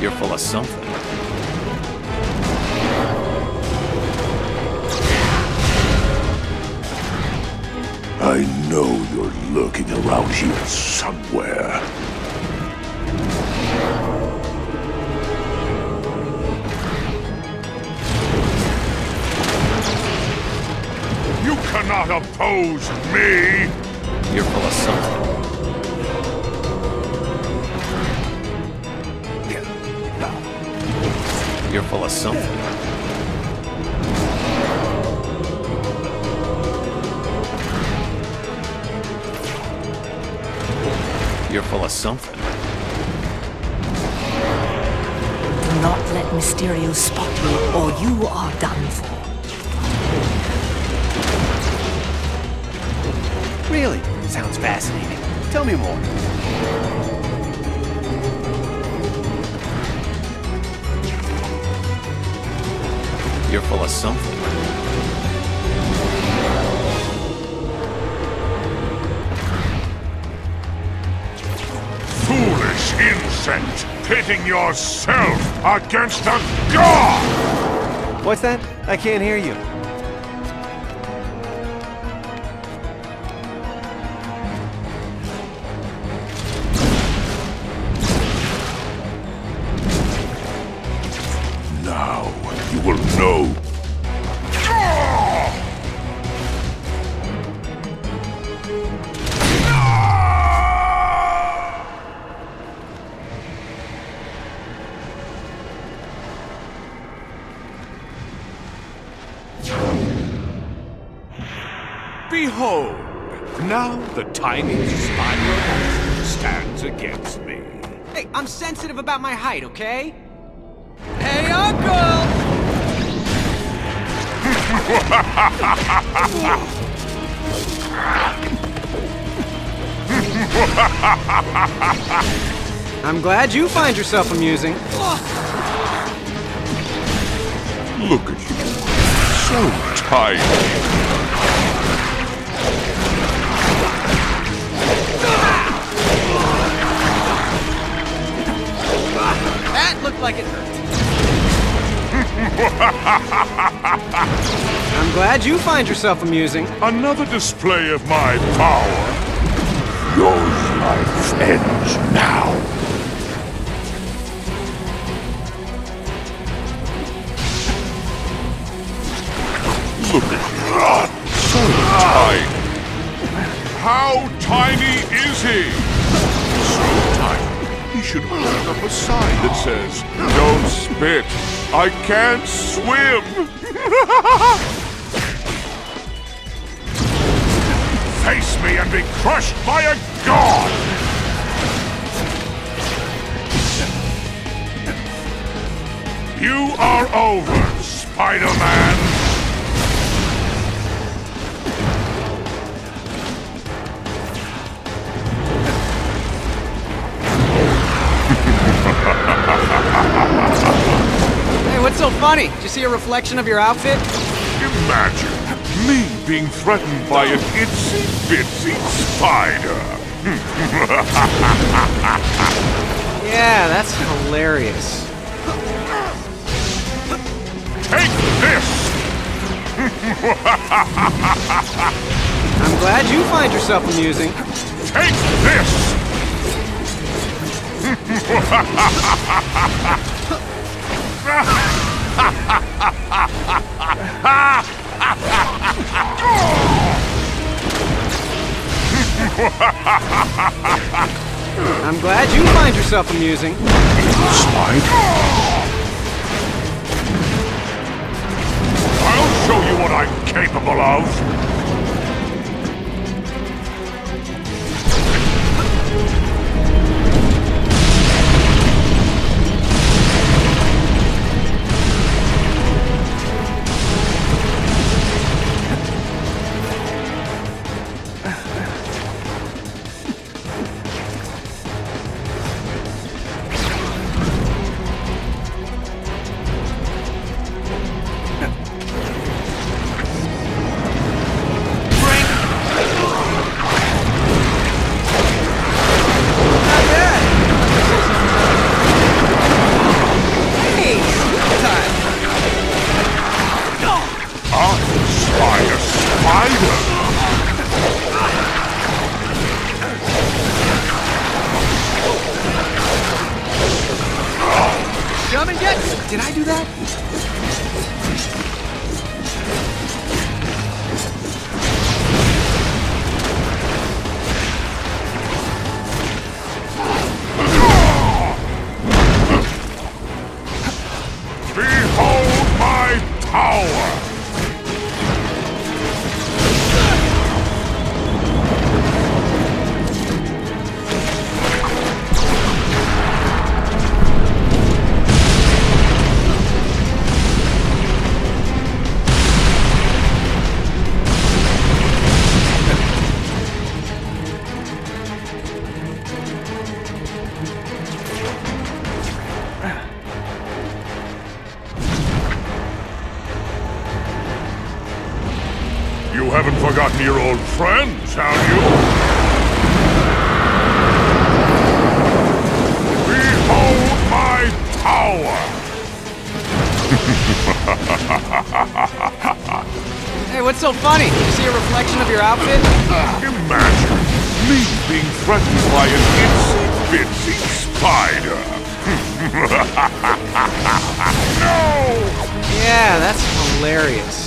You're full of something. I know you're lurking around here somewhere. You cannot oppose me! You're full of something. You're full of something. You're full of something. Do not let Mysterio spot you, or you are done for. Really? Sounds fascinating. Tell me more. You're full of something. Insect! Pitting yourself against a god! What's that? I can't hear you. About okay? Hey, Uncle! I'm glad you find yourself amusing. Look at you. So tiny. I'm glad you find yourself amusing. Another display of my power. Your life ends now. Look at that. So tiny. How tiny is he? So tiny. He should hold up a sign that says, Don't spit. I can't swim. Face me and be crushed by a god! You are over, Spider-Man! Funny? Did you see a reflection of your outfit? Imagine me being threatened by an itsy bitsy spider. Yeah, that's hilarious. Take this! I'm glad you find yourself amusing. Take this! [LAUGHS] I'm glad you find yourself amusing. I'll show you what I'm capable of! Imagine me being threatened by an itsy-bitsy spider. [LAUGHS] no! Yeah, that's hilarious.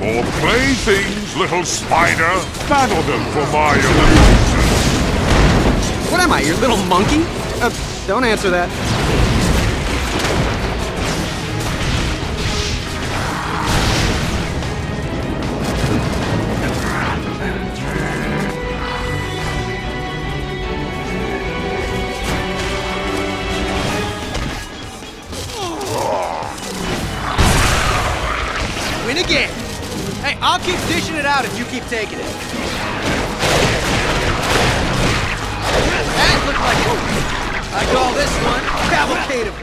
More playthings, little spider. Battle them for my illusion. What am I, your little monkey? Uh, don't answer that. Keep taking it. That looked like I call this one cavalcade. Of...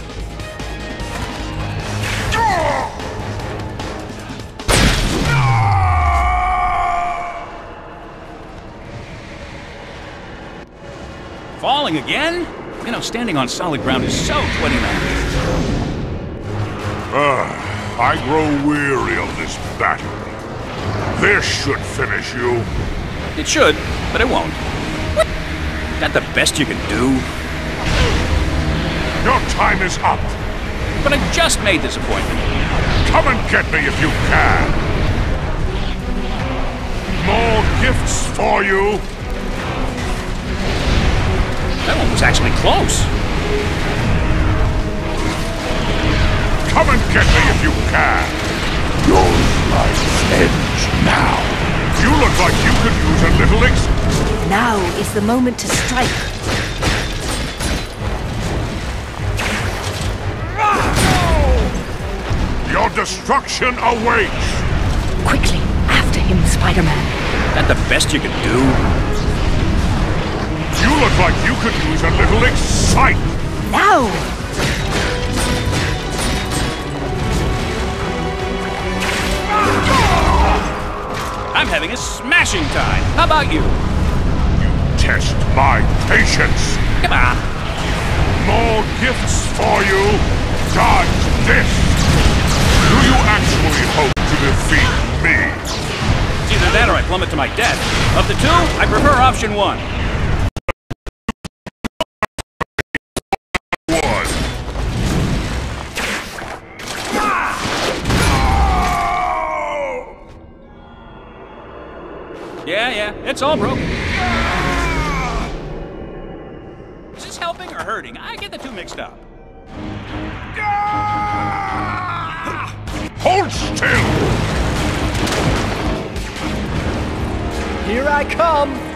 Falling again? You know, standing on solid ground is so 29. Ah, I grow weary of this battle. This should finish you. It should, but it won't. What? That the best you can do? Your time is up. But I just made this appointment. Come and get me if you can. More gifts for you. That one was actually close. Come and get me if you can. Your life ends now. You look like you could use a little ex- Now is the moment to strike. Your destruction awaits. Quickly, after him, Spider-Man. That the best you can do? You look like you could use a little excitement. Now! I'm having a smashing time. How about you? You test my patience. Come on. More gifts for you. Dodge this. Do you actually hope to defeat me? It's either that or I plummet to my death. Of the two, I prefer option one. One. Yeah, yeah, it's all broken. Is this helping or hurting? I get the two mixed up. Hold still. Here I come!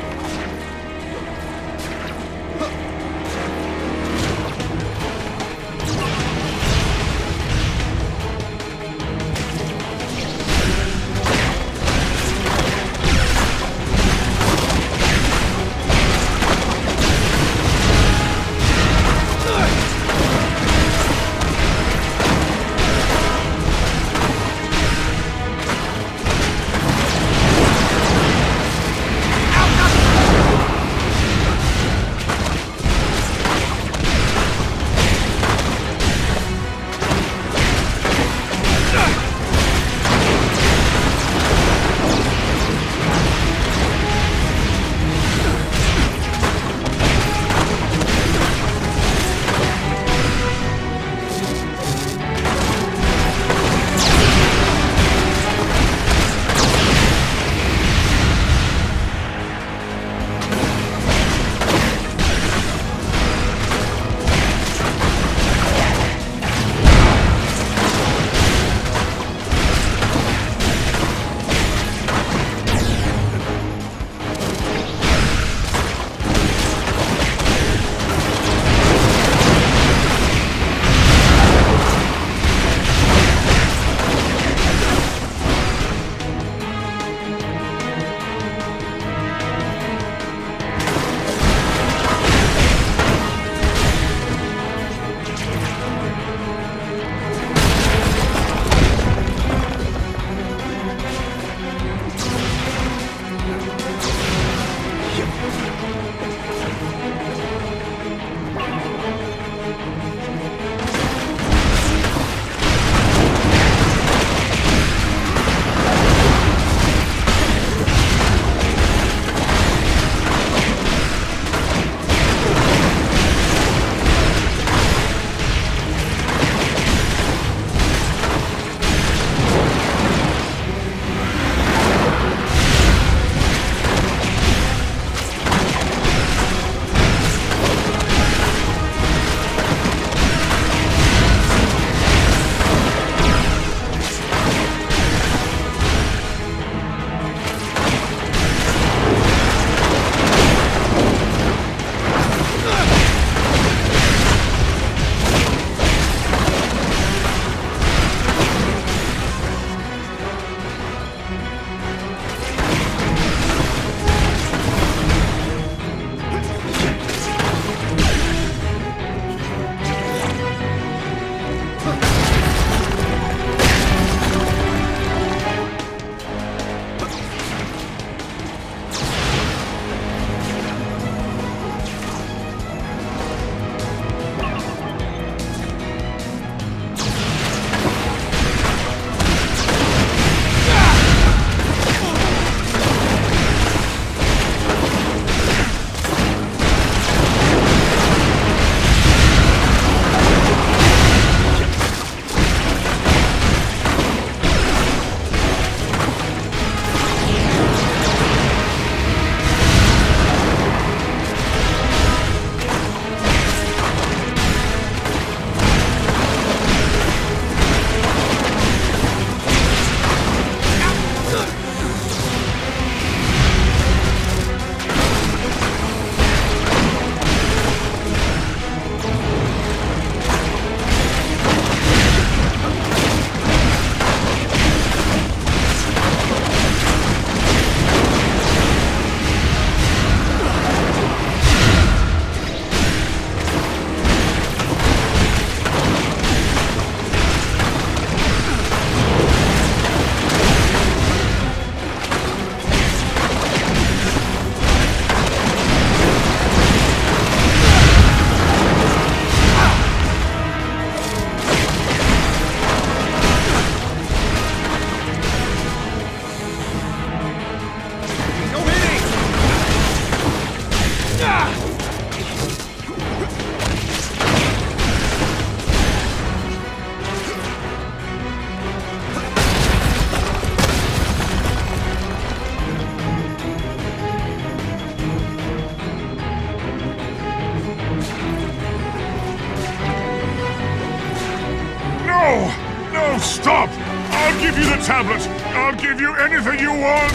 Give you anything you want!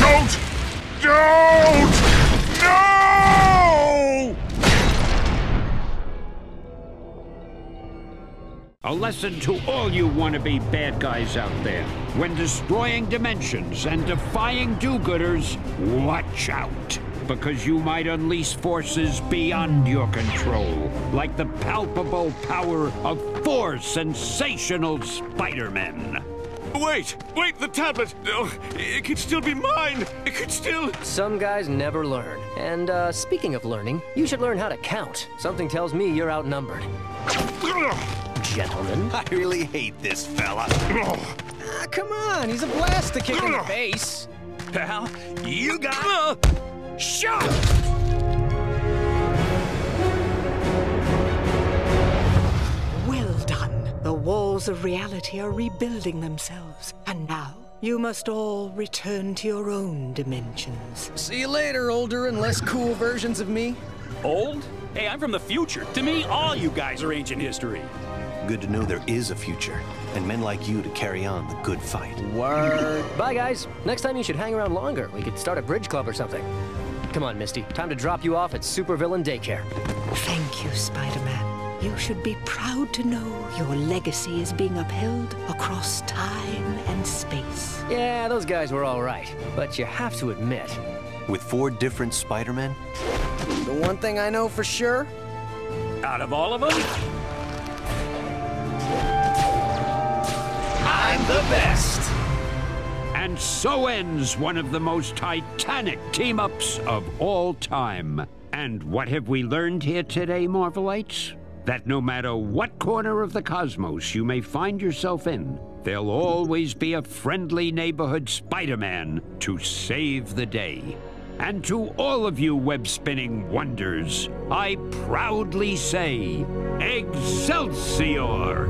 Don't! Don't! No! A lesson to all you wannabe bad guys out there. When destroying dimensions and defying do-gooders, watch out. Because you might unleash forces beyond your control. Like the palpable power of four sensational Spider-Men. Wait! Wait, the tablet! Oh, it could still be mine! It could still... Some guys never learn. And, uh, speaking of learning, you should learn how to count. Something tells me you're outnumbered. Gentlemen. [LAUGHS] I really hate this fella. Ah, come on, he's a blast to kick in the face. Pal, you got... Shot! Well done. The walls of reality are rebuilding themselves. And now, you must all return to your own dimensions. See you later, older and less cool versions of me. Old? Hey, I'm from the future. To me, all you guys are ancient history. Good to know there is a future, and men like you to carry on the good fight. Word. Bye, guys. Next time you should hang around longer. We could start a bridge club or something. Come on, Misty. Time to drop you off at Supervillain Daycare. Thank you, Spider-Man. You should be proud to know your legacy is being upheld across time and space. Yeah, those guys were all right. But you have to admit... With four different Spider-Men? The one thing I know for sure... Out of all of them? I'm the best! And so ends one of the most titanic team-ups of all time. And what have we learned here today, Marvelites? That no matter what corner of the cosmos you may find yourself in, there'll always be a friendly neighborhood Spider-Man to save the day. And to all of you web-spinning wonders, I proudly say, Excelsior!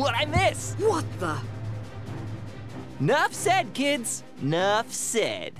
What I miss? What the? Nuff said, kids. Nuff said.